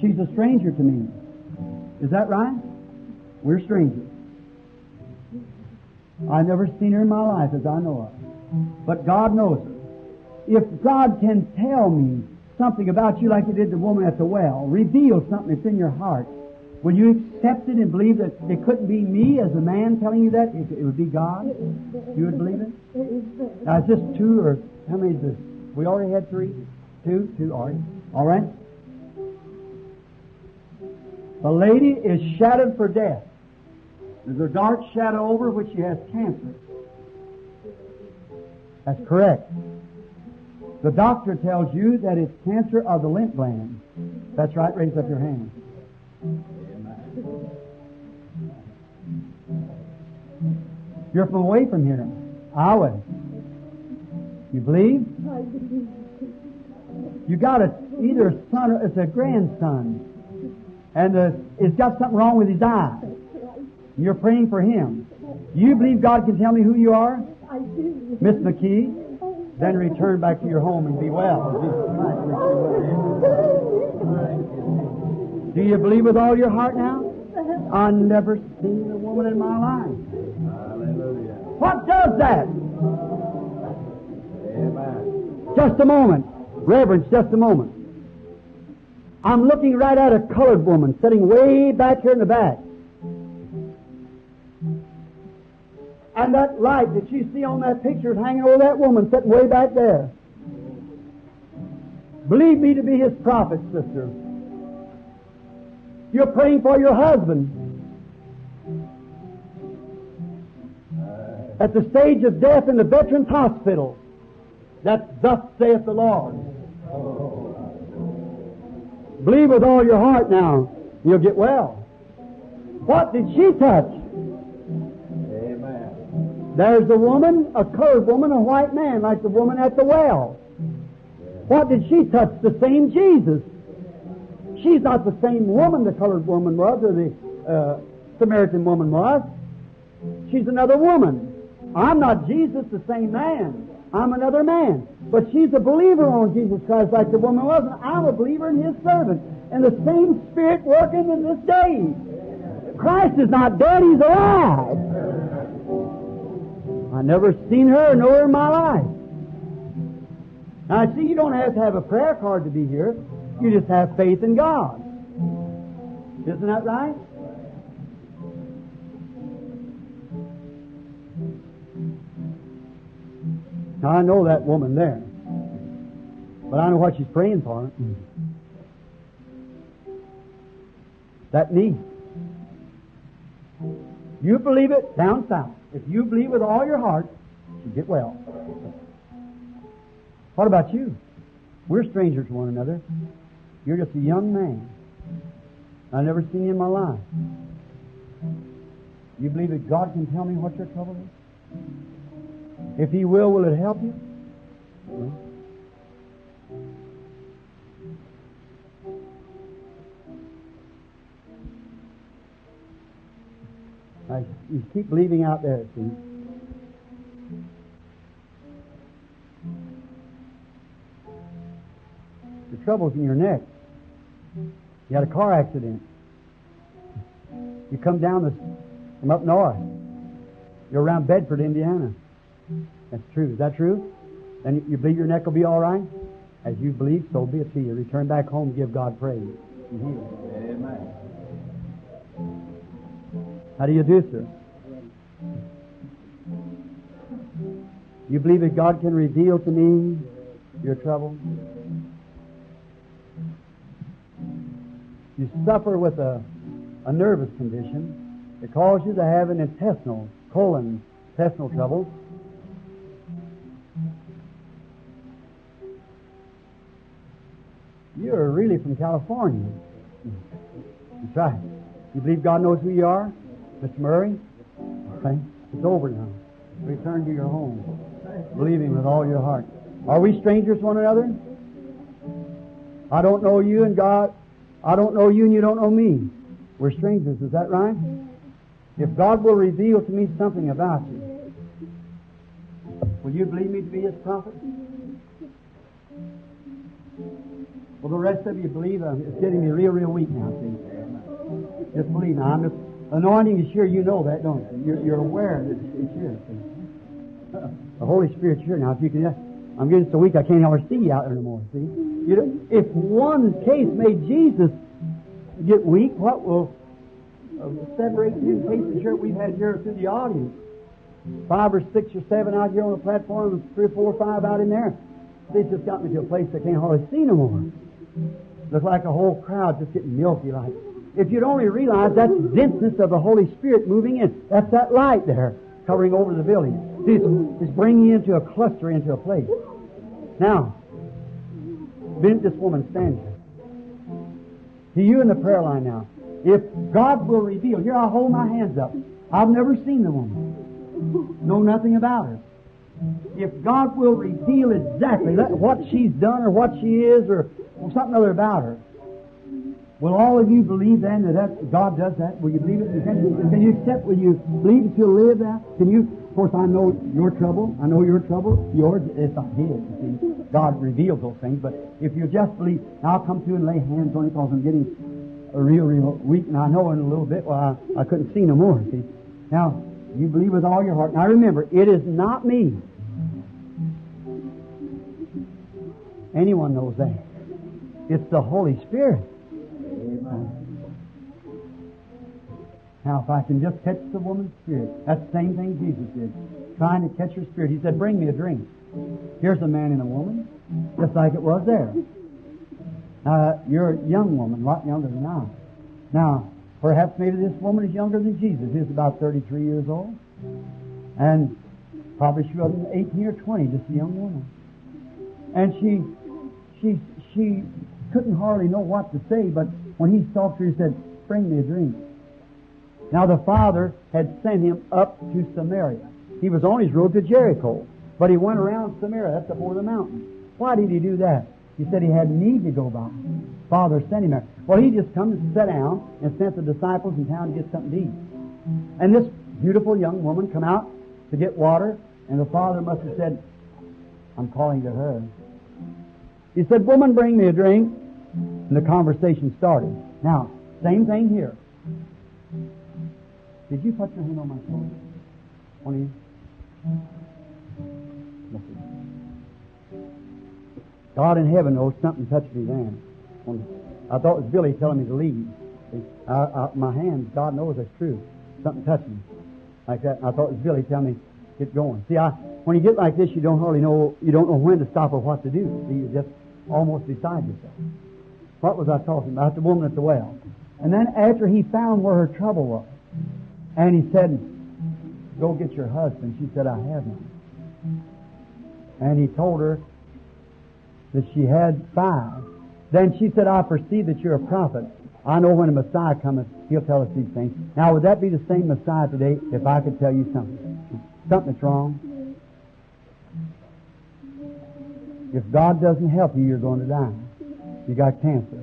She's a stranger to me. Is that right? We're strangers. I've never seen her in my life as I know of. But God knows her. If God can tell me something about you like He did the woman at the well, reveal something that's in your heart, Will you accept it and believe that it couldn't be me as a man telling you that? It, it would be God? You would believe it? Now, is this two or how many is this? We already had three? Two? Two, right. All right? The lady is shadowed for death. There's a dark shadow over which she has cancer. That's correct. The doctor tells you that it's cancer of the lymph gland. That's right. Raise up your hand. You're from away from here. I would. You believe? You got a, either a son or it's a grandson. And uh, it's got something wrong with his eye. You're praying for him. Do you believe God can tell me who you are? I do. Miss McKee? Then return back to your home and be well. Do you believe with all your heart now? Uh-huh. I never seen a woman in my life. Hallelujah. What does that? Amen. Just a moment. Reverence, just a moment. I'm looking right at a colored woman sitting way back here in the back. And that light that you see on that picture is hanging over that woman sitting way back there. Believe me to be his prophet, sister. You're praying for your husband. At the stage of death in the Veterans Hospital. That thus saith the Lord. Believe with all your heart now. You'll get well. What did she touch? Amen. There's a woman, a colored woman, a white man, like the woman at the well. What did she touch? The same Jesus. She's not the same woman the colored woman was, or the uh, Samaritan woman was. She's another woman. I'm not Jesus, the same man. I'm another man. But she's a believer on Jesus Christ like the woman was, and I'm a believer in His servant. And the same Spirit working in this day. Christ is not dead, He's alive. I never seen her or know her in my life. Now, I see you don't have to have a prayer card to be here. You just have faith in God. Isn't that right? Now, I know that woman there. But I know what she's praying for. That knee. You believe it down south. If you believe with all your heart, you get well. What about you? We're strangers to one another. You're just a young man. I've never seen you in my life. You believe that God can tell me what your trouble is? If He will, will it help you? I, you keep leaving out there, see. The trouble's in your neck. You had a car accident. You come down the, from up north. You're around Bedford, Indiana. That's true. Is that true? Then you believe your neck will be all right? As you believe, so be it to you. Return back home, give God praise. Amen. How do you do, sir? You believe that God can reveal to me your trouble? You suffer with a, a nervous condition that causes you to have an intestinal, colon, intestinal troubles. You're really from California. That's right. You believe God knows who you are? Mr. Murray? Okay. It's over now. Return to your home. Believe Him with all your heart. Are we strangers to one another? I don't know you and God. I don't know you and you don't know me. We're strangers. Is that right? If God will reveal to me something about you, will you believe me to be His prophet? Well, the rest of you believe. Uh, it's getting me real, real weak now, see. Just believe now. I'm just, anointing is here. You know that, don't you? You're, you're aware that it's, it's here. See? <laughs> The Holy Spirit's here now. If you can, I'm getting so weak I can't ever see you out there no more. See, you know, if one case made Jesus get weak, what will of separating in case of shirt we've had here through the audience. Five or six or seven out here on the platform, three or four or five out in there. They just got me to a place I can't hardly see no more. Look like a whole crowd just getting milky like. If you'd only realize that's denseness of the Holy Spirit moving in. That's that light there covering over the building. See, it's, bringing you into a cluster, into a place. Now, bend this woman stand here. To you in the prayer line now. If God will reveal, here I'll hold my hands up. I've never seen the woman. Know nothing about her. If God will reveal exactly what she's done or what she is or, something other about her, will all of you believe then that, that God does that? Will you believe it? Can you, can you accept? Will you believe that you'll live that? Can you? Of course, I know your trouble. I know your trouble. Yours is not his. You see, God reveals those things. But if you just believe, I'll come to and lay hands on you because I'm getting a real, real weak, and I know in a little bit, well, I, I couldn't see no more. See, now you believe with all your heart. Now remember, it is not me. Anyone knows that. It's the Holy Spirit. Now, if I can just catch the woman's spirit, that's the same thing Jesus did. Trying to catch her spirit. He said, Bring me a drink. Here's a man and a woman, just like it was there. Now, you're a young woman, a lot younger than I. Now, perhaps maybe this woman is younger than Jesus. He's about 33 years old. And probably she wasn't 18 or 20, just a young woman. And she, she, she couldn't hardly know what to say, but when he to her, he said, Bring me a drink. Now the father had sent him up to Samaria. He was on his road to Jericho, but he went around Samaria. That's before the mountain. Why did he do that? He said he had need to go by. Father sent him there. Well, he just come to sit down and sent the disciples in town to get something to eat. And this beautiful young woman come out to get water, and the father must have said, I'm calling to her. He said, Woman, bring me a drink. And the conversation started. Now, same thing here. Did you put your hand on my shoulder? Of you? God in heaven knows something touched me then. I thought it was Billy telling me to leave. I, I, my hands, God knows that's true. Something touched me like that. I thought it was Billy telling me get going. See, I, when you get like this, you don't hardly know. You don't know when to stop or what to do. See, you're just almost beside yourself. What was I talking about? The woman at the well. And then after he found where her trouble was, and he said, Go get your husband. She said, I have none. And he told her that she had five. Then she said, I perceive that you're a prophet. I know when a Messiah cometh, he'll tell us these things. Now, would that be the same Messiah today if I could tell you something? Something that's wrong? If God doesn't help you, you're going to die. You got cancer.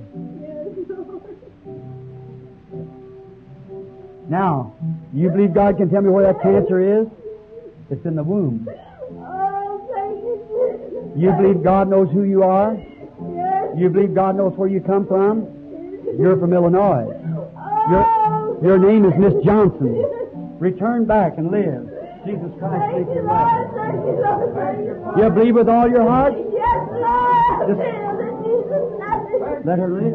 Now, you believe God can tell me where that cancer is? It's in the womb. You believe God knows who you are? You believe God knows where you come from? You're from Illinois. Your, your name is Miss Johnson. Return back and live. Jesus Christ take your life. You believe with all your heart? Yes, Lord. Just let her live.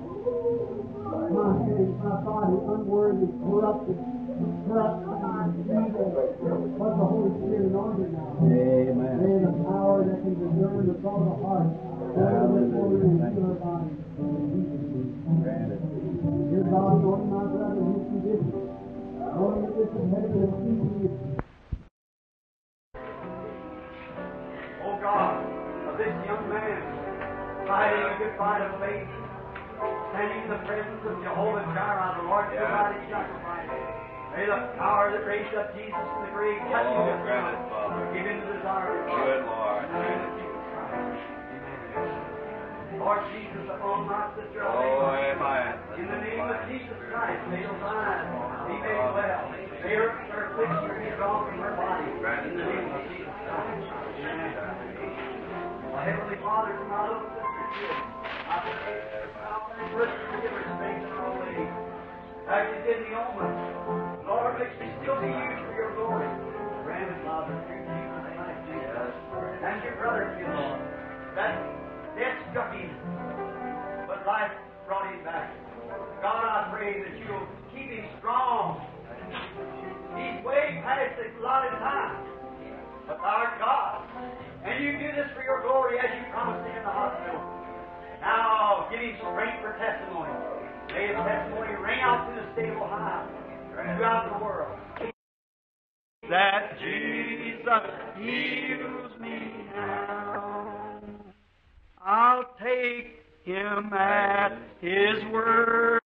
my hands, my body unworthy, corrupted, corrupt, evil, the Holy Spirit anointed now. Amen. May the power that can discern the thought of the heart, all the Lord and heal our body. Dear God, knowing my brother, his condition, knowing that this is Oh God, of this young man fighting a good fight of faith, standing in the presence of Jehovah Jireh, the Lord provided sacrifice. May the power that raised up Jesus from the grave touch Oh, this grant it, Father. Give him the desire of. Good Lord. In the name of Jesus Christ. Amen. Lord Jesus, upon my sister, Oh, amen. In the name of Jesus Christ, may your mind be made well. May her, her be gone from her body. In the name of Jesus Christ. Amen. Heavenly Father, to my As you did the omen. Lord, may she still be used for your glory. It, Father, through Jesus. And your brother, dear Lord, that death struck him, but life brought him back. God, I pray that you'll keep him strong. He's way past the allotted time. But our God, and you do this for your glory as you promised me in the hospital. Now, give him strength for testimony. May his testimony ring out through the of Ohio, throughout the world. That Jesus heals me now. I'll take him at his word.